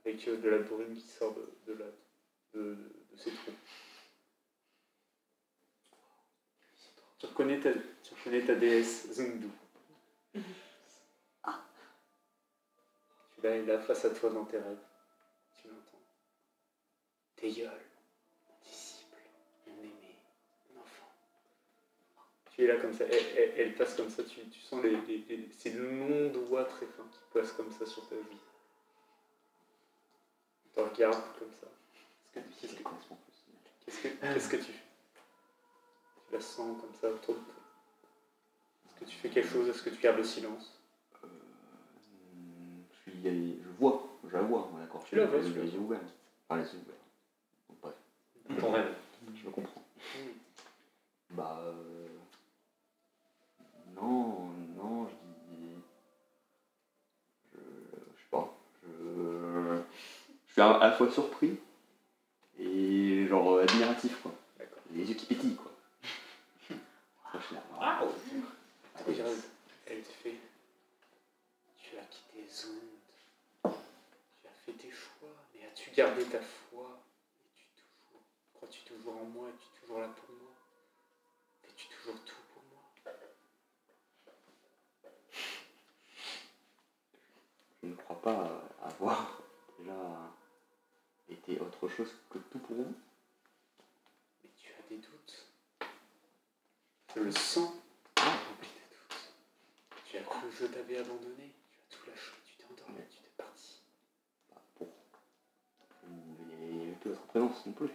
avec euh, de la brume qui sort de- de ses trous. Tu reconnais ta, tu reconnais ta déesse Zundu. Tu l'as là face à toi dans tes rêves. Tu l'entends. Tes gueules, mon disciple, mon aimé, mon enfant. Tu es là comme ça, elle, elle- elle passe comme ça, tu, tu sens les, les- les- ces longs doigts très fins qui passent comme ça sur ta vie. Tu te regardes comme ça. Qu'est-ce que, qu'est-ce que- qu'est-ce que, qu'est-ce que tu fais? Sens comme ça autour de toi. Est-ce que tu fais quelque chose? Est-ce que tu gardes le silence? Euh, je, suis, je vois, je la vois, d'accord. Tu la vois, les, yeux ouverts. Enfin, les yeux ouverts. Donc, bref, Ton rêve. je le comprends. Mm. Bah. euh, Non, non, je dis. Je, je sais pas. Je, je suis à, à la fois surpris et genre admiratif, quoi. D'accord. Les yeux qui pétillent, quoi. Moi, je suis là, waouh. Elle te fait. Tu as quitté Zund. Tu as fait tes choix, mais as-tu gardé ta foi? Es-tu toujours, crois-tu toujours en moi? Es-tu toujours là pour moi? Fais-tu toujours tout pour moi? Je ne crois pas avoir déjà été autre chose que tout pour vous. Mais tu as des doutes. Je le. Ah. Rempli de doutes. Tu as cru que je t'avais abandonné. Tu as tout lâché. Tu t'es endormi. Tu t'es parti. Pas pour. Il n'y avait plus votre présence non plus.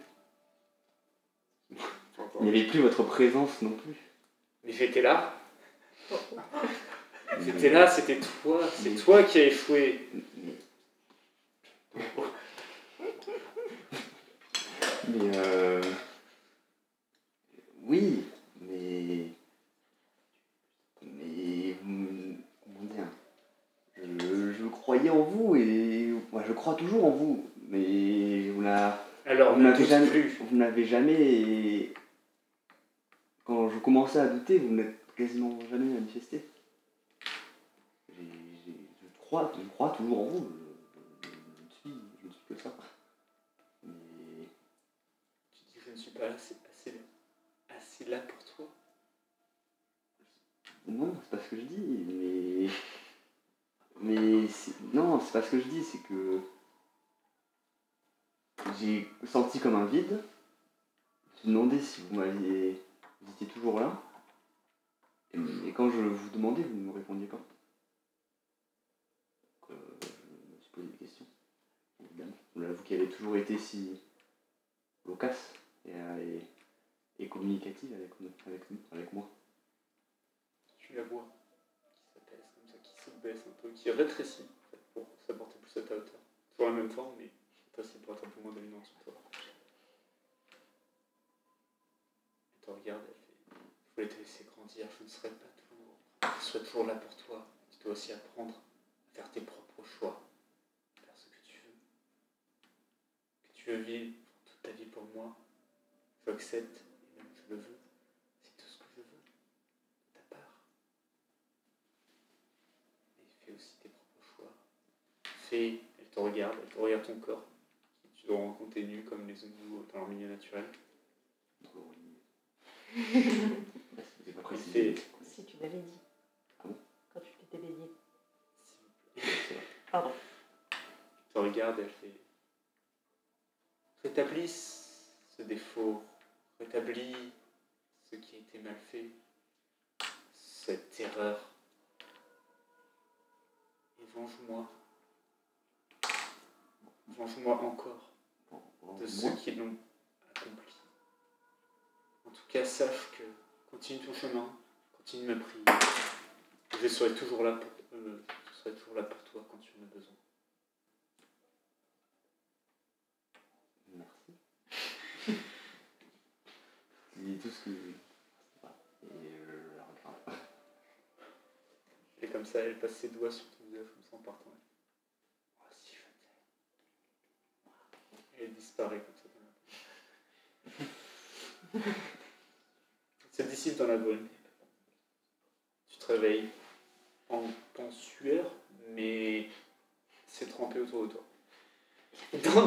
Il n'y avait plus votre présence non plus. Mais j'étais là. J'étais là. C'était toi. C'est toi qui as échoué. Mais, mais euh... Oui, mais... Mais... hum, Comment dire je, je croyais en vous et... Moi, je crois toujours en vous, mais vous n'a- Alors, vous n'avez jamais... plus. Vous n'avez jamais... Quand je commençais à douter, vous n'êtes quasiment jamais manifesté. J'ai- j'ai- Je crois, je crois toujours en vous. Je, je- je ne suis, je ne suis que ça. Mais... Tu dis que je ne suis pas assez, assez, assez là pour toi. Non, c'est pas ce que je dis, mais. Mais. Non, c'est pas ce que je dis, c'est que. J'ai senti comme un vide. Je me suis demandé si vous m'aviez. Vous étiez toujours là. Et, quand je vous demandais, vous ne me répondiez pas. Donc, euh, je me suis posé des questions. Évidemment. Vous qui avez toujours été si loquace et, euh, et, communicative avec, avec, avec moi. Tu la vois. Qui s'apaise comme ça, qui se un peu, qui rétrécit pour s'apporter plus à ta hauteur. Toujours la même forme, mais fois-ci pour être un peu moins dominante sur toi. Elle te regarde, elle fait Je voulais te laisser grandir, je ne serai pas toujours. Je serai toujours là pour toi. Tu dois aussi apprendre à faire tes propres choix, faire ce que tu veux. Que tu veux vivre toute ta vie pour moi, j'accepte et même je le veux. C'est tout ce que je veux de ta part. Fait, elle te regarde, elle te regarde ton corps. Tu dois t'es nu comme les oiseaux dans leur milieu naturel. Pas précisé. Si tu l'avais dit. Ah bon Quand tu t'étais baigné. Pardon. Elle te regarde et elle fait Rétablis ce défaut, rétablis ce qui a été mal fait, cette erreur, et venge-moi. Venge-moi encore de ceux qui l'ont accompli. En tout cas, sache que continue ton chemin, continue ma prière. Je serai toujours là pour, euh, je serai toujours là pour toi quand tu en as besoin. Merci. C'est tout ce que. Et euh, je la regarde. Et comme ça, elle passe ses doigts sur ton visage comme ça en partant. Oh, si je t'aime. Et elle disparaît comme ça dans dissipe dans la brume. Tu te réveilles en, en sueur, mais c'est trempé autour de toi. Tu t'es pas...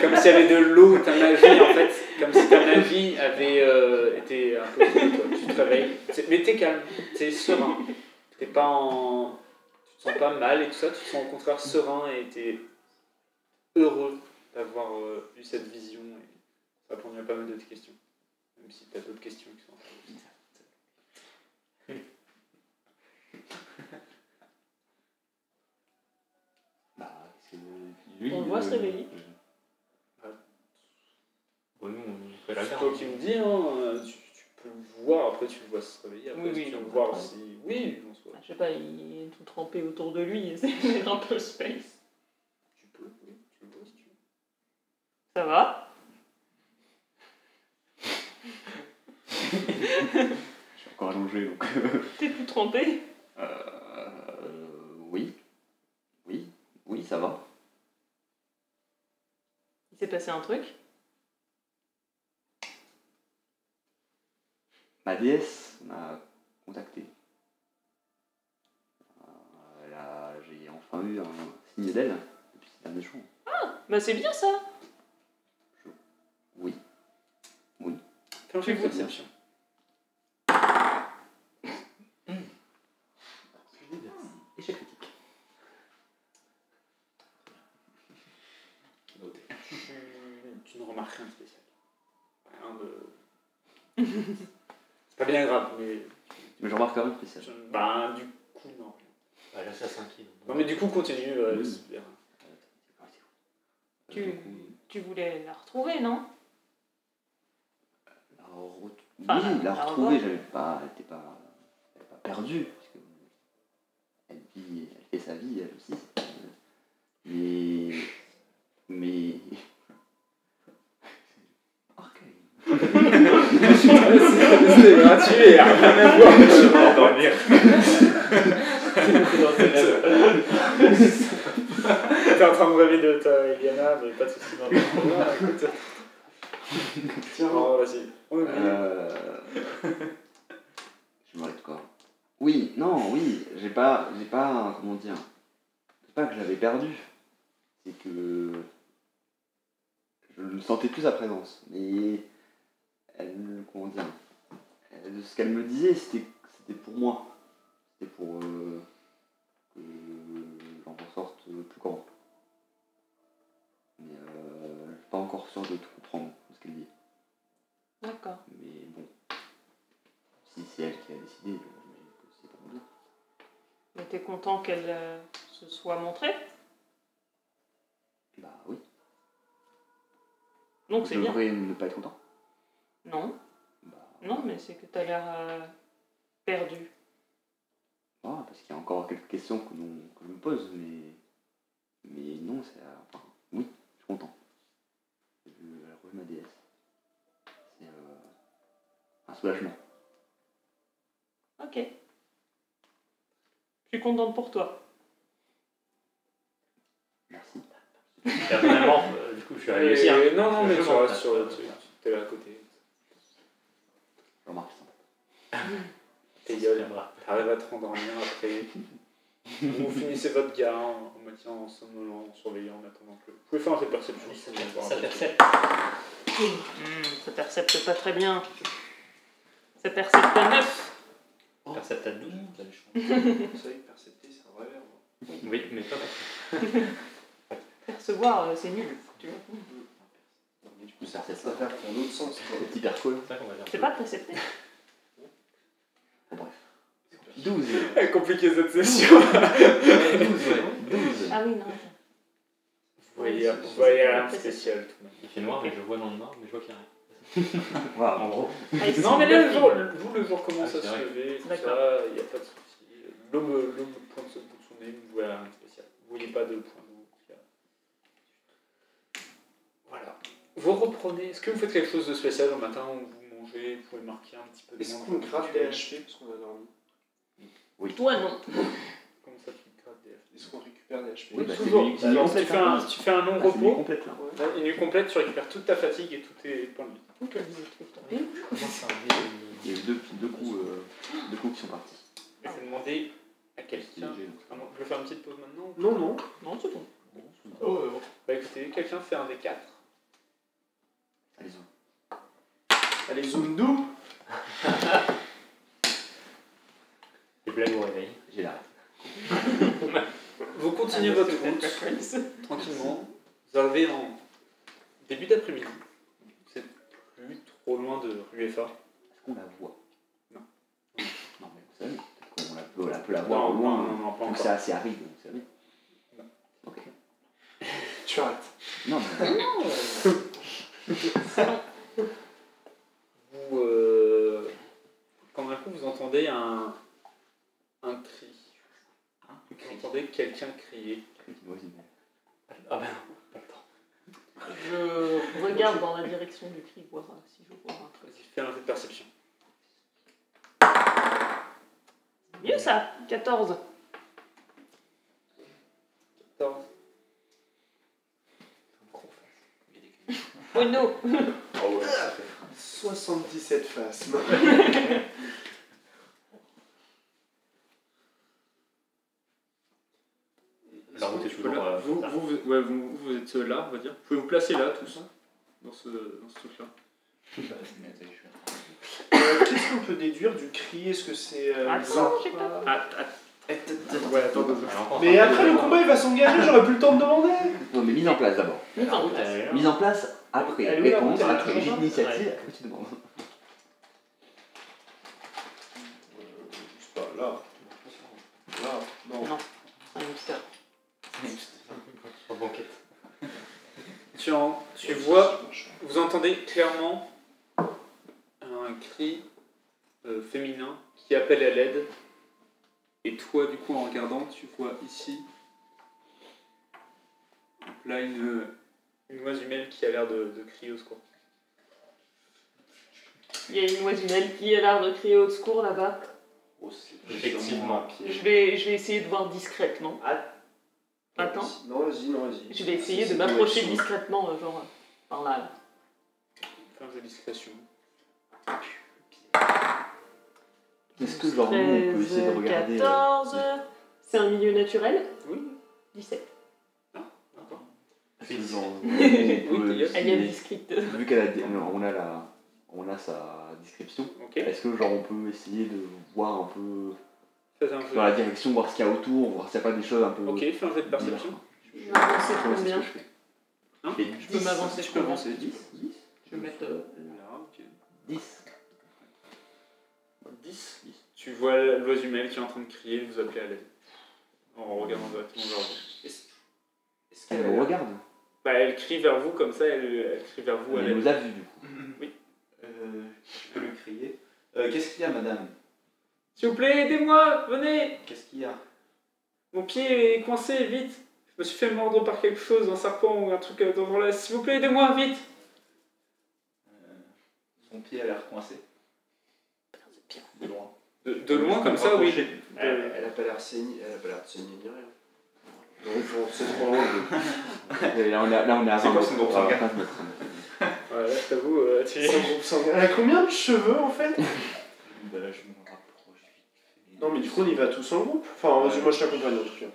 comme s'il y avait de l'eau, ta magie en fait, comme si ta magie avait euh, été un peu. Tu te réveilles, mais t'es calme, t'es serein. T'es pas en... Tu te sens pas mal et tout ça, tu te sens au contraire serein et t'es heureux d'avoir euh, eu cette vision et ça répond à pas mal de tes questions. Même si t'as d'autres questions qui sont intéressantes. Bah, que. Lui, On le voit se réveiller. Bon, nous, on fait la C'est toi qui me dis, hein, euh, tu, tu peux le voir, après tu le vois se réveiller, après Oui, tu oui, peux non, voir si... Oui, en soi. Je sais pas, il est tout trempé autour de lui, c'est un peu space. Tu peux, oui, tu le vois si tu veux. Ça va? Je suis encore allongé donc. T'es tout trempé? Euh, oui. Oui. Oui, ça va. Il s'est passé un truc? Ma déesse m'a contacté. Euh, a- J'ai enfin eu un signe d'elle depuis ces derniers jours. Bah c'est bien ça Oui. Fais jet de vois. perception. Échec critique. Tu, tu ne remarques rien de spécial. Rien de... C'est pas bien grave, mais... Mais je remarque quand même spécial. Bah, du coup, non. Ah, l'assassin qui. Non, mais du coup, continue. euh, Oui. c'est bien. Tu, tu voulais la retrouver, non? Re- Enfin, oui, la- la retrouver, j'avais pas, elle était pas, elle pas perdue. Parce que elle vit, elle fait sa vie, elle aussi. Mais, mais. Ok. C'est gratuit, rien à voir. Je vais m'endormir. T'es en train de rêver de ta Eliana, mais pas de soucis dans le Ah, écoute. Tiens, oh, vas-y. Euh... Je me de quoi Oui, non, oui, j'ai pas, j'ai pas, comment dire, c'est pas que je l'avais perdu, c'est que je le sentais plus sa présence, mais elle, comment dire, elle- ce qu'elle me disait, c'était, c'était pour moi, c'était pour euh, que j'en ressorte plus grand. Mais euh, je suis pas encore sûr de tout comprendre D'accord. Mais bon, si c'est elle qui a décidé, j'imagine que c'est pour moi. Mais t'es content qu'elle euh, se soit montrée? Bah oui. Donc c'est bien. devrais ne pas être content. Non, Bah, non, mais c'est que t'as l'air euh, perdu. ah, parce qu'il y a encore quelques questions que, que je me pose, mais, mais non, c'est. Enfin, oui, je suis content. J'ai revu ma déesse. C'est euh, un soulagement. Ok. Je suis contente pour toi. Merci. Personnellement, euh, du coup, je suis allé aussi. hein. Euh, non, non, mais tu restes sur. Tu, tu- t'es là à côté. Je remarque ça. T'es gueule. T'arrives à te rendormir après. Vous finissez votre gars en, en maintien somnolent, en surveillant, en attendant que. Vous pouvez faire un jet de perception. si vous voulez voir un Ça peu. percepte. Hmm, ça percepte pas très bien. Ça percepte à 9. Percepte à 12. Vous avez le choix. Vous savez que percepter, c'est un vrai verbe. Oui, mais pas Percevoir, euh, c'est nul. Tu vois. Et du coup, ça fait Ça ça. va faire pour l'autre sens. C'est ça qu'on va dire. C'est pas percepter. 12. Eh, compliqué cette session. 12, ouais. 12. Ah oui, non. Vous voyez, vous voyez de spécial. Il fait noir, mais je vois dans le noir, mais je vois qu'il y a rien. En gros. Ah, Non, mais là, le jour, vous, le jour commence Ah, à se vrai. lever, tout D'accord. ça, il n'y a pas de souci. L'homme l'homme pointe ce bout de son nez, vous voyez rien de spécial. Vous voyez pas de point a- Voilà. Vous reprenez. Est-ce que vous faites quelque chose de spécial le matin où vous mangez Vous pouvez marquer un petit peu de Est-ce qu'on de rituel des HP parce qu'on a dormi Toi, non. Comment ça, tu grattes des HP Est-ce qu'on récupère des HP Oui, bah, Toujours. si tu fais un, si tu fais un Ah, c'est une nuit complète là. une nuit complète, tu récupères toute ta fatigue et tous tes points de vie. Il y a eu deux, deux, coups, euh, deux coups qui sont partis. Je vais demander à quelqu'un. Ah non, Je vais faire une petite pause maintenant Non, non. Non, c'est bon. Bah écoutez, quelqu'un fait un D4. Allez-y. Allez, zoom nous Les blagues au réveil. J'ai la Vous continuez Ah, votre route tranquillement. Vous arrivez en début d'après-midi. Trop loin de RUFA. Est-ce qu'on la voit? Non. Non, mais vous savez, peut-être qu'on la peut, on la, peut la voir au non, loin. non, non, pas Donc c'est encore. assez aride, vous savez. Non. Ok. Tu arrêtes. Non, mais Vous, euh, quand d'un coup vous entendez un, un cri. Vous entendez quelqu'un crier. Ah ben non, pas le temps. Je regarde dans la direction du cri, voir euh, si je vois un truc. Vas-y, fais un jet de perception. Mieux ça 14. 14. Oh no ouais, ça fait. 77 faces. La route est toujours. euh, vous, ça. vous, vous- ouais, vous, vous êtes là, on va dire. Vous pouvez vous placer là, tous, dans ce, dans ce truc-là. Euh, Qu'est-ce qu'on peut déduire du cri? Est-ce que c'est. euh, Attends, j'ai pas- Zara Ah, ah, ouais, attends, deux Mais après le combat il va s'engager, j'aurais plus le temps de demander Non, mais mise en place d'abord. Mise en place. après. La route Réponse Elle est après. toujours J'ai là l'initiative, Ouais. après tu demandes. C'est pas là. Là, non. Non. Un mixeur. En banquette. Tu, en, tu vois, vous entendez clairement un cri euh, féminin qui appelle à l'aide. Et toi, du coup, en regardant, tu vois ici là une, une oisemelle qui a l'air de, de crier au secours. Il y a une oisemelle qui a l'air de crier au secours là-bas. Effectivement. Je vais, je vais essayer de voir discrètement. Ah. Attends. Non, vas-y, non, vas-y. Je vais essayer de m'approcher discrètement, euh, genre euh, par là. là. Jeu de discrétion. Est-ce que genre nous on peut essayer de 13, regarder. euh, 14. C'est un milieu naturel Oui, 17. d'accord. Est-ce que genre on Oui, il y a- Elle est essayer- discrète. Vu qu'elle a, non, on a la, on a sa description. Ok. Est-ce que genre on peut essayer de voir un peu. Dans la direction, voir ce qu'il y a autour, voir s'il n'y a pas des choses un peu. Ok, fais un jeu de perception. Je vais avancer combien que je fais. Hein Je peux m'avancer Tu peux avancer. 10 10 Je vais mettre. euh, Là, ok. 10 10. Tu vois l'oiseau humaine qui est en train de crier, vous appelez à l'aide. En regardant directement vers vous. Est-ce Elle qu'elle me a- regarde. Bah, elle crie vers vous comme ça, elle, elle crie vers vous Elle nous a vu du coup. Euh, je peux lui crier. Euh, Qu'est-ce qu'il y a, madame? S'il vous plaît, aidez-moi, venez Qu'est-ce qu'il y a? Mon pied est coincé, vite Je me suis fait mordre par quelque chose, un serpent ou un truc euh, dans là. S'il vous plaît, aidez-moi, vite Euh, Son pied a l'air coincé. De loin. de, de loin, comme ça, oui. Elle, elle a pas l'air saignée, elle a pas l'air de saigner ni rien. Donc c'est trop loin. Là on est, là, on est à C'est 20 quoi mètres. son groupe à sanguin 15 mètres. Ouais, là, je t'avoue, euh, tu... Son groupe sanguin. Elle a combien de cheveux en fait? Bah, je me rapproche vite fait. Non, mais du coup, on y va tous en groupe. Enfin, vas-y, moi je t'accompagne en tout cas.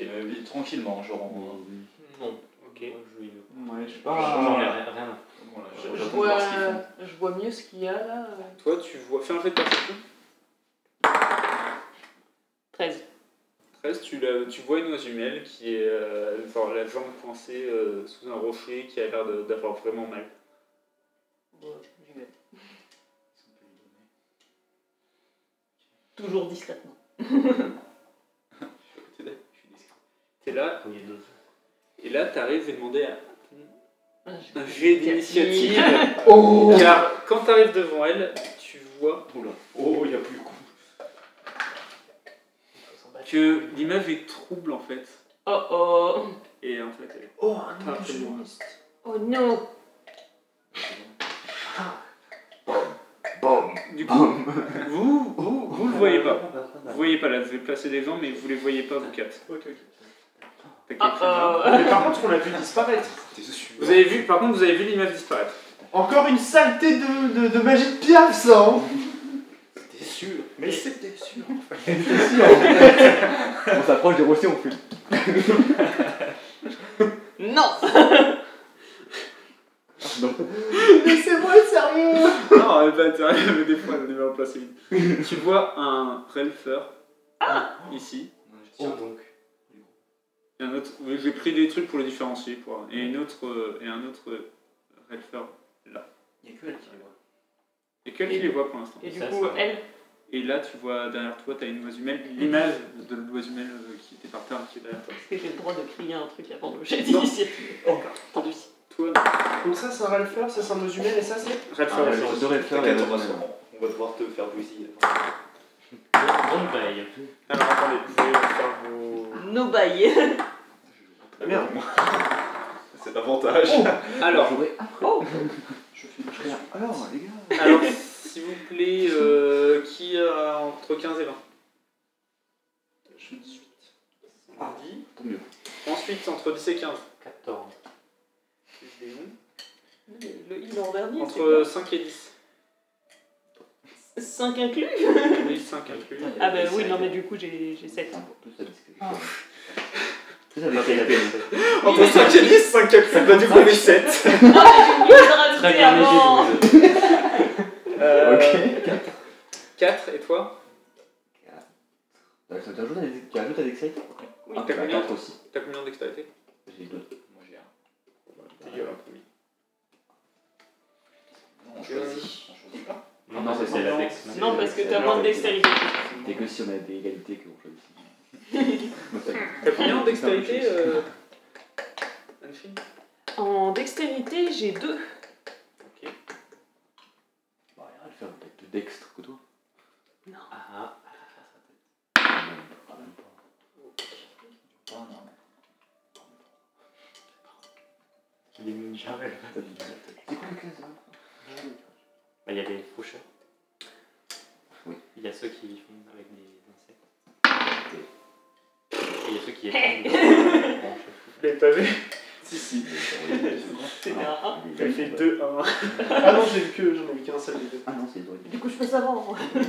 Euh, oui, tranquillement, genre. on- Non, ok. Ouais, je sais J'en ai pas. rien Je, vois, font. je vois mieux ce qu'il y a là. Toi, tu vois. Fais un fait de perception. 13. 13, tu, la- tu vois une jumelle qui est euh, genre la jambe coincée euh, sous un rocher qui a l'air d'avoir vraiment mal. J'y Toujours discrètement. T'es là, et là, t'arrives et demander à un jet d'initiative. Oh Car quand t'arrives devant elle, tu vois Oula. Oh, il n'y a plus le coup. que l'image est trouble en fait. Oh oh. Et en fait, elle est Oh, très loin. Oh non. Du coup, vous, vous, vous le voyez pas. Vous voyez pas là, vous avez placé des gens, mais vous les voyez pas, vous quatre. Ok, ok. T'inquiète, Ah, euh, Mais par contre, on l'a vu disparaître. T'es sûr Vous avez vu, par contre, vous avez vu l'image disparaître. Encore une saleté de, de, de magie de piaf, ça hein T'es sûr Mais c'était sûr. On s'approche des rochers, on fait. Non. Laissez-moi sérieux Non, elle va être mais des fois, elle devait en placer une. tu vois un relfer ici. Tiens donc. Et un autre. J'ai pris des trucs pour le différencier. Et, une autre, euh, et un autre euh, relfer. Il n'y a que elle qui les voit. Et quel qui les voit pour l'instant Et du Ça, coup, elle. Et là, tu vois derrière toi, t'as une oise humaine. L'image de l'oise humaine euh, qui était par terre qui est derrière toi. Est-ce que j'ai le droit de crier un truc avant le jet d'initiative Tant pis. Toi, Donc ça, c'est un ralpheur, ça, c'est un humain, et ça, c'est... relfer. Ah, ouais, je devrais le faire. T'inquiète, et on va devoir te faire bousiller. Bonne veille. Alors attendez, je vais faire vos. No bye. Ah merde C'est l'avantage. Alors, J'aurais- Oh. Je fais Frère, Alors, les gars. alors s'il vous plaît, euh, qui a entre 15 et 20 Je fais 18. On dit. Tant mieux. Ensuite, entre 10 et 15. 14. Le, le, il en dernier. Entre 5 et 10. 5 inclus Oui, 5 inclus. Ah, ah bah oui, non mais du coup j'ai 7. Ah. Entre 5 et 10, 5 inclus, bah du coup on est 7. Très bien, avant. Euh, ok. 4. 4 et toi? T'ajoutes t'as combien d'extérité? J'ai 2. On choisit. Euh, on choisit pas. Non, non, c'est la. Non, parce que t'as moins de dextérité. C'est que si on a des égalités qu'on choisit. T'as combien en dextérité, euh, En dextérité, j'ai deux. Ok. Bah, rien à faire, peut-être dextre que toi. Il est ninja. C'est quoi le classe il y a les faucheurs. Oui. Il y a ceux qui font avec des insectes. Et il y a ceux qui étendent des branches. Vous l'avez pas vu Si, si. C'était un 1. Elle fait 2, 1. Ah non, j'ai vu que j'en ai vu qu'un seul des deux. Ah non, c'est le droit Du coup je peux savoir. de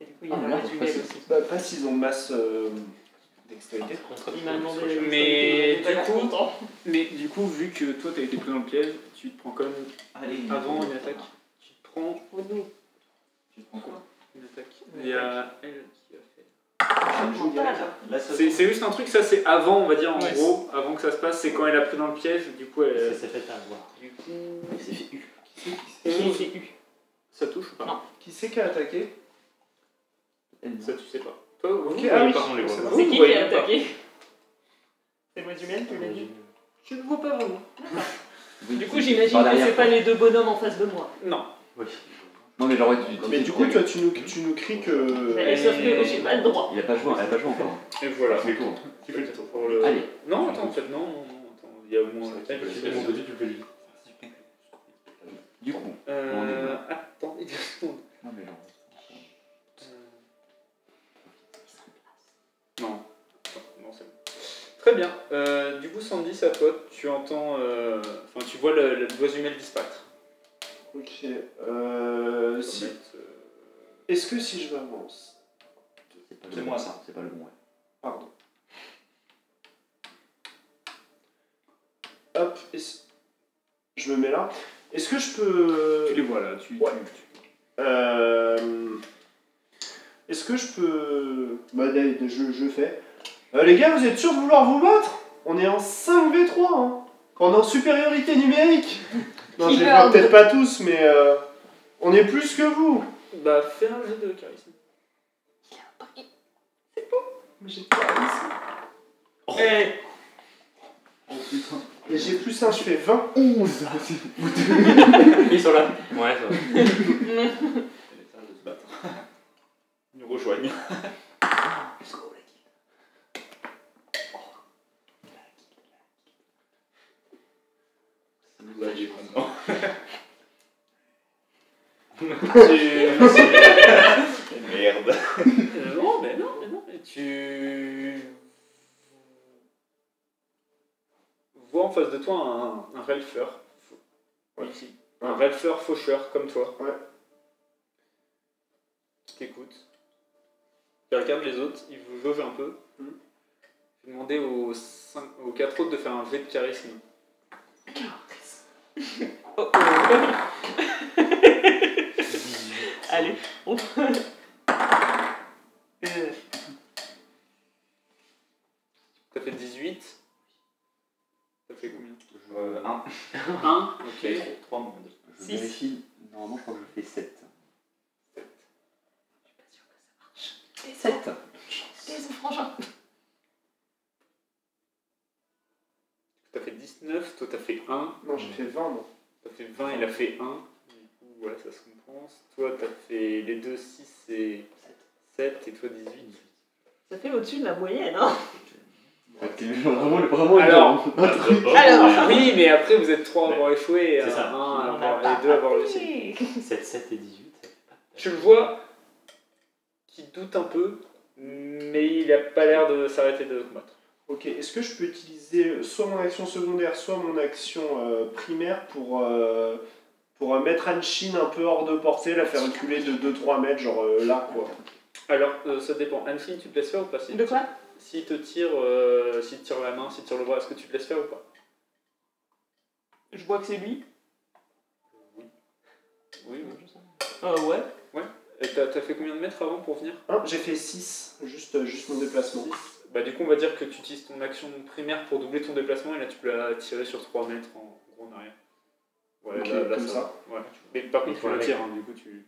Et du coup il y a Ah, la aussi. Bah, pas s'ils ont masse euh, dextérité. Il la Mais Mais du coup, vu que toi t'as été pris dans le piège, tu te prends quand même Allez, avant une attaque. Tu te prends Oh non. Tu te prends quoi? Une attaque. Il y a elle qui a fait. C'est juste un truc, ça c'est avant, on va dire en Ouais. gros, avant que ça se passe, c'est quand elle a pris dans le piège, du coup Ça elle. s'est fait avoir. Du coup. C'est fait U. J'ai 11, fait U? ça touche ou pas? Non. Qui c'est qui a attaqué? Ça tu sais pas. Toi, vous Ok, voyez ah oui. pas. C'est qui qui a pas. attaqué C'est moi du même, tu l'as dit Je ne vois pas vraiment. Oui, Du coup j'imagine que c'est pas les deux bonhommes en face de moi. Non. Oui. Non, mais genre, ouais, tu- Mais du coup, toi, tu nous, tu nous cries que. Mais sauf que j'ai pas le droit. Il a pas joué, il a pas joué encore. Et voilà. C'est tour. Tu le tour pour le. Allez. Non, attends, en fait, non, non, non, attends, il y a au moins. Tu mon petit, tu peux lui. Du coup. Euh. Attendez deux secondes. Non, mais genre. Très bien. Euh, du coup, Sandy, c'est à toi. Tu entends. euh, Enfin, tu vois le, le doigt humain disparaître. Ok. Euh. Si. mettre, euh, est-ce que si je m'avance. C'est pas C'est le moi, bon, ça. C'est pas le bon, ouais. Pardon. Hop, est-ce- je me mets là. Est-ce que je peux. Tu les vois là, tu. Ouais. tu- Euh, Est-ce que je peux. Bah, je fais. Euh, les gars, vous êtes sûrs de vouloir vous battre? On est en 5v3, hein Quand on est en supériorité numérique Non, je les vois peut-être pas tous, mais. euh, on est plus que vous Bah, fais un jeu de charisme. Mais j'ai pas réussi. Eh, Oh putain. Et j'ai plus un, je fais 20. 11 Ils sont là. Ouais, ça va. Elle est sage de se battre. Ils nous rejoignent. Let's go, la guilde. Ça nous a dit maintenant. Merde. Euh, non, mais non, mais non. mais tu. vois en face de toi un, un relfeur. Ouais. Ici. Un relfeur faucheur comme toi. Ouais. Qui t'écoute. Tu regardes les autres, ils vous jaugent un peu. Mhm. Je vais demander aux, cinq, aux quatre autres de faire un jet de charisme. oh, oh. Allez. Oh. Euh, T'as fait 18 T'as fait combien Euh, un. 1 Ok. Trois mondes. Je Six. vérifie. Normalement, je crois que je fais 7. 7. Les frangins. T'as fait 19, toi t'as fait 1. Non, j'ai fait 20, moi. T'as fait 20, il a fait 1. Voilà, ça se compense. Toi, t'as fait les deux 6 et 7, et toi 18. Ça fait au-dessus de la moyenne, hein Vraiment, vraiment Alors, Alors. Oui, mais après, vous êtes 3 à avoir échoué et C'est ça. 1 à On avoir, et 2 à avoir réussi. appris. 7, 7 et 18. ça fait pas- Tu le vois qui doute un peu, mais il a pas l'air de s'arrêter de combattre. Ok, est-ce que je peux utiliser soit mon action secondaire, soit mon action euh, primaire pour, euh, pour euh, mettre Anshin un peu hors de portée, la faire reculer de 2-3 mètres, genre euh, là quoi Alors, euh, ça dépend. Anne-Fille, tu te laisses faire ou pas si De quoi S'il te tire, euh, s'il te tire la main, s'il te tire le bras, est-ce que tu te laisses faire ou pas? Je vois que c'est lui. Oui. Oui, oui. Euh, ouais. Et t'as t'as fait combien de mètres avant pour venir? Hein, J'ai fait 6, juste, juste mon déplacement. Six. Bah du coup on va dire que tu utilises ton action primaire pour doubler ton déplacement et là tu peux la tirer sur 3 mètres en gros en arrière. Ouais, là, là, comme ça. ça. Ouais. Mais par contre Il tu faut la tires, hein, du coup tu...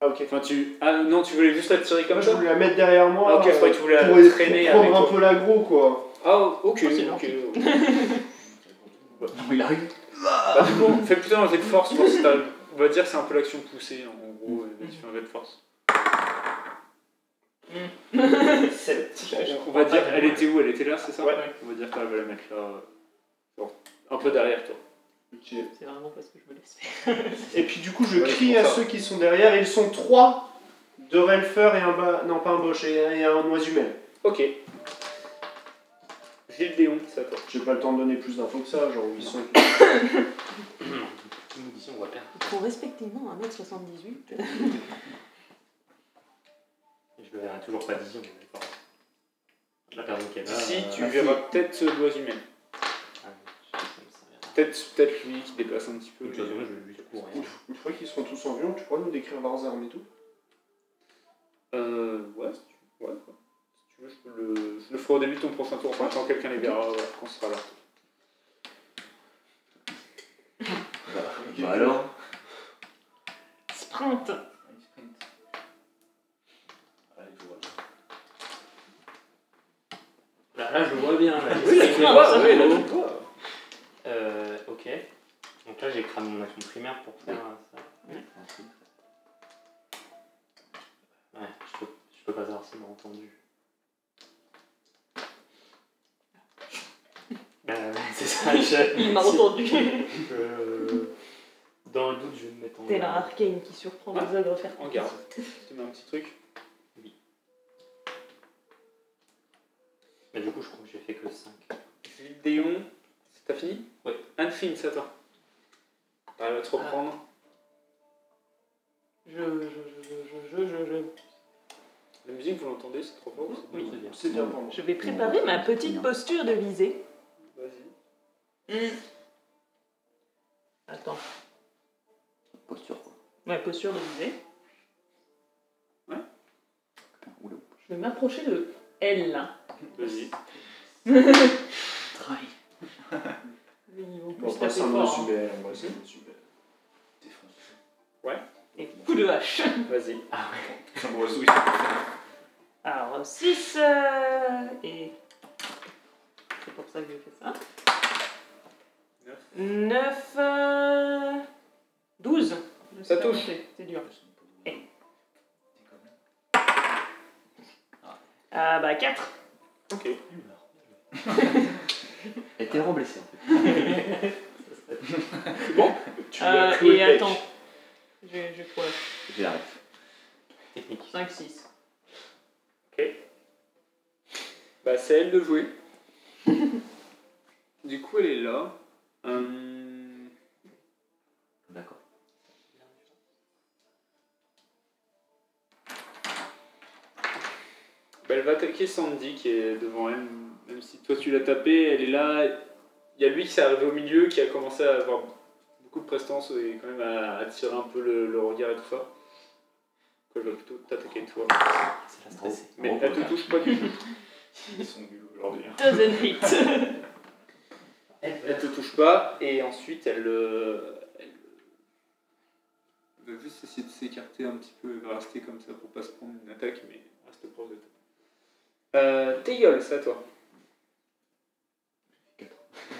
Ah ok. Enfin tu... Ah non, tu voulais juste la tirer comme Moi je ça voulais la mettre derrière moi Ah ok, je croyais que tu voulais la pour, traîner pour avec prendre un toi. peu l'aggro quoi. Ah ok, c'est ok. Il arrive. Bah du coup, fais plutôt un jet de force, si t'as- On va dire que c'est un peu l'action poussée en gros, et tu fais un jet de force. 7. On va dire, elle était où? Elle était là, c'est ça? Ouais. On va dire que à la mettre là, euh, genre, un peu derrière toi. C'est vraiment pas ce que je me laisse faire. Et puis du coup je Ouais, crie à ça. ceux qui sont derrière, ils sont 3 deux Relfer et un bas... Non pas un Bosch, et et un Oisumel. Ok. Gilles Déon, c'est à toi. J'ai pas le temps de donner plus d'infos que ça, genre où ils sont. Une audition, on va perdre. Faut respecter, non, 1m78. Et je le verrai toujours pas d'ici, on est d'accord. La personne qui est là. D'ici, euh, tu verras peut-être doigts humains. Ah, ça me servira. Peut-être peut lui qui déplace un petit peu. Façon, je lui. Une, une fois qu'ils seront tous en vue, tu pourras nous décrire leurs armes et tout Euh, ouais, si tu, ouais, quoi. Si tu veux, je, peux le, je le ferai au début de ton prochain tour, enfin quand quelqu'un les verra, ouais, quand ce sera là. Bah alors Sprint Il sprint. Allez, je vois. Là, là, je le vois bien. Là. Oui, clair, vois, oui, là, tu le vois. Euh, ok. Donc là, j'ai cramé mon action primaire pour faire ça. Ouais, je peux, je peux pas savoir s'il m'a entendu. Ben, c'est ça, je... Il m'a entendu. je- Dans le doute, je vais me mettre en T'es la arcane qui surprend les ogres faire. En garde. Tu mets un petit truc. Mais du coup, je crois que j'ai fait que 5. Gilles Déon, t'as fini Ouais. Anne-Fine, c'est à toi. T'arrives à te reprendre Je, je, je, je, je, je, La musique, vous l'entendez, c'est trop fort ou c'est Oui. Bien. C'est bien pour moi. je vais préparer ma petite posture de visée. Vas-y. Attends. Posture quoi. Ouais, posture de visée. Putain, oula. Je vais m'approcher de elle là. Vas-y. Trahi. Ils vont On plus taper fort. hein. On va passer un Mosubel. Défonce. Et coup de hache. Vas-y. Ça me résout, il s'est Alors, 6 et. C'est pour ça que j'ai fait ça. Neuf. 9. 12. Je sais Ça touche. C'est dur. Ah bah 4. Ok. Elle était vraiment blessée en fait. Bon Tu Euh, cloué et attends. J'ai j'ai quoi J'ai la ref. Technique. 5, 6. Bah, c'est elle de jouer. du coup, elle est là. Hum, elle va attaquer Sandy qui est devant elle. Même si toi tu l'as tapé, elle est là. Il y a lui qui s'est arrivé au milieu, qui a commencé à avoir beaucoup de prestance et quand même à attirer un peu le, le regard et tout ça. Quoi, je vais plutôt t'attaquer toi. C'est la stressée. Mais elle te touche pas du tout. Ils sont nuls aujourd'hui. Doesn't hit. Elle te touche pas et ensuite elle, euh, elle va juste essayer de s'écarter un petit peu, elle va rester comme ça pour pas se prendre une attaque mais reste proche de toi. Euh, tes gueules, c'est à toi.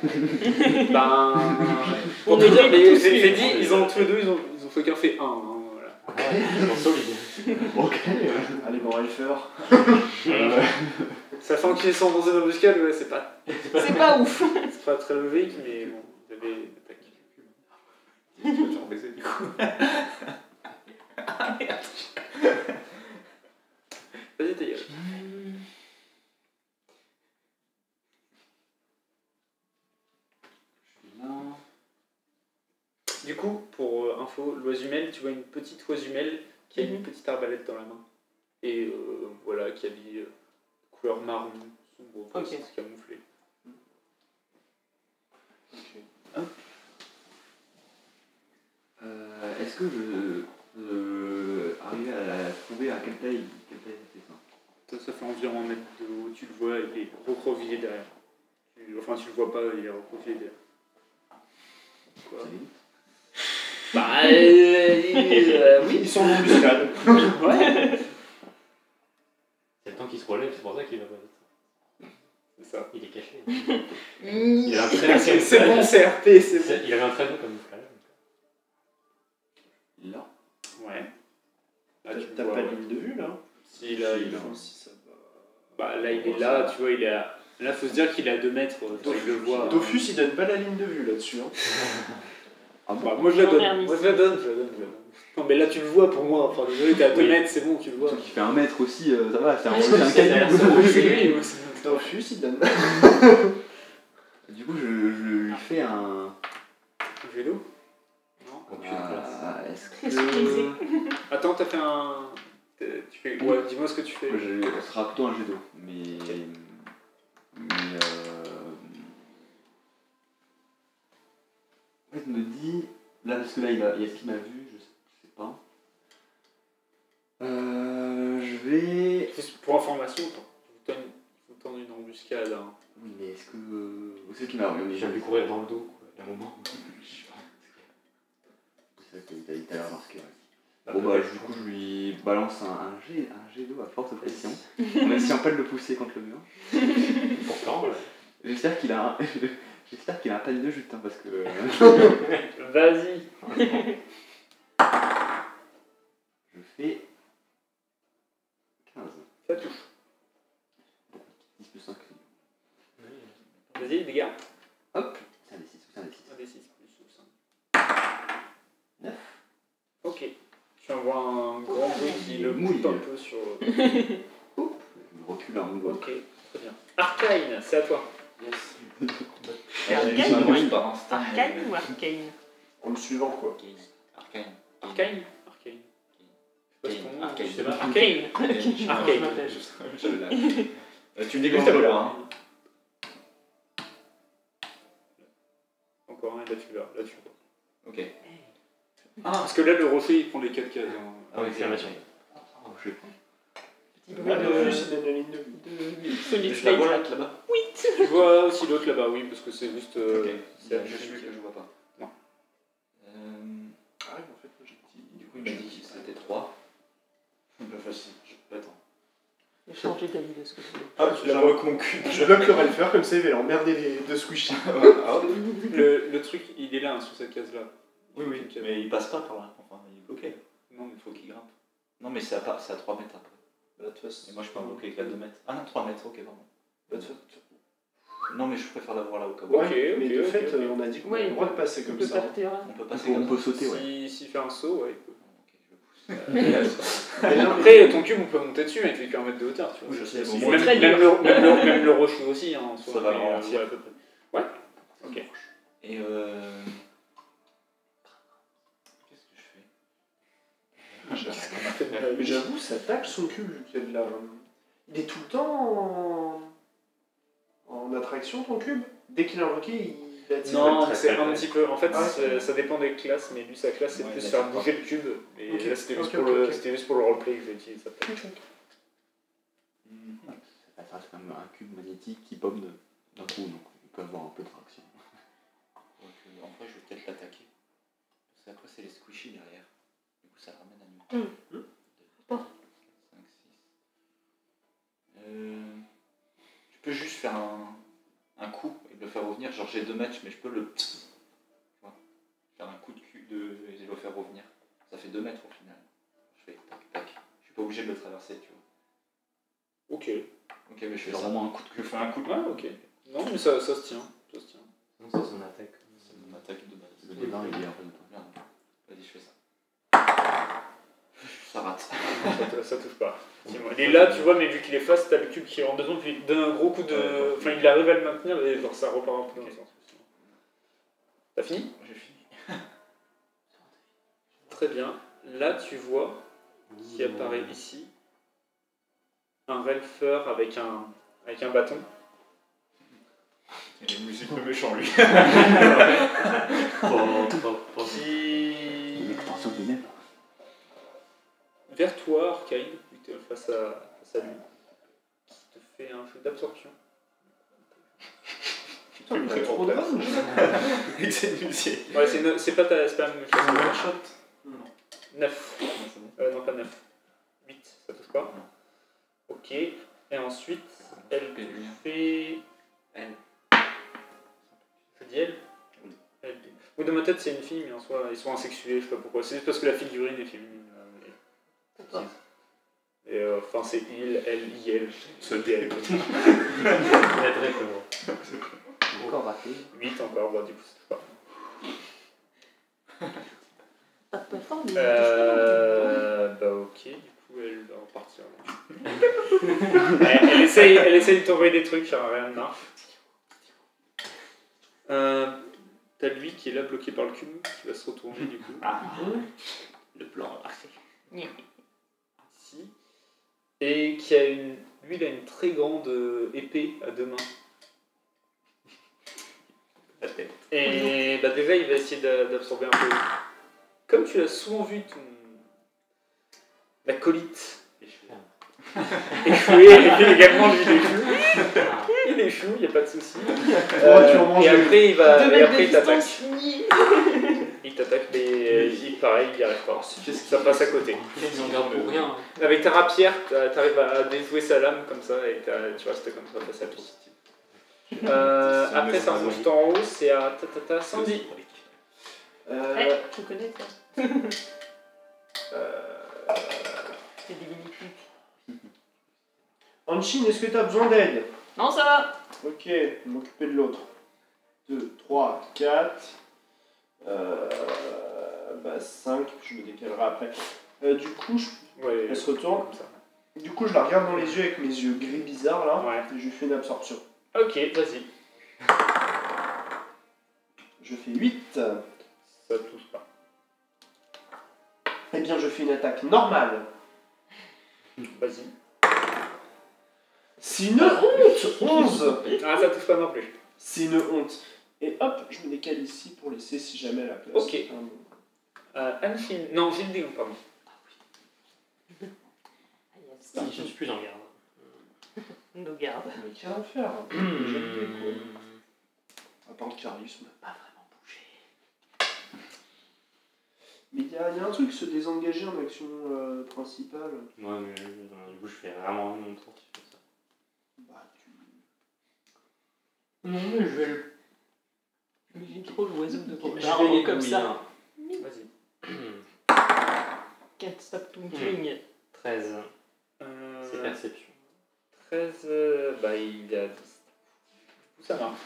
ben. On pour te dire, mais j'ai j'ai dit, ils ont tous les deux, ils ont, ils ont chacun fait un. hein, voilà. Ouais, ils sont solides. Ok. Allez, bon Elfer. Sachant qu'ils sont dans une embuscade, ouais, c'est pas, C'est pas ouf. c'est pas très logique, mais bon, vous avez une attaque. Je vais te faire baiser du coup. Vas-y, tes gueules. Non. Du coup, pour euh, info, l'oisumelle, tu vois une petite oisumelle qui a une Mhm. petite arbalète dans la main. Et euh, voilà, qui habille euh, couleur marron, sombre, pour Ok. se camoufler. Euh, Est-ce que je, je arrive à la trouver à quelle taille? Quelle taille ça? Ça, ça fait environ un mètre de haut, tu le vois, il est recroquevillé derrière. Tu- enfin, tu le vois pas, il est recroquevillé derrière. Quoi Ça limite Bah, euh, oui. Ils sont en embuscade. Ouais, C'est le temps qu'il se relève, c'est pour ça qu'il va pas vite. c'est ça. Il est caché. Il a un très bon C'est bon, c'est RP, c'est bon. Il avait un très bon camouflage. Là. Ouais. Là, T'as tu t'as pas ouais. de ligne de vue là Si, là, il Je est sais pas si ça va. Bah là il est là, tu vois, il est à... Là faut se dire qu'il est à 2 mètres, toi, il le voit. Dofus il donne pas la ligne de vue là-dessus. Hein. Ah Bah, moi je la donne, moi je la donne, je la donne, je la donne. Non mais là tu le vois pour moi, enfin désolé t'es à 2 Oui. mètres, c'est bon, tu le vois. Qui fait un mètre aussi, euh, ça va, c'est un, un c'est- caillou. c'est- C'est lui, moi, c'est-. Du coup, je, je lui fais un. Vélo? Non Aucune place. Ah, Est-ce que. Attends, t'as fait un... t'es- Tu fais... Ouais, dis-moi ce que tu fais. Je- Ce sera plutôt un jet d'eau, mais. Mais. Là, parce que là, il, a, il y a ce qu'il m'a vu, je sais, je sais pas. Euh, je vais. Pour information, je vous tends une, vous embuscade. hein. Oui, mais est-ce que. euh, C'est qui m'a J'ai vu courir dans le dos, quoi. Il y a un moment. C'est ça que t'as l'air marqué. ouais. Bah, Bon bah peut-être. du coup je lui balance un, un jet, un jet d'eau à forte pression, en essayant pas de le pousser contre le mur. Pourtant, ouais. J'espère qu'il a un... J'espère qu'il a un panier de jute hein, parce que... Vas-y. je fais 15. Ça touche. 10 plus 5. Vas-y, dégâts. Hop C'est un des 6, c'est un des 6. 1 des 6 plus 5. Neuf. Ok. Tu envoies un grand bruit qui le Mouille. un peu sur... Je me recule un peu. Ok, très bien. Arcane, c'est à toi. Yes. Arcane par instinct. Arcane ou arcane En le suivant quoi. Arcane. Arcane Arcane. Je pas Arcane. je pas. Arcane. Arcane. Arcane. je la- Euh, Tu me dégages de là. hein. Encore un, là tu l'as. Là tu vois. Ok. Parce que là, le rocher, il prend les 4 cases. hein. Ah oui, Exclamation. Oh, je sais pas. Ah, le juste, il donne la ligne de de solid Je la vois là, là-bas Tu vois aussi l'autre là-bas, oui, parce que c'est juste. euh, Ok. c'est la juste musique. lui que je vois pas. Non. Euh, Ah oui, en fait, moi j'ai dit. du coup, il m'a dit que c'était 3. Bah, facile. Je- Attends. J'ai changé d'avis de ce que je. Ah, tu la vois avec mon cul. Je bloque le Ralpheur comme ça, il va l'emmerder les deux squishy. Ah, Le, le truc, il est là, hein, sous cette case-là. Oui, oui, mais il passe pas par là. Enfin, il est bloqué. Non, Il faut qu'il grimpe. Non, mais c'est à, part- c'est à 3 mètres après. Bah, Et moi, je peux bloquer avec la 2 mètres. Ah non, 3 mètres, ok, pardon. Bah, Non, mais je préfère l'avoir là au cas où. Ouais, Ok, mais ok, de fait, euh, on a dit qu'on Ouais, il le droit de peut- passer comme ça. faire. On peut passer On comme peut ça. sauter, ouais. Si- S'il fait un saut, ouais, il peut. Ok, je le pousse. Mais non, Après, ton cube, on peut monter dessus avec les 1 mètre de hauteur, tu vois. Oui, je sais, C'est- bon, c'est moi, même, le, même, le, même le rocher aussi, hein, en soi, Ça va le mais, euh, ralentir. ouais, à peu près. Ouais, ok. Et euh... Mais j'avoue, ça tâche son cul vu qu'il y a de la. Il est tout le temps en, en attraction ton cube Dès qu'il est invoqué, il attire. Non, c'est un petit peu. En fait, Ah ça dépend des classes, mais lui, sa classe, c'est Ouais, plus faire bouger le cube. Et là, c'était juste, le- juste pour le roleplay que j'ai utilisé ça. Mhm. Ça reste quand même un cube magnétique qui pomme de- d'un coup, donc il peut avoir un peu de traction. Donc, euh, en vrai, je vais peut-être l'attaquer. Parce qu'après, c'est les squishy derrière. Du coup, ça le ramène à nous. 2, Pas. 4, 5, 6. Euh... Je peux juste faire un, un coup et le faire revenir. Genre, j'ai 2 mètres, mais je peux le. Tu vois Faire un coup de cul de... et le faire revenir. Ça fait 2 mètres au final. Je fais tac, tac. Je suis pas obligé de le traverser, tu vois. Ok. Ok, mais je fais vraiment un coup de Je fais un coup de Ouais, ok. Non, mais ça, ça se tient. Ça se tient. Non, c'est son attaque. C'est mon attaque de base. Le il est en fait. Merde. Vas-y, je fais ça. Ça rate. ça, te- ça touche pas. est là, tu vois, mais vu qu'il est face, t'as le cube qui rentre dedans, puis il donne un gros coup de. Enfin, il arrive à le maintenir et genre, ça repart un peu dans le sens. T'as fini? J'ai fini. Très bien. Là, tu vois qui apparaît ici un Relfer avec un, avec un bâton. Il y a une musique de méchant, lui. Qui. Vers toi, vu que t'es face à, face à lui, qui te fait un jeu d'absorption. Putain, mais trop de run, Avec cette musique. Ouais, c'est c'est pas, ta- c'est pas la même chose. One shot 9. Euh, non, pas 9. 8, ça touche pas. Non. Ok. Et ensuite, elle te fait. Elle. Je dis elle Oui. Elle. Oui, dans ma tête, c'est une fille, mais en soi, ils sont asexués, je sais pas pourquoi. C'est juste parce que la figurine est féminine. Pourquoi Et euh, enfin, c'est il, elle, il, Seul elle. Directement. Encore raté. 8 encore, bon, du coup, c'est pas. Pas de plateforme, mais Euh, bah ok, du coup elle va repartir. elle, elle essaye, elle essaye de t'envoyer des trucs, hein, rien ne marche. Euh, T'as lui qui est là bloqué par le cube, qui va se retourner du coup. Le plan. Ici. Et qui a une. Lui il a une très grande euh, épée à deux mains. La tête. Et bah déjà il va essayer d'a- d'absorber un peu. Comme tu l'as souvent vu ton. L'acolyte échoué, et lui également lui il échoue. Il échoue, il n'y a pas de souci. manges et après il va. Et après il t'attaque. Il t'attaque, mais il, pareil, il n'y arrive pas. Ça passe à côté. Ils en gardent pour rien. Avec ta rapière, t'a- t'arrives à déjouer sa lame comme ça et t'as- tu restes comme ça face à lui. Euh, après ça remonte en haut, c'est à ta, ta, ta Sandy. Euh, Eh, tu connais ça euh, C'est divinité. Anshin, est-ce que tu as besoin d'aide? Non, ça va Ok, je vais m'occuper de l'autre. 2, 3, 4. Euh, bah 5, je me décalerai après. Euh, du coup, je- Ouais, elle se retourne. comme ça. Du coup, je la regarde dans les yeux avec mes yeux gris bizarres là. Ouais. Et je fais une absorption. Ok, vas-y. Je fais 8. Ça touche pas. Eh bien, je fais une attaque normale. Vas-y. C'est une honte 11 Ah, ça touche pas non plus. C'est une honte. Et hop, je me décale ici pour laisser si jamais la place. Ok. Euh, Anne-Phil. Non, Gilles pardon. Si, je suis plus en garde. Nos gardes. Mais qu'à en faire hein. Hmm. À part le charisme. Pas vraiment bouger. Mais il y, a il y a un truc, se désengager en action euh, principale. Ouais, mais euh, du coup, je fais vraiment mon tour si je fais ça. Bah, tu. Non, mais je vais le. J'ai trop l'oiseau de comme ça. Vas-y. Can't stop twinkling. 13, Euh, c'est perception. 13, euh, bah il y a 10. Du coup, ça marche.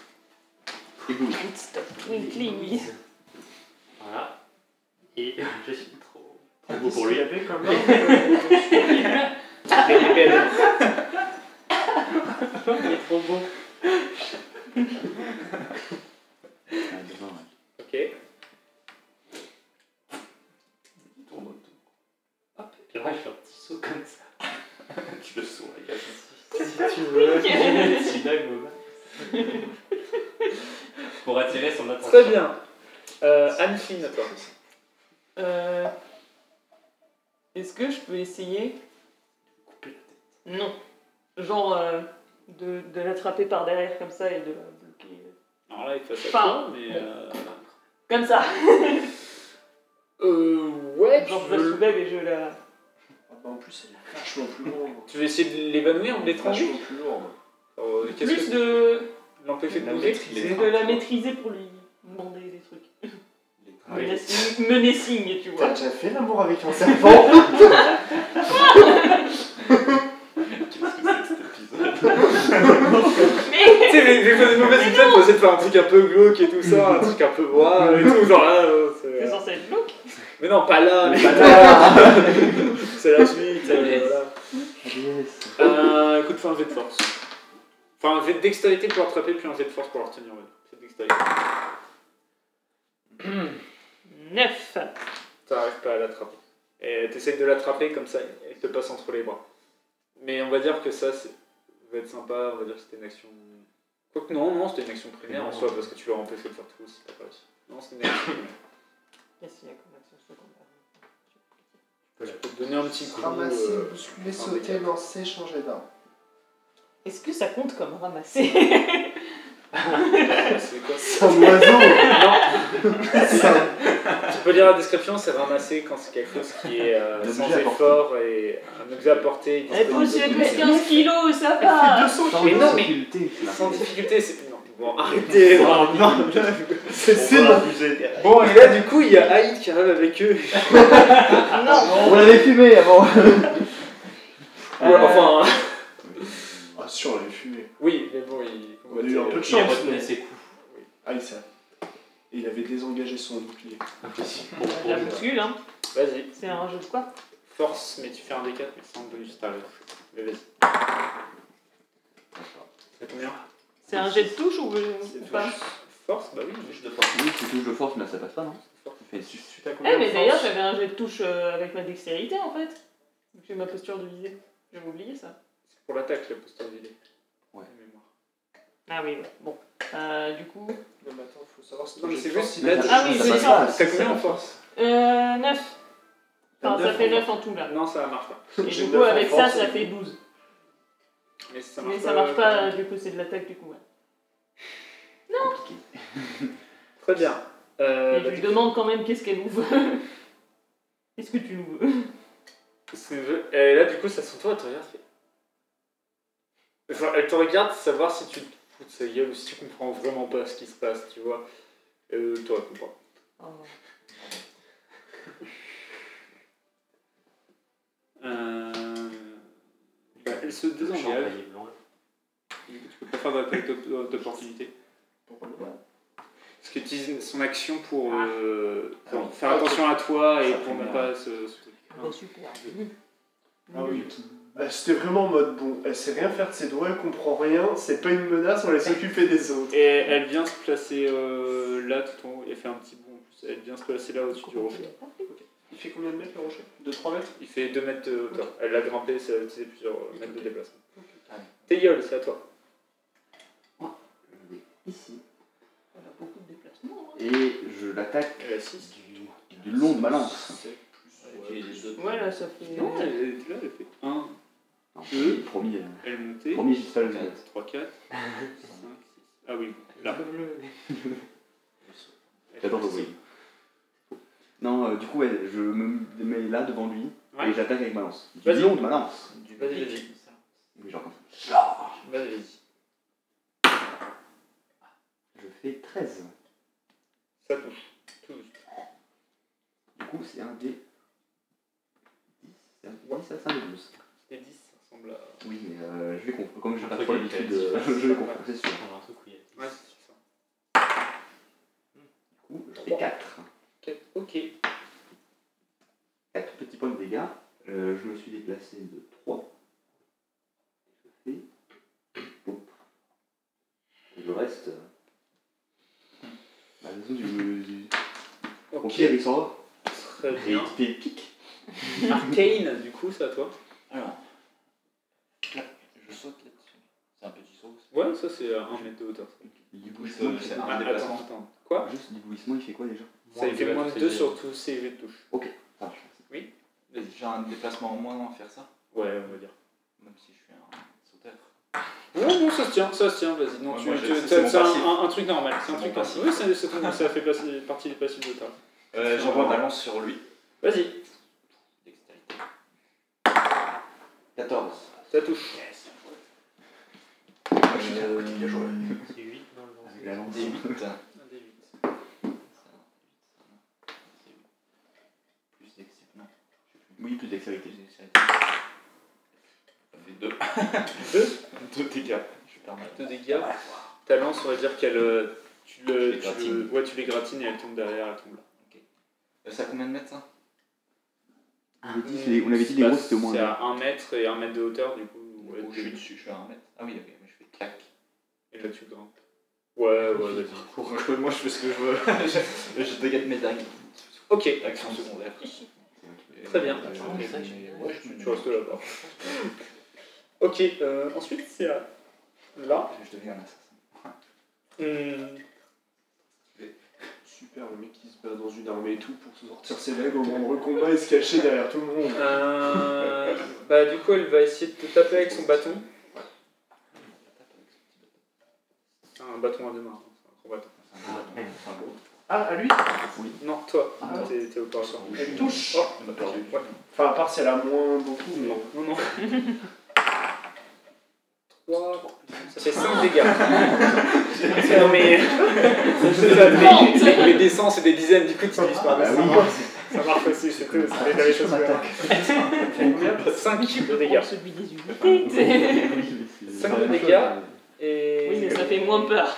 Ébloui. Can't stop twinkling. Voilà. Et je suis trop, trop beau pour lui. y avait comme. Il est trop beau. Ah, devant, ouais. Ok. Il tourne autour. Hop, et puis là, je fais un petit saut comme ça. tu le saut, les gars. Si tu veux, tu dagues au max. Pour attirer son attention. Très bien. Euh, Anne-Phil, à toi. Euh, Est-ce que je peux essayer? Couper la tête. Non. Genre euh, de, de l'attraper par derrière comme ça et de la bloquer. Alors là, il fait ça Enfin, mais. Euh, Comme ça euh ouais, Genre je la veux, soulève et je la. Ah bah, en plus, elle est vachement plus lourde. tu veux essayer de l'évanouir en de l'étranger? Vachement plus lourde. Euh, Qu'est-ce Plus que de, l'empêcher de La bouger maîtriser. de la maîtriser pour lui demander des trucs. Oui. Menacing, tu T'as vois. déjà fait l'amour avec un serpent Qu'est-ce que c'est que cet épisode Tu sais, les, mauvaises épisodes, faut essayer de faire un truc un peu glauque et tout ça, un truc un peu bois et tout, genre là. euh, c'est- C'est censé être glauque. Mais non, pas là, mais pas là C'est la suite, euh, voilà. Yes. Euh, écoute, fais un jet de force. Enfin, un jet de dextérité pour l'attraper, puis un jet de force pour la retenir. C'est de dextérité. 9. T'arrives pas à l'attraper. Et t'essayes de l'attraper comme ça, elle te passe entre les bras. Mais on va dire que ça, c'est- va être sympa, on va dire que c'était une action. Quoique non, non, c'était une action primaire en soi, parce que tu leur empêché de faire tout, c'est pas réussi. Non, c'était une action primaire. Qu'est-ce qu'il y a comme action secondaire Je peux te donner un petit coup. Ramasser, euh, bousculer, sauter, lancer, changer d'arme. Est-ce que ça compte comme ramasser c'est quoi C'est un oiseau Non, tu peux lire la description, c'est ramasser quand c'est quelque chose qui est euh, sans effort et un objet à porter. Elle peut disponible. pèse 15 kilos, ça va 200 Sans Mais non, mais-. Sans difficulté, c'est. Non, bon, arrêtez Oh, non. C'est bon. Bon, et là, du coup, il y a Aïd qui arrive avec eux. Non On l'avait fumé avant. Ouais, enfin. Ah, sûr, elle est fumée. Oui, mais bon, il. On a eu un peu de Il chance. retenait mais- ses coups. Ah, il s'est. Et il avait désengagé son bouclier. La lui. bouscule, hein. Vas-y. C'est un jeu de quoi? Force, mais tu fais un D4, mais sans bonus, t'arrives. Mais vas-y. C'est combien C'est un jet de touche ou, ou pas? Force, bah oui, Touche de force. Oui, tu touches de force, mais là ça passe pas, non? Eh, mais d'ailleurs, j'avais un jet de touche euh, avec ma dextérité en fait. J'ai ma posture de visée. J'avais oublié ça. C'est pour l'attaque, la posture d'idée. Ouais. Ah oui, ouais. Bon. Euh, du coup. Non, mais attends, faut savoir si Non, mais c'est juste force, si là, il a- Ah oui, ça sais. pas. T'as combien en force Euh, 9. Enfin, ça Neuf, fait on va. 9 en tout là. Non, ça marche pas. Et du coup, avec ça, ça fait 12. Mais ça marche Mais pas. ça marche pas, euh, du coup, c'est de l'attaque du coup. ouais. compliqué. Très bien. Euh, Et bah, je lui demande quand même qu'est-ce qu'elle nous veut. Qu'est-ce que tu nous veux c'est. Et là, du coup, ça se retourne, elle te regarde. fait- Genre, elle te regarde savoir si tu te fous de sa gueule ou si tu comprends vraiment pas ce qui se passe, tu vois. Euh, toi, comprends. Oh. Euh... Bah, elle se désengage. Tu peux pas faire d'attaque d'op- d'opportunité. Pourquoi Parce que tu utilises son action pour, Ah. euh, pour Ah oui. faire attention à toi et Ça pour ne pas se. Bah, super. Ah oui. Bah, C'était vraiment en mode bon, elle sait rien faire de ses doigts, elle comprend rien, c'est pas une menace, on laisse s'occuper des autres. Et elle vient se placer euh, là tout en haut. Elle fait un petit bond en plus. Elle vient se placer là au-dessus du rocher. Il fait combien de mètres le rocher? De 3 mètres? Il fait 2 mètres de hauteur. Elle a grimpé, c'est plusieurs mètres de déplacement. Théiol, c'est à toi. Je vais ici. On a beaucoup de déplacements. hein. Et je l'attaque Elle a 6. du, du long de ma lance. Ouais, là, ça fait. Non, elle était là, elle fait 1, Non, Deux. promis, euh, elle montée. promis, j'y pas le 3, 4, 5, 6. Ah oui, là. J'adore le bruit. Non, euh, du coup, ouais, je me mets là devant lui Ouais. et j'attaque avec ma lance. Du Vas-y. long de ma lance. Du Vas-y, pic. vas-y. Oui, genre comme ça. Vas-y, vas-y. Je fais 13. Ça touche. Tout juste. Du coup, c'est un des 10. C'est un 10, ça, c'est un des 12. C'était 10, ça ressemble à. Oui, mais euh, je vais confondre. Comme j'ai pas trop l'habitude, la euh, je vais confondre, c'est sûr. On a un truc où il y a- Ouais, c'est ça. Du coup, je fais 4. 4, ok. 4 petits points de dégâts. Euh, je me suis déplacé de 3. Je fais. Et le reste. euh, Bah, raison du. du... Ok, Ok, Alexandre. très Et bien. fais pique. Arcane, du coup, c'est à toi. Alors, là, je saute là-dessus. C'est un petit saut. Ouais, ça c'est à 1 mètre de hauteur. L'éblouissement, il c'est un déplacement. attends, attends. Quoi? Juste l'éblouissement, il fait quoi déjà? Ça il fait moins de tous 2 ces- sur tous ces jets de touche. Ça marche. J'ai un déplacement en moins à faire ça, Ouais, on va dire. même si je suis un sauteur. Ouais, non, ça se tient, ça se tient, vas-y. Non, c'est c'est un, un- un truc normal. C'est un C'est truc normal. Oui, c'est- c'est ça fait partie des passifs de ta. Euh, J'envoie ma lance sur lui. Vas-y, Dextérité. 14. ça touche. Euh, Bien joué. C'est 8 dans le Avec la lance. Des 8. Un des huit. Plus dextérité. Non, Oui, plus dextérité. Ça fait 2. 2 2 dégâts. Je perds mal. 2 dégâts. Ta lance, on va dire qu'elle. euh, Tu, le, tu, le- ouais, tu les gratines et elle tombe derrière, elle tombe là. Euh, Ça a combien de mètres ça? On avait dit, c'est- on avait dit les Bah, gros, c'était au moins. C'est à 1 mètre et 1 mètre de hauteur, du coup. Ouais, je suis dessus, je suis à 1 mètre. Ah oui, ok, mais je fais clac. Et là, tu grimpes. Ouais, ouais, vas-y. Moi je fais ce que je veux. je, je dégage mes dagues. Ok, Action secondaire. Très bien. Ouais, tu, restes là bas. Ok, euh, ensuite, c'est à. Là. Je deviens un assassin. Hum, Super, le mec qui se bat dans une armée et tout pour se sortir ses legs au moindre combat et se cacher derrière tout le monde. Euh, bah du coup elle va essayer de te taper avec son bâton. C'est un bâton à deux mains, hein, c'est un gros bâton. C'est un gros. Ah, à lui Non, toi, Ah. t'es t'es au corps à corps. Elle touche Oh, On a perdu. Ouais. Enfin, à part si elle a moins beaucoup, mais. non, non, non. 3, ça fait 5 dégâts. non mais... les dessins c'est des dizaines, du coup tu divises par. Ça marche aussi, c'est tout, c'est des choses que 5 de dégâts. Pour celui des unités. Cinq de dégâts. Et... Oui, mais ça fait moins peur.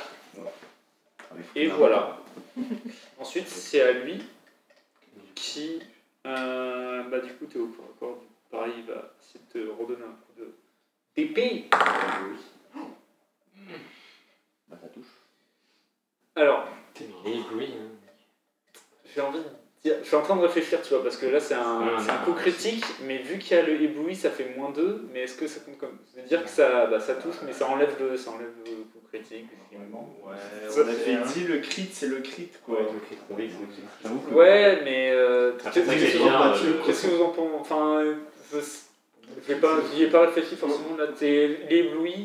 Et voilà. Ensuite, c'est à lui qui, euh, bah, du coup, t'es au corps à corps. Pareil, il va essayer de te redonner un coup de d'épée. Bah, ça touche. Alors, Il est ébloui. hein. j'ai envie de dire, je suis en train de réfléchir, tu vois, parce que là, c'est un, Ah, c'est un coup critique, mais vu qu'il y a le ébloui, ça fait moins 2, mais est-ce que ça compte comme. C'est-à-dire que ça, bah, ça touche, mais ça enlève le, ça enlève le coup critique, finalement. Ouais, Ça on fait avait un- dit le crit, c'est le crit quoi. Oui, Ouais, mais. Euh, Après, qu'est-ce c'est que que vous c'est en bien, pensez euh, Qu'est-ce que vous en pensez Enfin, je j'y ai pas réfléchi forcément là. T'es l'ébloui.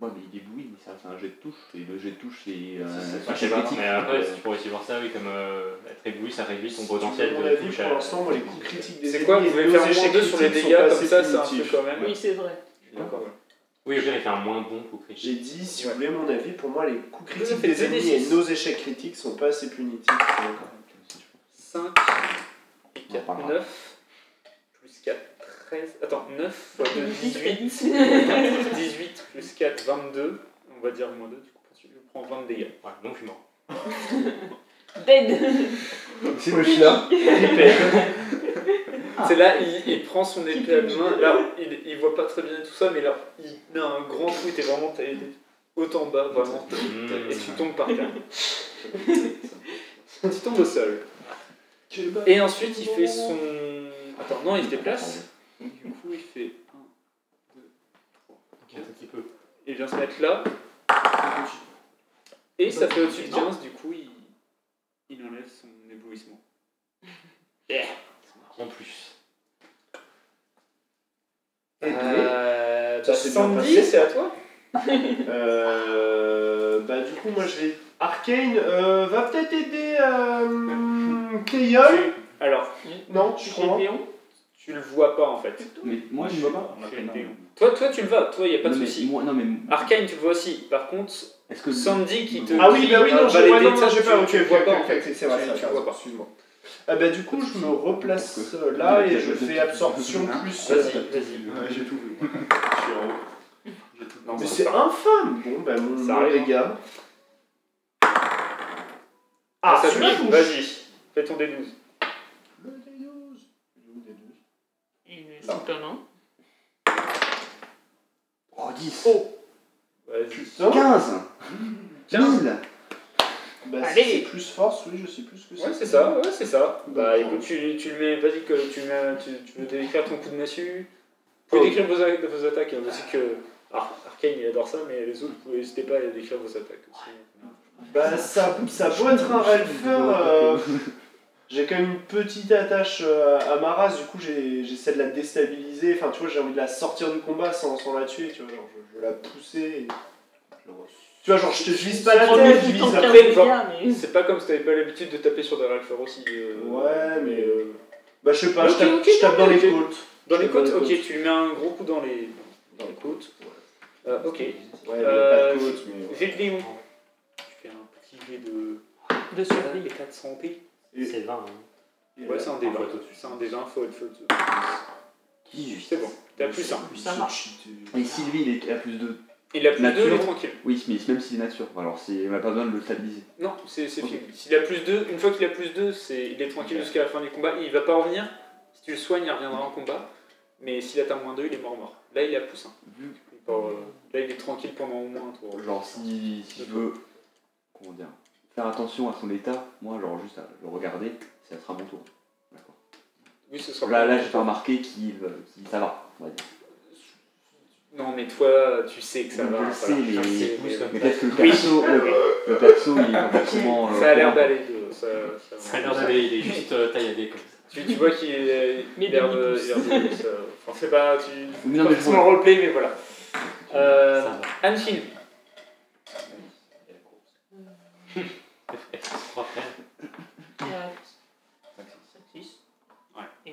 Ouais, mais il mais ça, c'est un jet de touche. Et le jet de touche, c'est euh, C'est- un pas- critique. Mais après, si tu pourrais aussi voir ça, oui, comme euh, être ébloui, ça réduit ton À potentiel de avis, touche pour l'instant, les coups critiques des C'est quoi Vous pouvez faire moins échecs 2 sur les dégâts, comme ça, c'est un truc quand même. Oui, c'est vrai. D'accord. Oui, pire, il fait un moins bon coup critique. J'ai dit, si vous voulez mon avis, pour moi, les coups critiques des ennemis D6. et nos échecs critiques sont pas assez punitifs. 5 et 4, On en parlera. 9. Plus 4, 13. Attends, 9 fois 2, 18. 18. 18 plus 4, 22. On va dire moins 2, du coup, je prends 20 de dégâts. Ouais, donc je suis mort. Dead. C'est le chien. C'est là, il, il prend son épée à deux mains. Là, il, il voit pas très bien tout ça, mais là, il met un grand coup. T'es vraiment t'es haut en bas, vraiment. Mmh. Et tu tombes par terre. tu tombes au sol. Et ensuite, il fait son. Attends, non, il se déplace. Du coup, il fait 1, 2, Un petit peu. il vient se mettre là. Et ça fait au-dessus de 15, du coup, il, il enlève son éblouissement. En plus. Et. Euh, Ça bah, c'est à toi Euh, bah du coup moi je vais... Arcane euh, va peut-être aider euh, Alors, Non, Tu je fais crois. Péon tu le vois pas en fait. Mais moi, je vois vois pas le. Toi, toi, tu le vois, toi, il a pas de souci. non, mais. Arcane, tu le vois aussi. Par contre, Est-ce que. Sandy qui te. Ah oui, bah oui, euh, non, je va ouais, l'aider, non, j'ai tu- pas, ok, tu le vois pas, en fait. c'est vrai, Tu- le vois pas. excuse-moi. Ah bah du coup je me replace euh, là et je fais absorption plus... euh, Vas-y, vas-y. Ouais, j'ai tout vu. Je suis en haut. J'ai tout Mais c'est infâme Bon bah mon, mon arrive, hein. Ah, ça touche Vas-y, fais ton D12. Le D12. Où des 12 Main. Oh, 10 Vas-y. Putain 15 15. 1000 Bah Allez. c'est plus force, oui je sais plus ce que c'est. Ouais, c'est ça, ouais, c'est ça. Bah écoute, tu, tu le mets, vas-y, que tu, mets, tu, tu veux décrire ton coup de massue? Vous pouvez Oh. décrire vos, a- vos attaques. hein. Sais que Ar- Arcane il adore ça, mais les autres, vous pouvez- n'hésitez pas à décrire vos attaques aussi. Bah ça, ça peut être un Ralpher, euh, j'ai quand même une petite attache euh, à ma race, du coup j'essaie de la déstabiliser, enfin tu vois j'ai envie de la sortir du combat sans, sans la tuer, tu vois, genre je, je veux la pousser et... Tu vois genre je te je vise pas la tête, je vise après... après, 15 genre- dégâts, mais. C'est pas comme si t'avais pas l'habitude de taper sur des ralphers aussi. euh, Ouais mais... euh, Bah je sais pas, je Ok, tape, ok, je tape dans ok. les côtes. Dans les côtes, ok, tu lui mets un gros coup dans les, dans les côtes. Euh, ok. Ouais, a Euh, pas de côtes mais... ouais. J'ai le démon. Tu fais un petit jet de. De survie. État de santé. Et- C'est 20. Hein. et Ouais, c'est un D20. Un fois tout de suite. C'est un D20, faut être faut être- 18 C'est bon, t'as plus 1. Ça marche. Et Sylvie, il est à plus de. Il a plus Nature. 2, il est tranquille. Oui, mais même s'il est nature. Alors, c'est- on n'a pas besoin de le stabiliser. Non, c'est fini. S'il a plus 2, une fois qu'il a plus 2, il est tranquille jusqu'à la fin du combat. Il va pas revenir. Si tu le soignes, il reviendra en combat. Mais s'il atteint moins 2, il est mort mort. Là, il a plus 1. Vu là, il est tranquille pendant au moins un tour. Genre, si, si je veux. Comment dire faire attention à son état, moi, genre juste à le regarder, ça sera mon tour. D'accord. Là, là j'ai remarqué euh, qu'il ça va, on va dire. Non, mais toi, tu sais que ça va. Je sais, mais, peut-être que le perso, le, perso il est complètement. Euh, ça a l'air d'aller. Ça, a l'air d'aller, il est juste euh, tailladé comme ça. Tu, tu vois qu'il est l'air de. Enfin, c'est pas. Tu... Non, mais c'est mon roleplay, mais voilà. Euh, Anne-Chine. 3 frères euh, 5, 6. Ouais. Euh,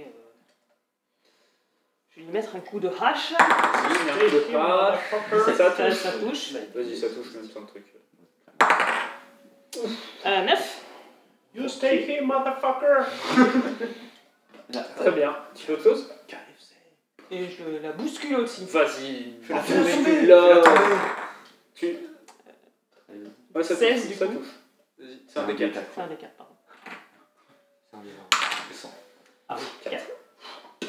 je vais lui mettre un coup de hache. Vas-y, un coup de hache. Ça, touche. Ça touche. Vas-y, ça touche même truc. Euh, 9. You stay here, motherfucker! Très bien. Tu fais autre chose? Et je la bouscule aussi. Vas-y. Je la fais Tu. Ouais, ça 16 touche, du ça. Touche. Vas-y, c'est un des quatre. Enfin, des 4, pardon. C'est un des Ah oui, 4.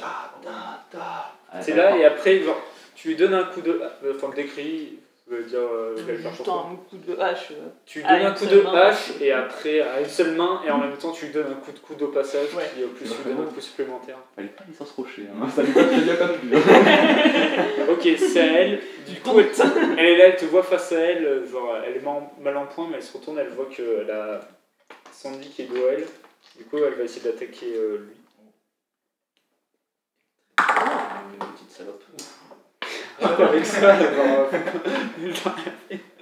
Ah, C'est là et après, genre, tu lui donnes un coup de. euh, Enfin, décrit. Veux dire. euh, Juste un coup de hache. euh, Tu lui à donnes un coup de main. hache et après à une seule main et en même temps tu lui donnes un coup de coude au passage Ouais. qui au plus lui donne un coup supplémentaire. Fallait pas aller sans se rocher, hein. ça lui pas très bien comme plus. Ok, c'est à elle. Du coup, elle, elle est là, elle te voit face à elle, euh, genre elle est mal en, mal en point, mais elle se retourne, elle voit qu'elle a Sandy qui est dos à elle. Du coup, elle va essayer d'attaquer euh, lui. Petite salope. Avec ça, genre,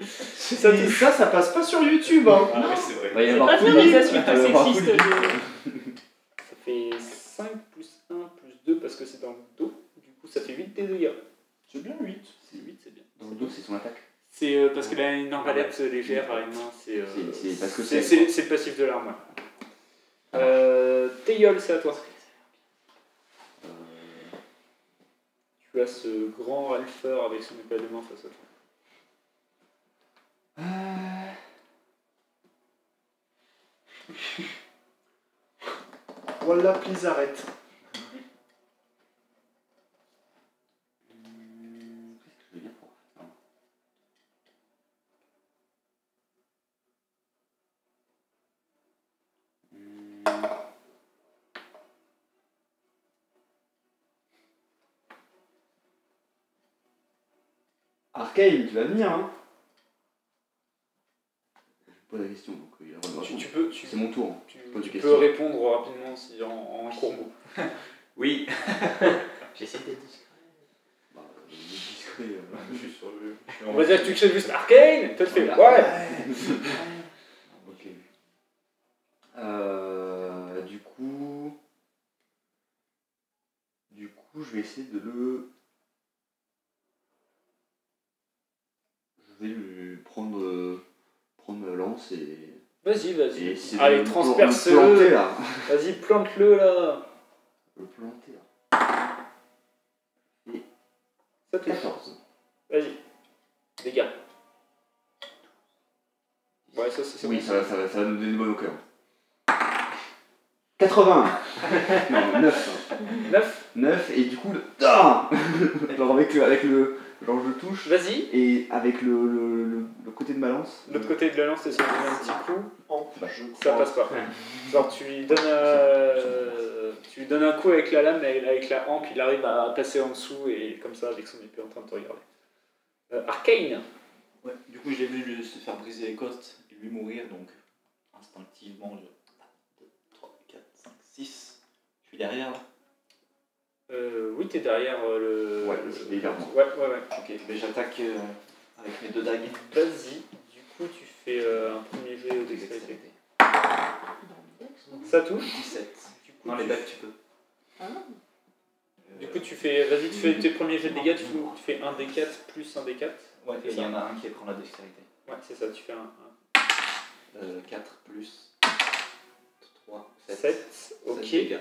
Ça, ça, ça passe pas sur YouTube, hein Ah c'est vrai. Il va y avoir tout les avoir sexistes. ça fait 5 plus 1 plus 2 parce que c'est dans le dos. Du coup, ça fait 8 des dégâts. C'est bien 8. C'est 8, c'est bien. Dans le dos, c'est son attaque. C'est euh, parce qu'elle a une arbalète légère à une main, c'est. euh, le passif de l'arme. ouais. Euh, Théiol, c'est à toi. Euh, Ce grand ralpheur avec son épée face à toi. Voilà, please arrête. Arcane, tu vas venir, hein Je pose la question, donc il a le Tu, tu peux, tu, C'est mon tour. tu pose des peux répondre rapidement si, en, en court mot. Oui. J'essaie d'être discret. Bah, discret. euh. Je suis sur le. On va dire que tu cries juste Arcane Toi tu fais ouais Ok. Euh, du coup. Du coup, je vais essayer de le. Je vais lui prendre. euh, prendre ma lance et. Vas-y, et vas-y. Allez, transperce-le. là. Vas-y, plante-le là. Le planter là. Ça touche. 14. Vas-y. Dégâts. Ouais, ça c'est Oui, bon. ça va, ça, va, ça va nous donner une bonne au cœur. 80 Non, 9. 9. 9 et du coup, le... Ah genre avec le, avec le. Genre je touche Vas-y. et avec le, le, le, le côté de ma lance. L'autre côté de la lance, t'essaies de donner un petit coup. En, Bah, je Ça crois. passe pas. Genre tu lui donnes, euh, tu lui donnes un coup avec la lame, mais avec la hampe, il arrive à passer en dessous et comme ça avec son épée en train de te regarder. Euh, Arcane. Ouais, du coup, j'ai vu lui se faire briser les côtes et lui mourir, donc instinctivement, je. 2, 3, 4, 5, 6. Derrière là. Euh, oui, t'es derrière euh, le. Ouais, c'est derrière moi. Ouais, ouais, ouais. Ok, mais j'attaque euh, avec mes deux dagues. Vas-y. Du coup, tu fais euh, un premier jet au dextérité. Ça touche. 17. Du coup, Non, tu les dagues, tu peux. Ah. Du coup, tu fais, vas-y, tu fais tes premiers jets de dégâts, tu fais, tu fais un D4 plus un D4. Ouais, et il y en a un qui prend la dextérité. Ouais, c'est ça, tu fais un, un Euh, 4 plus 3, 7. 7. Ok.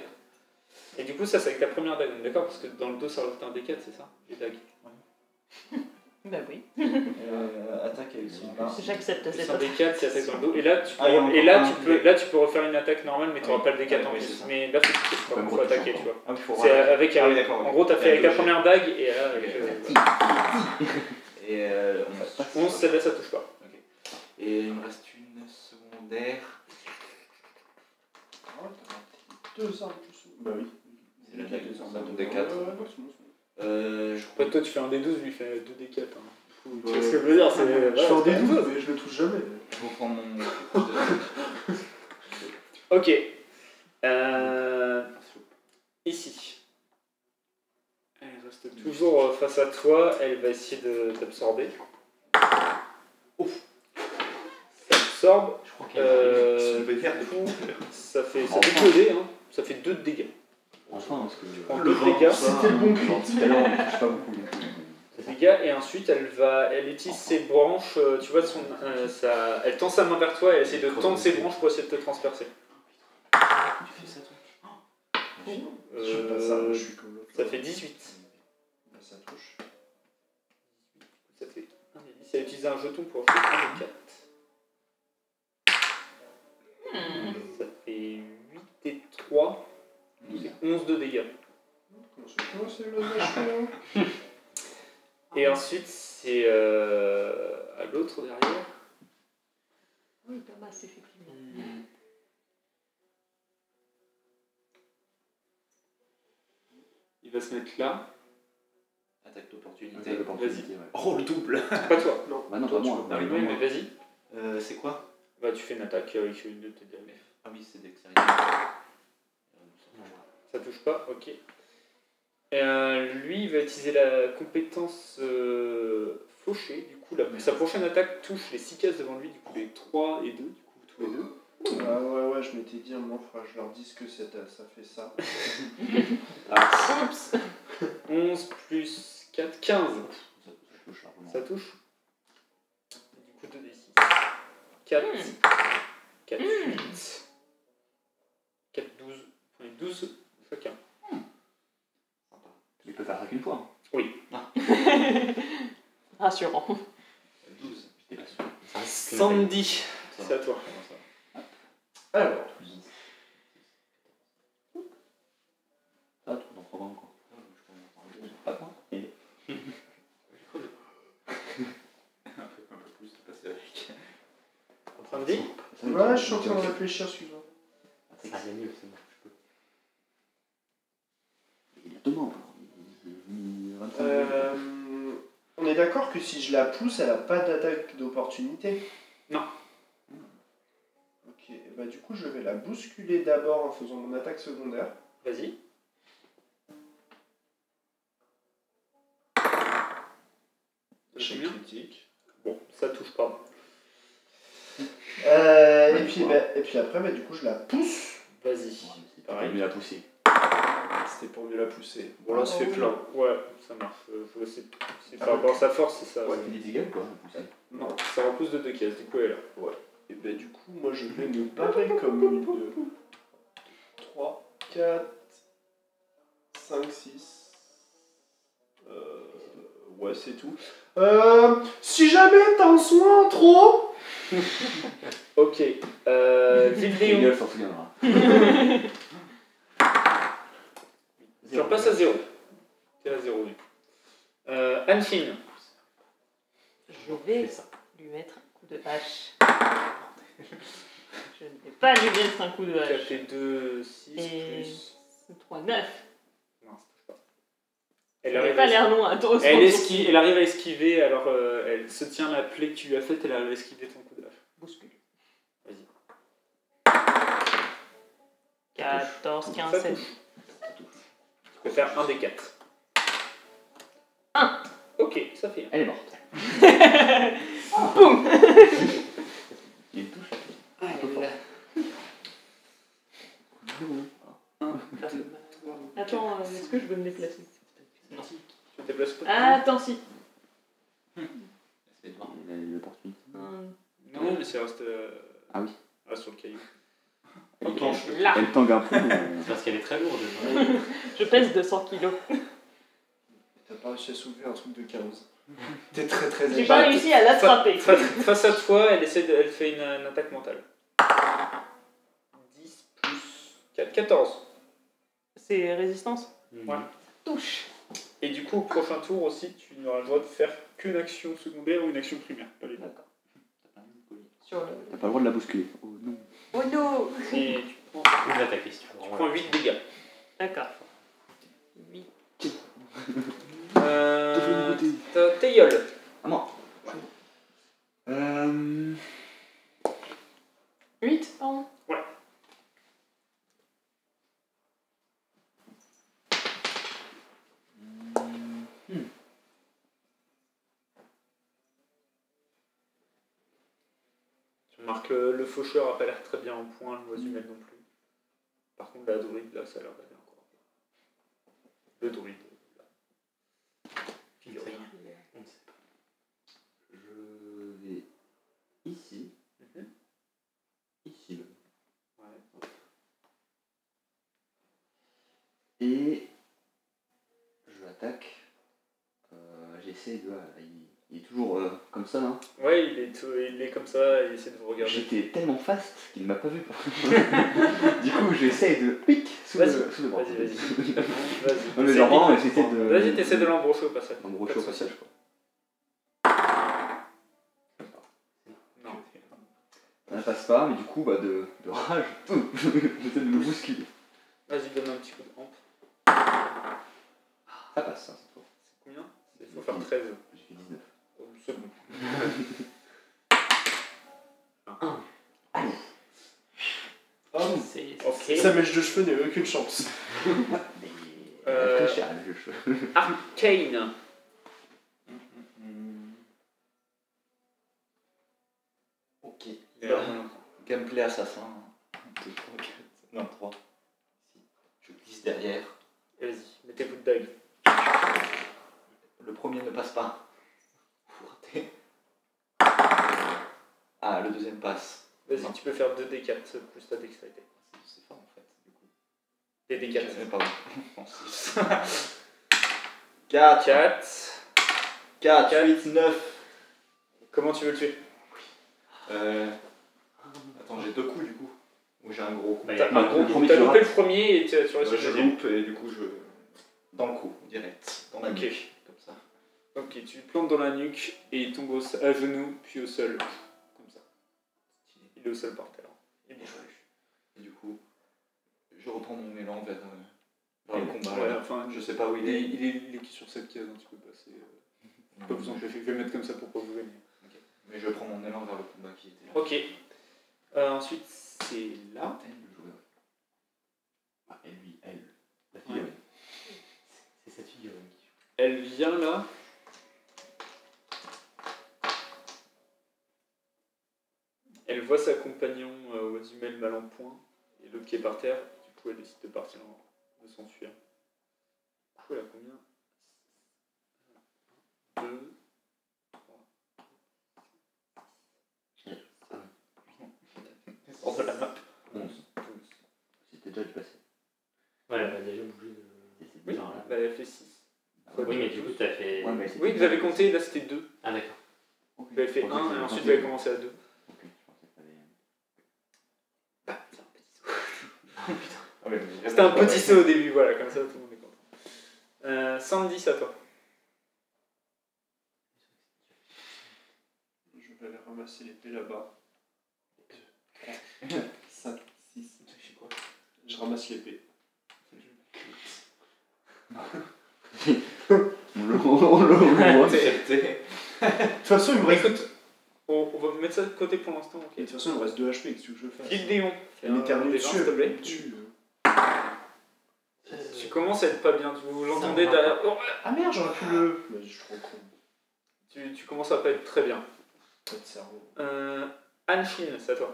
Et du coup, ça, c'est avec ta première dague, d'accord Parce que dans le dos, ça rajoute un D4, c'est ça Les dagues. Bah oui. Euh, attaque avec son. J'accepte cette un offre. D4 qui attaque dans le dos. Et là, tu peux, Ah, et là, tu peux, là, tu peux refaire une attaque normale, mais tu n'auras pas le D4 Ah, en plus. c'est. Mais là, faut, faut, Faut attaquer, tu vois. Ah, C'est avec, Ah oui, d'accord, en gros, t'as fait avec la première dague et là, avec Ok, le- Et euh, 11. 11, celle-là, ça touche pas. Et il me reste une secondaire. Deux armes plus. Bah oui. C'est la dague, Deux armes. ça tombe Ouais, des 4. ouais, ouais, c'est bon, c'est bon. Euh, je Après, toi, tu fais un D12, lui, fait 2 D4. Hein. Tu vois ce que je veux dire c'est, Je fais un c'est pas D12, grand-chose. mais je le touche jamais. je reprends mon. Ok. Euh, ici. Elle reste toujours euh, face à toi. Elle va essayer de t'absorber. Ouf. Ça absorbe. Je crois qu'elle Euh, ça fait, ça fait 2 dés. Hein. Ça fait 2 de dégâts. Enfin, parce que. En 2 de dégâts. C'était le bon on touche pas beaucoup. et ensuite elle va elle utilise ses branches euh, tu vois son euh, sa- elle tend sa main vers toi et elle essaie de tendre ses branches pour essayer de te transpercer Tu fais ça, toi? Je fais pas ça, Euh, je suis comme l'autre. ça fait 18 Bah, ça touche. ça fait 1 des 10 elle utilise un jeton pour faire 1 des 4 Hmm. ça fait 8 et 3 11 de dégâts et ensuite c'est euh, à l'autre derrière Oui, effectivement. il va se mettre là Attaque d'opportunité. Ouais. Oh, le double pas toi Bah non, Toi, pas moi. peux ah bah non, mais moi. vas-y Euh, c'est quoi? Bah tu fais une attaque euh, fait une de tes dés. Ah oui, c'est dextérité. Ça touche pas, ok. Euh, lui, il va utiliser la compétence euh, fauchée. Du coup, la- sa prochaine attaque touche les 6 cases devant lui, du coup les 3 et 2, du coup tous les deux. Ah ouais, ouais, je m'étais dit, faudra que je leur dise que c'est- ça fait ça. Oups 11 plus 4, 15. Ça, ça touche largement. Ça touche. Du coup, 2 d 6. 4, 4, 8, 4, 12. Prenez 12 chacun. Sympa. Il peut faire ça qu'une fois. Rassurant. 12. J'étais pas sûr. Que Sandy, c'est à toi. Comment ça Alors, Ah, tu t'en feras pas. Ah, peux moi. Et Un peu un peu plus de passer avec. Sandy ouais, je suis en tu- train de tu- réfléchir, excuse-moi. c'est ah, mieux, c'est bon, je peux. Il y a deux membres. Il- il- il- 25 Euh, on est d'accord que si je la pousse, elle a pas d'attaque d'opportunité? Non. Ok, bah du coup je vais la bousculer d'abord en faisant mon attaque secondaire. Vas-y. Critique. Bon, ça touche pas. Euh, Ouais, et, puis, ouais. bah, et puis après, bah, du coup je la pousse. Vas-y. C'est Pareil. la pousser. C'était pour mieux la pousser. Bon là, Oh, ça fait oui. plein. Ouais, ça marche. Euh, c'est par Ah, rapport à sa force, c'est ça. Ouais, ouais. c'est des dégâts quoi la pousser Non, ça plus de deux cases, du coup elle est là. Et bah du coup, moi je vais me barrer comme une 3, 4, 5, 6. Euh, ouais, c'est tout. Euh, si jamais t'as un soin en trop, Ok. Euh, Vildéon, gueules s'en souviendra. tu repasses à 0. T'es à 0 du coup. Euh, Anfine, Je vais lui mettre un coup de hache. Je ne vais pas lui mettre un coup de tu as hache. fait 2, 6 Et- plus. 3, 9. Non, ça touche pas. Elle Elle arrive, n'a pas à... l'air toi. elle, esquive, elle arrive à esquiver, alors euh, elle se tient la plaie que tu lui as faite, elle arrive à esquiver ton coup de hache. Bouscule. Vas-y. 14, 15, Ça 16. touche. Tu peux faire un des 4. Un. Ok, ça fait un. Elle est morte. Boum Il une touche. Ah, Attends, euh, est-ce que je veux me déplacer? Non. Tu te déplaces pas Ah, attends, si. C'est mort. Il a eu l'opportunité. Un- Non, mais c'est reste, euh, Ah oui. reste sur le caillou. Elle, elle- Là, elle tangue un peu. mais- C'est parce qu'elle est très lourde. je pèse 200 kilos. T'as pas réussi à soulever un truc de 15. T'es très très J'ai pas réussi à l'attraper. Face, face à toi, elle, essaie de, elle fait une, une attaque mentale. 10 plus 4, 14. C'est résistance. Ouais. Touche. Et du coup, au prochain tour aussi, tu n'auras le droit de faire qu'une action secondaire ou une action primaire. Pas les deux. D'accord. Sur le... T'as pas le droit de la bousculer. Oh non. Oh non Et tu prends, tu prends 8 dégâts. D'accord. 8. Euh, Teyol. Ah non. Euh... 8, pardon Tu remarques le, le faucheur a pas l'air très bien en point, le humaine non plus. Par contre, la druide, là, ça a l'air d'aller encore. Le druide, là. Figurine. On ne sait pas. Je vais ici. Mhm. Ici. Ouais. Et je l'attaque. Euh, J'essaie de. ah, il, il est toujours euh, comme ça là. Ouais, il est, tout- il est comme ça, il essaie de vous regarder. J'étais tellement fast qu'il ne m'a pas vu. du coup, j'essaie de pique sous Vas-y, le, sous le bras. Vas-y, vas-y. Vas-y. Non, mais genre vraiment, j'essaie de. Vas-y, t'essaies de l'embrocher au passage. De au passage quoi. Non. Ça ne passe pas, mais du coup, bah, de, de rage, j'essaie de le bousculer. Vas-y, donne un petit coup de hampe. Ça passe, hein, combien Il faut faire 13. J'ai fait 19. Oh, C'est bon. Ah, C'est Ok. Sa mèche de cheveux n'a aucune chance. Mais Euh, très cher, le jeu. Arcane. Ok. Il a l'air malin. Gameplay assassin. 1, 2, 3, 4. Non, 3. Je glisse derrière. Vas-y, mettez-vous de dague. Le premier ne passe pas. Vous ratez. Ah, le deuxième passe. Vas-y, Non. tu peux faire 2 D4 plus ta dextérité. C'est- C'est fort en fait, du coup. Des D4. Euh, pardon. Non, 6. 4, 4. 4, Quatre. 8, 9. Comment tu veux le tuer? Euh... Attends, j'ai deux coups du coup. Ou j'ai un gros coup. Bah, T'as un gros le coup. premier, T'as tu le loupé le premier et tu sur le je deuxième. loupe et du coup je. Dans le cou, direct. Dans la Ok. Ok, tu le plantes dans la nuque et il tombe au sol- à genoux, puis au sol. Comme ça. Il est au sol par terre. Il bouge plus. Et du coup, je reprends mon élan vers, euh, vers le combat. Ouais, là. enfin, Je sais pas où il est, il est, il est sur cette case, hein, tu peux passer. euh. Pas chercher, je vais le mettre comme ça pour pas vous gagner. Mais je prends mon élan vers le combat qui était là. Ok. Euh, ensuite, c'est là. Elle, le joueur. Ah, elle, lui, elle. La figurine. C'est cette figurine qui Elle vient là. Elle voit sa compagnon euh, aux humelles mal en point et l'autre qui est par terre. Du coup, elle décide de partir, en- de s'enfuir. Du coup, elle a combien? 2, 3, Sors de la map. 11. 12. C'était déjà du passé. Ouais, elle a déjà bougé de. Oui, là. bah, elle a fait 6. Ah, Oui, mais du coup, t'as fait. Ouais, mais c'était Oui, vous avez compté, là c'était 2. Ah, d'accord. Ok. Vous avez fait Je 1 pensais que et ensuite vous avez commencé à 2. Ok, je pensais que t'avais- Bah, c'est un petit saut. Ah ouais, mais C'était un petit saut au début, voilà, comme ça tout le monde est content. Euh, 110 à toi. Je vais aller ramasser l'épée là-bas. 5, 6. Je ramasse l'épée. On le on le voit. T'es- De toute façon, il me reste. Écoute, on, on va mettre ça de côté pour l'instant, de toute façon, il me reste 2 HP, qu'est-ce que je veux faire? Gilles Déon, fais Elle un dessus, s'il te plaît. tue. Tu commences à être pas bien, vous l'entendez derrière. Oh, Ah merde, j'aurais pu le. Mais je suis trop con. tu, tu commences à pas être très bien. Pas de cerveau. Euh, Anne Chine, c'est à toi.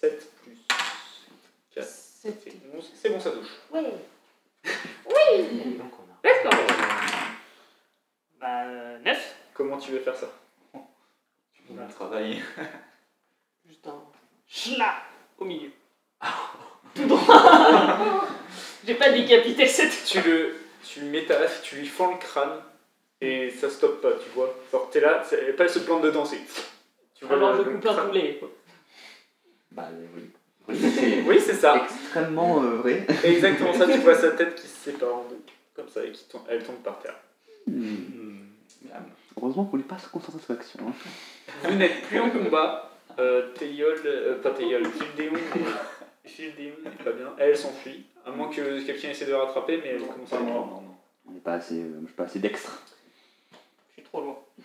7 plus 4, Sept. c'est 11. C'est bon, ça touche. On a. Let's go. Bah, 9. Comment tu veux faire ça? Tu vas travailler. Juste un schla au milieu. Tout droit. J'ai pas décapité cette. tu le, tu lui mets ta tu lui fends le crâne et ça stoppe pas, tu vois. Genre t'es là, c'est pas elle se plante dedans, c'est. Tu vois Alors le- je le coupe un poulet. Bah oui. Oui, c'est ça. extrêmement euh, vrai. Exactement ça, tu vois sa tête qui se sépare en deux, comme ça, et qui tombe, elle tombe par terre. Hmm. Miam. Heureusement qu'on n'est pas se concentrer sur l'action. hein. Vous n'êtes plus en combat. Euh, Théiol, euh, pas Théiol, Gildéon Gildéon n'est pas bien. Elle s'enfuit, à moins que quelqu'un essaie de la rattraper, mais elle Non, commence à mort. Non, non. On n'est pas assez, euh, je suis pas assez dextre. Je suis trop loin. Je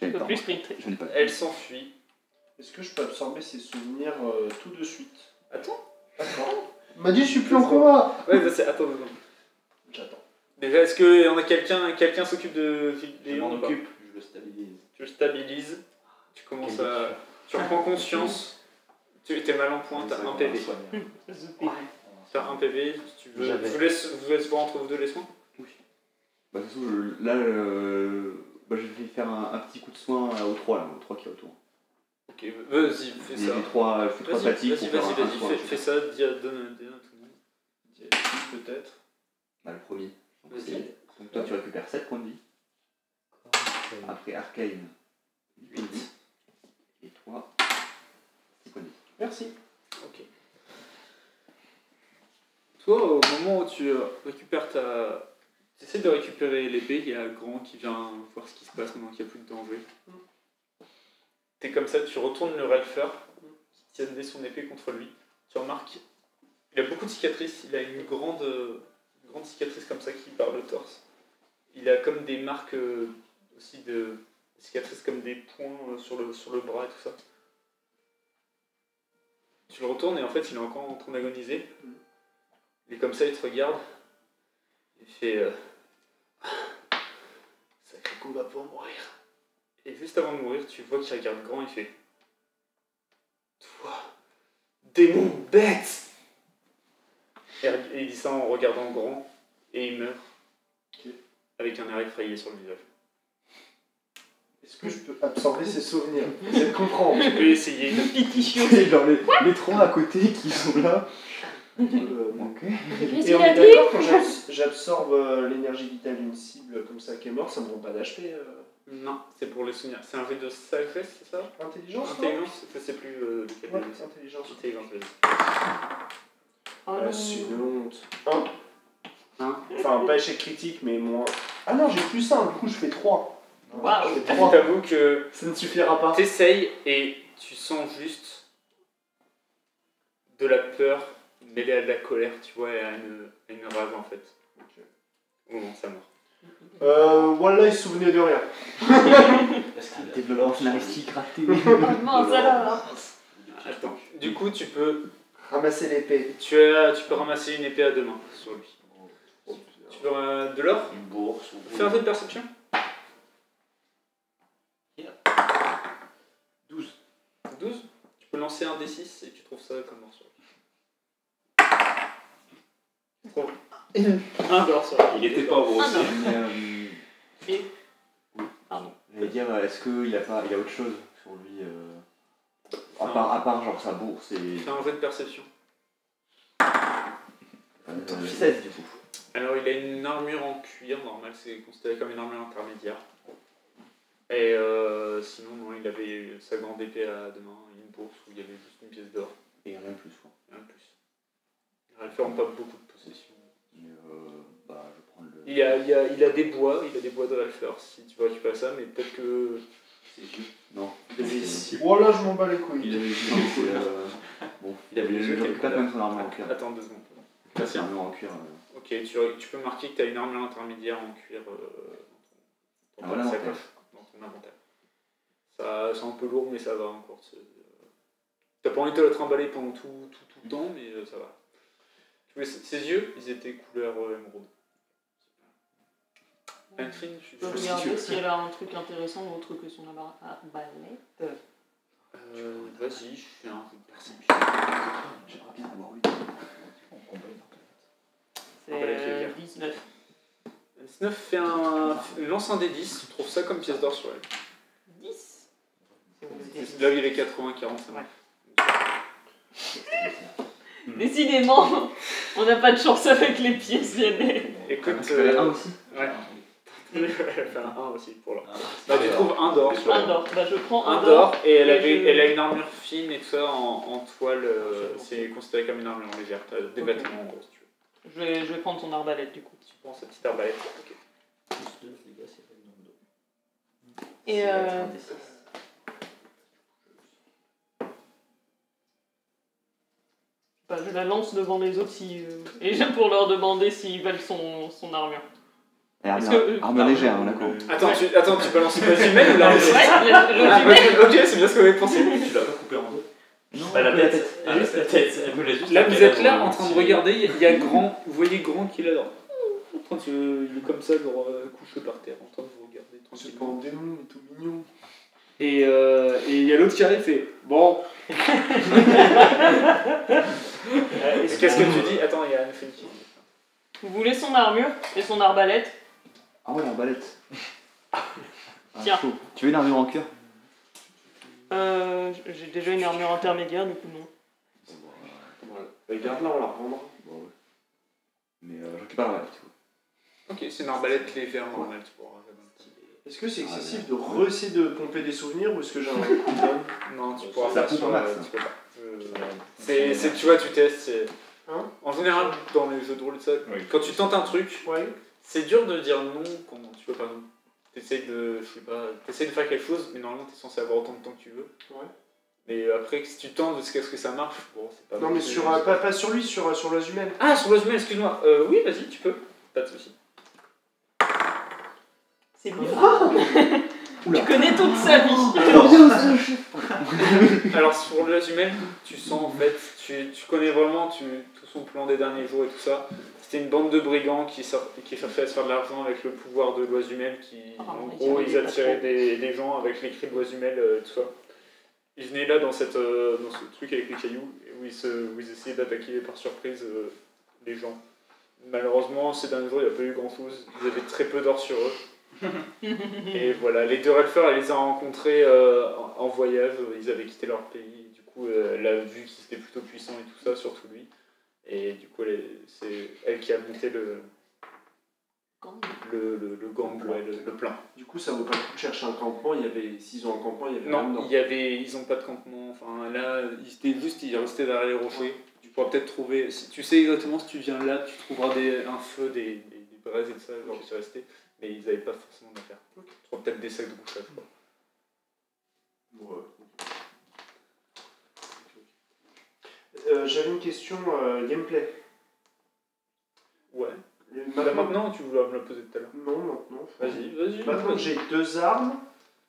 Je n'ai peux pas. plus sprinter. Je n'ai pas. Elle s'enfuit. Est-ce que je peux absorber ces souvenirs euh, tout de suite? Attends. Il m'a dit je suis plus en combat Ouais, bah, c'est. Attends secondes. J'attends. Déjà, est-ce qu'il y en a quelqu'un quelqu'un s'occupe de Je m'en ou pas? occupe, je le stabilise. Tu le stabilises, tu commences à. Tu reprends conscience, tu es mal en point, t'as un PV. T'as un PV, si tu veux. Je vous laisse, je vous laisse voir entre vous deux les soins. Bah, de toute façon, je- là, euh, bah, je vais faire un, un petit coup de soin aux trois, là, aux trois qui est autour. Ok, vas-y, fais ça. trois, je fais trois Vas-y, tactiques vas-y, pour faire vas-y, vas-y, soin. fais, fais ça, dis, donne, donne à tout le monde. Peut-être. Bah, le premier. Donc, Vas-y. c'est- Donc toi, tu récupères 7 points de vie. Après Arcane, 8 points de vie. Et toi, 6 points de vie. Merci. Ok. Toi, au moment où tu euh, récupères ta. Tu essaies de récupérer l'épée, il y a Grand qui vient voir ce qui se passe maintenant qu'il n'y a plus de danger. T'es comme ça, tu retournes le Ralpher, qui tiendait son épée contre lui. Tu remarques, il a beaucoup de cicatrices, il a une grande, une grande cicatrice comme ça qui barre le torse. Il a comme des marques euh, aussi de cicatrices comme des points euh, sur, le, sur le bras et tout ça. Tu le retournes et en fait il est encore en train d'agoniser. Il est comme ça, il te regarde. Il fait. Euh... Sacré combat pour mourir. Et juste avant de mourir, tu vois qu'il regarde grand, il fait. Toi, démon bête et, et il dit ça en regardant grand et il meurt. Avec un air effrayé sur le visage. Est-ce que je peux absorber ces souvenirs? De comprendre. Tu peux essayer. Genre les, les trois à côté qui sont là. Euh, Et on est d'accord quand j'abs- j'absorbe euh, l'énergie vitale d'une cible comme ça qui est morte, ça me rend pas d'HP. euh, Non, c'est pour les souvenirs. C'est un jeu de sagesse, c'est ça? Intelligence Intelligence, sais plus euh, Ouais, intelligence. Intelligence, vas-y. Oh Ah, non. c'est une honte. Un Hein? Enfin, pas échec critique, mais moins. Ah non, j'ai plus un, du coup je fais 3. Waouh. Je fais Je 3. t'avoue que Ça ne suffira pas. t'essayes et tu sens juste de la peur mêlée à de la colère, tu vois, et à une, à une rage en fait. Au moment de sa mort. Euh, voilà, il se souvenait de rien. Développement scénaristique raté. Oh mince alors Attends. Du coup, tu peux, Ramasser l'épée. tu, as, tu peux ramasser une épée à deux mains sur lui. Tu veux euh, de l'or Une bourse ou. Fais un jeu de perception. 12. 12 Tu peux lancer un D6 et tu trouves ça comme morceau. Sur lui. Il était pas beau Ah aussi. euh, Et Pardon. J'allais dire, est-ce qu'il a, pas, il a autre chose sur lui euh, à, part, à part genre sa bourse et. Fais un jeu de perception. Euh, 16 du coup. Alors, il a une armure en cuir, normal, c'est considéré comme une armure intermédiaire. Et euh, sinon, non, il avait sa grande épée à deux mains, une bourse où il y avait juste une pièce d'or, Et rien de plus quoi. rien de plus. Il ne pas beaucoup de possessions. Mais, euh, bah, je prendre le. Il a, il, a, il a des bois, il a des bois de Ralpher, si tu veux récupérer ça, mais peut-être que. C'est juste. Non. Il avait- C'est- Voilà, je m'en bats les couilles. Il avait euh, Bon, il avait le calcule. pas même son armure en cuir. Attends deux secondes. Là, c'est armure en cuir. euh, Ok, tu, tu peux marquer que tu as une armure intermédiaire en cuir euh, dans Ah, ton, voilà, dans ton inventaire. Ça, c'est un peu lourd, mais ça va encore. T'as pas envie de te le trimballer pendant tout, tout, tout le temps, mais ça va. Tu ses yeux, ils étaient couleur euh, émeraude. Je suis Je peux je- regarder si elle a un truc intéressant autre que son abar- arbalète. Euh, Vas-y, je fais un perception. J'aimerais bien avoir eu. en combat, il en C'est Arbalète, je veux euh, dire. 19. 19 fait un. lance un des 10, trouve ça comme pièce d'or sur elle. 10 Là, il est 80, 40, ça Ouais. Marche. Décidément, on n'a pas de chance avec les pièces viennet. Écoute, fais un euh, aussi ouais. Elle fait un 1 aussi pour là. Ah, Bah, tu trouves un d'or sur Un d'or. Bah, je prends un, Un d'or, et elle, et avait, je- elle a une armure fine et tout ça en, en toile, euh, c'est considéré comme une armure légère. T'as des Ok. vêtements en gros si tu veux. Je vais, je vais prendre ton arbalète du coup. Tu prends cette petite arbalète. ok. Plus 2 dégâts, c'est avec dans le dos. Et Ça va être euh, un des six. Bah, je la lance devant les autres si, euh, et je- pour leur demander s'ils veulent son, son armure. Que- armure légère, on d'accord. Attends, tu, attends, tu balances pas humaine ou l'armure Ouais, le, le Ah, ok, ok, c'est bien ce qu'on avait pensé. Tu l'as pas coupé en deux Non, Bah, la que tête. Ah, Juste la tête. Elle voulait juste Là, la vous tête êtes là en train de regarder, il y a- il y a grand, vous voyez grand qui est là. En train de, il est comme ça, genre, euh, couché par terre, en train de vous regarder C'est tranquillement. pas un démon, il est tout mignon. Et euh, et il y a l'autre qui arrive et fait Bon. Euh, Qu'est-ce que tu dis? Attends, il y a une fille qui. Vous voulez son armure et son arbalète? Ah ouais, l'arbalète. Ah, Tiens. chaud. Tu veux une armure en cuir? Euh, J'ai déjà une armure intermédiaire, du coup non. Bah, garde-la, on la revendra. Bon, ouais. Mais euh, je récupère l'arbalète. Ok, c'est une arbalète pourras avoir un petit. Est-ce que c'est Ah, excessif de re-essayer de pomper des souvenirs ou est-ce que j'ai un coup de main Non, tu Ça pourras pas sur. max, euh, tu peux pas. Euh, C'est, c'est- tu vois, tu testes. c'est- Hein? En général, dans les jeux de rôle, ça, Oui. quand tu tentes un truc, Ouais. c'est dur de dire non quand tu vois, par exemple, t'essayes de, je sais pas, t'essayes de faire quelque chose, mais normalement, t'es censé avoir autant de temps que tu veux. Ouais. Mais après, si tu tentes jusqu'à ce que ça marche, bon, c'est pas Non, bon, mais c'est- sur, euh, pas, pas sur lui, sur, sur l'os humaine. Ah, sur l'osmel, excuse-moi. Euh, oui, vas-y, tu peux. Pas de soucis. C'est mieux. tu connais toute sa vie. Alors sur l'Azumel, tu sens en fait, tu, tu connais vraiment tu, tout son plan des derniers jours et tout ça. C'était une bande de brigands qui, sort- qui cherchaient à se faire de l'argent avec le pouvoir de l'Oisumel qui, Ah, en gros, ils attiraient des, des gens avec les cris de l'Oisumel et tout ça. Ils venaient là dans, cette, euh, dans ce truc avec les cailloux où ils, se, où ils essayaient d'attaquer par surprise euh, les gens. Malheureusement, ces derniers jours, il n'y a pas eu grand chose. Ils avaient très peu d'or sur eux. Et voilà, les deux Ralphers, elle les a rencontrés euh, en voyage, ils avaient quitté leur pays, du coup euh, elle a vu qu'ils étaient plutôt puissants et tout ça, surtout lui. Et du coup, c'est elle qui a monté le, le, le, le gang, ouais, le, le plan. Du coup, ça vaut pas le coup de chercher un campement. Il y avait, s'ils ont un campement, il y avait Non, il y avait, ils ont pas de campement, enfin là, ils étaient juste, ils restaient derrière les rochers. Tu pourras peut-être trouver, si tu sais exactement si tu viens là, tu trouveras des, un feu, des, des, des braises et tout ça, genre qui sont restés, mais ils n'avaient pas forcément d'affaires. Trouveras peut-être des sacs de couchage. quoi. Ouais. Euh, J'avais une question euh, gameplay. Ouais. Le- La Maintenant, tu voulais me la poser tout à l'heure Non, maintenant. Vas-y, vas-y. Maintenant que j'ai deux armes,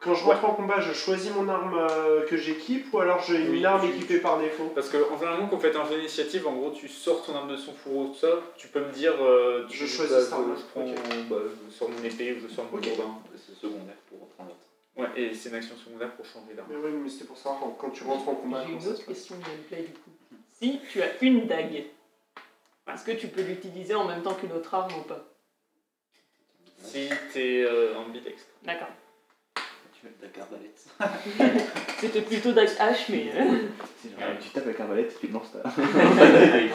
quand je rentre en combat, je choisis mon arme euh, que j'équipe ou alors j'ai une arme tu- équipée par défaut? Parce que en généralement quand vous faites un jeu d'initiative, en gros tu sors ton arme de son fourreau, tout ça, tu peux me dire euh, tu- Je choisis bah, cette arme-là. je, prends, Ok. bah, je sors mon épée ou je sors mon Ok. gourdin. C'est secondaire pour reprendre l'autre. Ouais, et c'est une action secondaire pour changer d'arme. Mais oui, mais c'était pour ça, quand, quand tu rentres en combat. J'ai comment une ça autre passe question de gameplay du coup. Si tu as une dague, est-ce que tu peux l'utiliser en même temps qu'une autre arme ou pas? Si t'es euh, ambidextre. D'accord. C'était plutôt H, mais. euh, C'est genre, Tu tapes avec arbalète, tu lances ta. Ah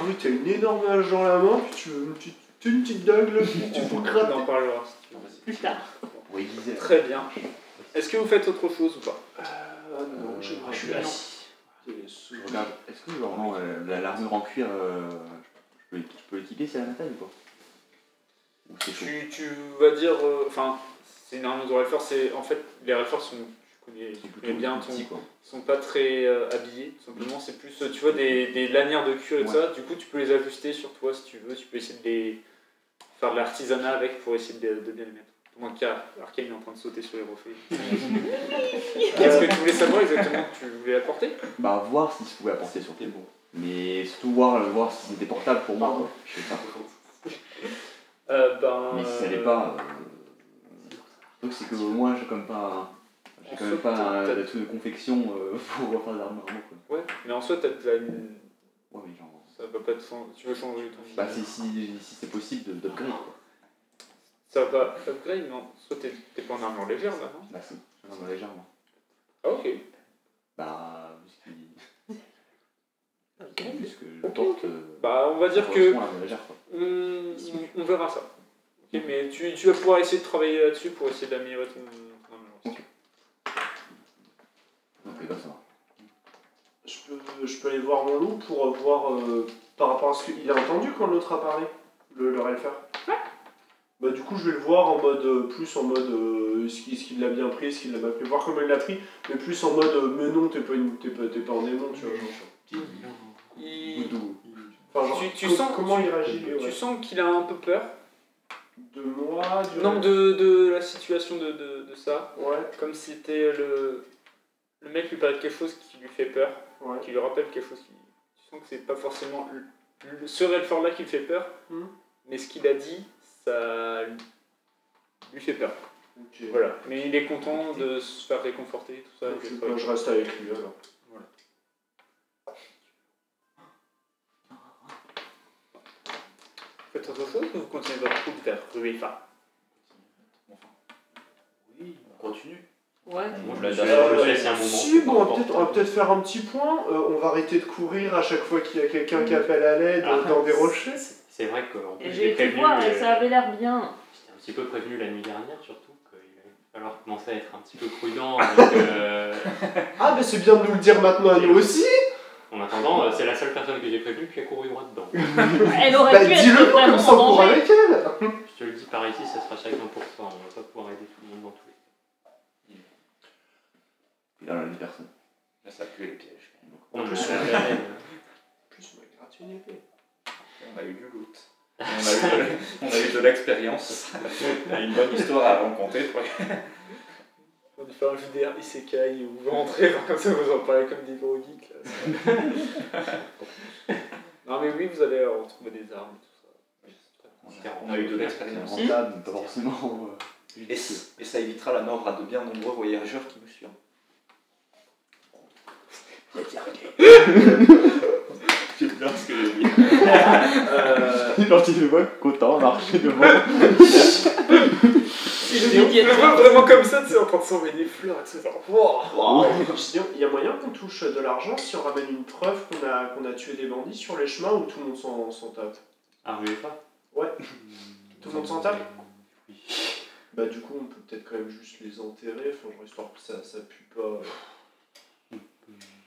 oui, t'as une énorme hache dans la main, puis tu veux une petite, une petite dague là, puis tu faut On gratter. en parlera si tu veux. plus tard. Très bien. Est-ce que vous faites autre chose ou pas? Euh, non, j'ai pas je suis non. assis. C'est- Je regarde, est-ce que vraiment euh, la- l'armure en cuir, euh, je peux, je peux l'équiper si elle a la taille ou pas? Ou c'est chaud? tu, tu vas dire. euh, Enfin, c'est une arme de c'est. En fait, les Ralphers sont. Tu connais, tu bien ton. petit, sont pas très euh, habillés, tout simplement. C'est plus, euh, tu vois, des, des lanières de cuir et tout ça. Du coup, tu peux les ajuster sur toi si tu veux. Tu peux essayer de les faire de l'artisanat avec pour essayer de, de bien les mettre. Au moins, car Arkane est en train de sauter sur les reflets. Qu'est-ce que tu voulais savoir exactement que tu voulais apporter? Bah, voir si je pouvais apporter sur pied. Mais surtout voir, voir si c'était portable pour moi. Quoi. Je sais pas. euh, ben, Mais si ça l'est pas. Euh... Truc, c'est que moi, j'ai quand même pas. J'ai quand même pas un, un truc de confection euh, pour refaire l'armure à moi. Quoi. Ouais, mais en soi, t'as déjà une. Ouais, mais genre. Ça va pas te changer. Tu veux changer ton. Bah, si, si, si c'est possible de- d'upgrade. quoi. Ça va pas upgrade, non Soit t'es pas en armure légère là, non? Bah, si. Non, mais légèrement. Ah, ok. Bah, je porte. euh, Bah, on va dire que. l'armure légère, quoi. On verra ça. Ok, mais tu, tu vas pouvoir essayer de travailler là-dessus pour essayer d'améliorer ton, ton armure. Ok, ça va. Je peux, je peux aller voir mon loup pour voir euh, par rapport à ce qu'il a entendu quand l'autre a parlé, le, le Ralpher. Bah du coup je vais le voir en mode euh, plus en mode euh, est-ce qu'il l'a bien pris, est-ce qu'il l'a pas pris, voir comment il l'a pris, mais plus en mode mais non t'es pas une t'es pas, t'es pas un démon tu vois. genre. Il-. Enfin, genre, Tu- tu co- sens- comment tu- il réagit lui, Tu ouais. sens qu'il a un peu peur. De moi, du Non, de, de la situation de, de, de ça. Ouais, Comme si c'était le. Le mec lui parlait de quelque chose qui lui fait peur, ouais. qui lui rappelle quelque chose qui. Tu sens que c'est pas forcément le, le- ce Redford là qui lui fait peur, Hmm. mais ce qu'il a dit, ça lui- fait peur. Voilà. Mais il est content de se faire réconforter, tout ça. Bah, je reste avec lui alors. Autre chose ou vous continuez votre route vers Ruefa Oui, on continue. Ouais. Moi, je La dernière je laissé un moment. Si, bon, on va peut-être on va peut-être faire un petit point. Euh, on va arrêter de courir à chaque fois qu'il y a quelqu'un qui appelle à l'aide euh, Ah. dans des rochers. C'est vrai qu'en plus, Et j'ai prévenu. voir et euh, ça avait l'air bien. J'étais un petit peu prévenu la nuit dernière, surtout qu'il allait falloir commencer à être un petit peu prudent. avec, euh, Ah, mais c'est bien de nous le dire maintenant à nous aussi En attendant, euh, c'est la seule personne que j'ai prévenue qui a couru droit dedans. Elle aurait Bah, pu être dis-le nous, vraiment comme ça on en court danger. avec elle Je te le dis par ici, ça sera chacun pour soi. On va pas pouvoir aider tout le monde dans tous les cas. Il a les personnes. Là, ça pue les pièges. En plus, on- En plus, on a gratté une épée. On a eu du loot. On a eu de, on a eu de l'expérience. On a une bonne histoire à raconter. On va faire un JDR Isekai où vous rentrez, comme ça vous en parlez comme des gros geeks. Là. non mais oui, vous allez euh, retrouver des armes et tout ça. On a eu de C'est l'expérience. rentable, mais pas forcément. euh, Et, et ça évitera la mort à de bien nombreux voyageurs qui nous suivent. J'aime bien ce que j'ai dit. Euh, content, marcher devant. Le je le médiateur. vois vraiment comme ça, tu sais, en train de s'envoyer des fleurs, etc. Wow. Il y a moyen qu'on touche de l'argent si on ramène une preuve qu'on a, qu'on a tué des bandits sur les chemins où tout le monde s'en tape? Ah, vous voulez pas? Ouais. Tout le monde s'en tape? Oui. Bah du coup on peut peut-être quand même juste les enterrer, enfin genre histoire que ça, ça pue pas. euh.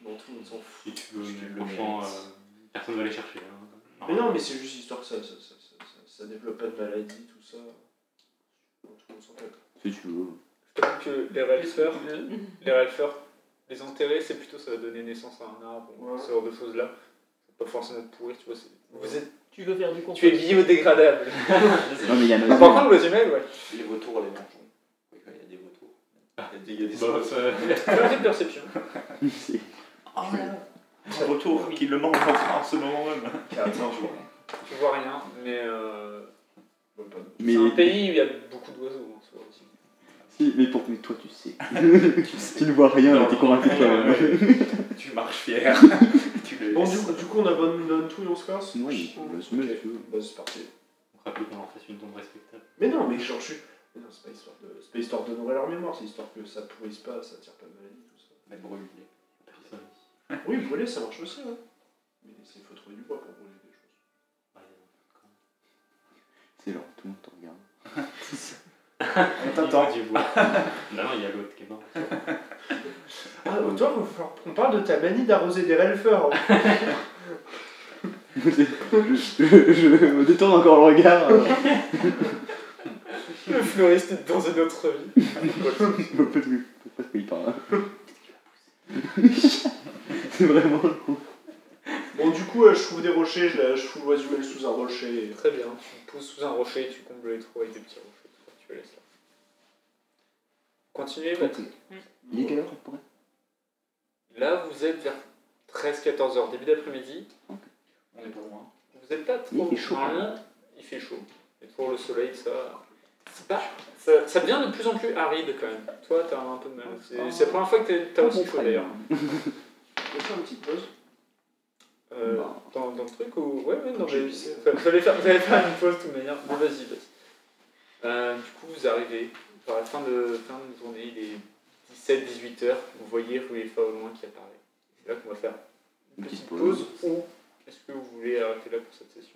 Non tout le monde s'en fout. Si tu veux, Je mais le franchement, euh, personne va les chercher. hein. Mais non mais c'est juste histoire que ça, ça, ça, ça, ça- ça développe pas de maladie, tout ça. S'en. Si tu veux. Je t'avoue que les ralphers, les ralphers, les enterrer, c'est plutôt ça va donner naissance à un arbre, ou Ouais. ce genre de choses là. pas forcément pourrir, tu vois. c'est- Vous êtes, Tu veux faire du tu es compost biodégradable. Non, mais il y a un Ah, par contre, le jumelle, ouais. Les vautours, les mangeons. Oui, quand il y a des vautours. Il y a des, il y a des Bah, ça- Fais un jet de perception. C'est- Un vautour qui le mange en ce moment même. Non, je vois rien. Tu vois rien, mais. Euh... Mais, C'est un pays où il y a beaucoup d'oiseaux en soi aussi. si, mais, pour, mais toi, tu sais. tu ne vois rien, mais t'es convaincu toi-même. ouais. Tu marches fier. tu le Bon, du coup, du coup, on a bonne, bonne touille, on se casse Oui, bah, se met. Bah, c'est parti. On rappelle qu'on en fasse une tombe respectable. Mais non, mais genre, je suis. Mais non, c'est pas histoire de, c'est pas histoire d'honorer leur mémoire, c'est histoire que ça pourrisse pas, ça tire pas de maladie, tout ça. Mais. Personne. Oui, brûler, ça marche aussi, ouais. Mais il faut trouver du bois pour brûler des choses. Il y C'est genre, tout le monde te regarde. On t'attend. Non, non, il y a l'autre qui est mort. Ah, toi, il va falloir qu'on parle de ta manie d'arroser des relfeurs. je, je- je me détourne encore le regard. euh, Le fleuriste est dans une autre vie. Je vois pas de pas de quoi il parle. C'est vraiment le coup. Bon, du coup, euh, je trouve des rochers, je, je fous l'oiseau sous un rocher. Très bien, tu me poses sous un rocher, tu combles les trous avec des petits rochers. Laisses là. Continuez, Patrick. Il est quelle heure à peu près Là, vous êtes vers 13-14 heures, début d'après-midi. On est pas loin. Vous êtes pas trop. Il fait chaud, Normalement, il fait chaud. Et pour le soleil, ça. C'est pas. Ça, ça devient de plus en plus aride quand même. Toi, t'as un peu de mal. C'est c'est la première fois que t'as- aussi chaud d'ailleurs. On fait une petite pause. Euh, Bah. dans, dans le truc ou. Ouais, ouais, non, J'ai mais. fa- Fallait faire, fallait faire une pause de toute manière. Bon, vas-y, vas-y. Euh, du coup, vous arrivez. Vers la fin de, fin de journée, il est 17-18 heures. Vous voyez Ruefa au loin qui apparaît. C'est là qu'on va faire une Une petite petite pause. pause. Ou est-ce que vous voulez arrêter là pour cette session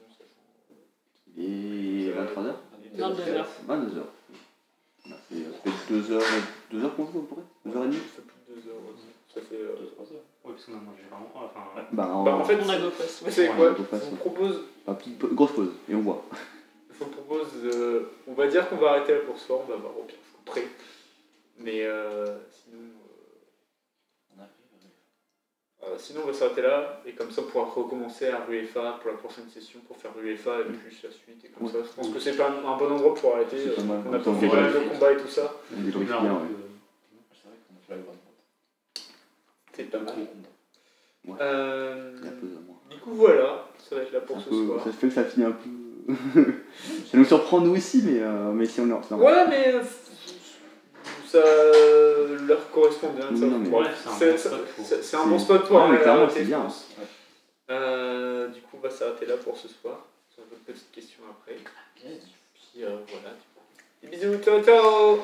Il est 23h Il est 22 heures. 22h. On a fait, ça fait 2h, 2h qu'on joue à peu près 2h30 Ça fait plus de 2 heures aussi. Ça fait. euh, 2-3 heures. Ouais, parce qu'on a mangé vraiment. Enfin, Bah, Bah, en fait, On a go c'est quoi on propose, Bah, petite pa- grosse pause, et on voit. Je vous propose euh, on va dire qu'on va arrêter là pour ce soir, on va voir au pire, je couperai. Mais euh, sinon, On arrive. euh, euh, sinon, on va s'arrêter là, et comme ça, on pourra recommencer à RUEFA pour la prochaine session, pour faire RUEFA et plus la suite, et comme Ouais. ça, je pense que c'est pas un, un bon endroit pour arrêter. Euh, on a pas fait de combats et tout ça, C'est vrai qu'on a fait la grande route. c'est pas mal. Combat. Ouais. Euh, du coup, voilà, ça va être là pour ce peu- soir. ça fait que ça finit un peu. Ça nous surprend nous aussi, mais, euh, mais si on normal. Ouais, mais euh, ça leur correspond bien. Oui, non, mais- Ouais, c'est un bon spot pour- c'est- c'est un c'est- bon spot pour Ouais, mais clairement, c'est bien. pense. Euh, du coup, on va s'arrêter là pour ce soir. Sur votre petite question après. Yes. Puis euh, voilà. Bisous, ciao ciao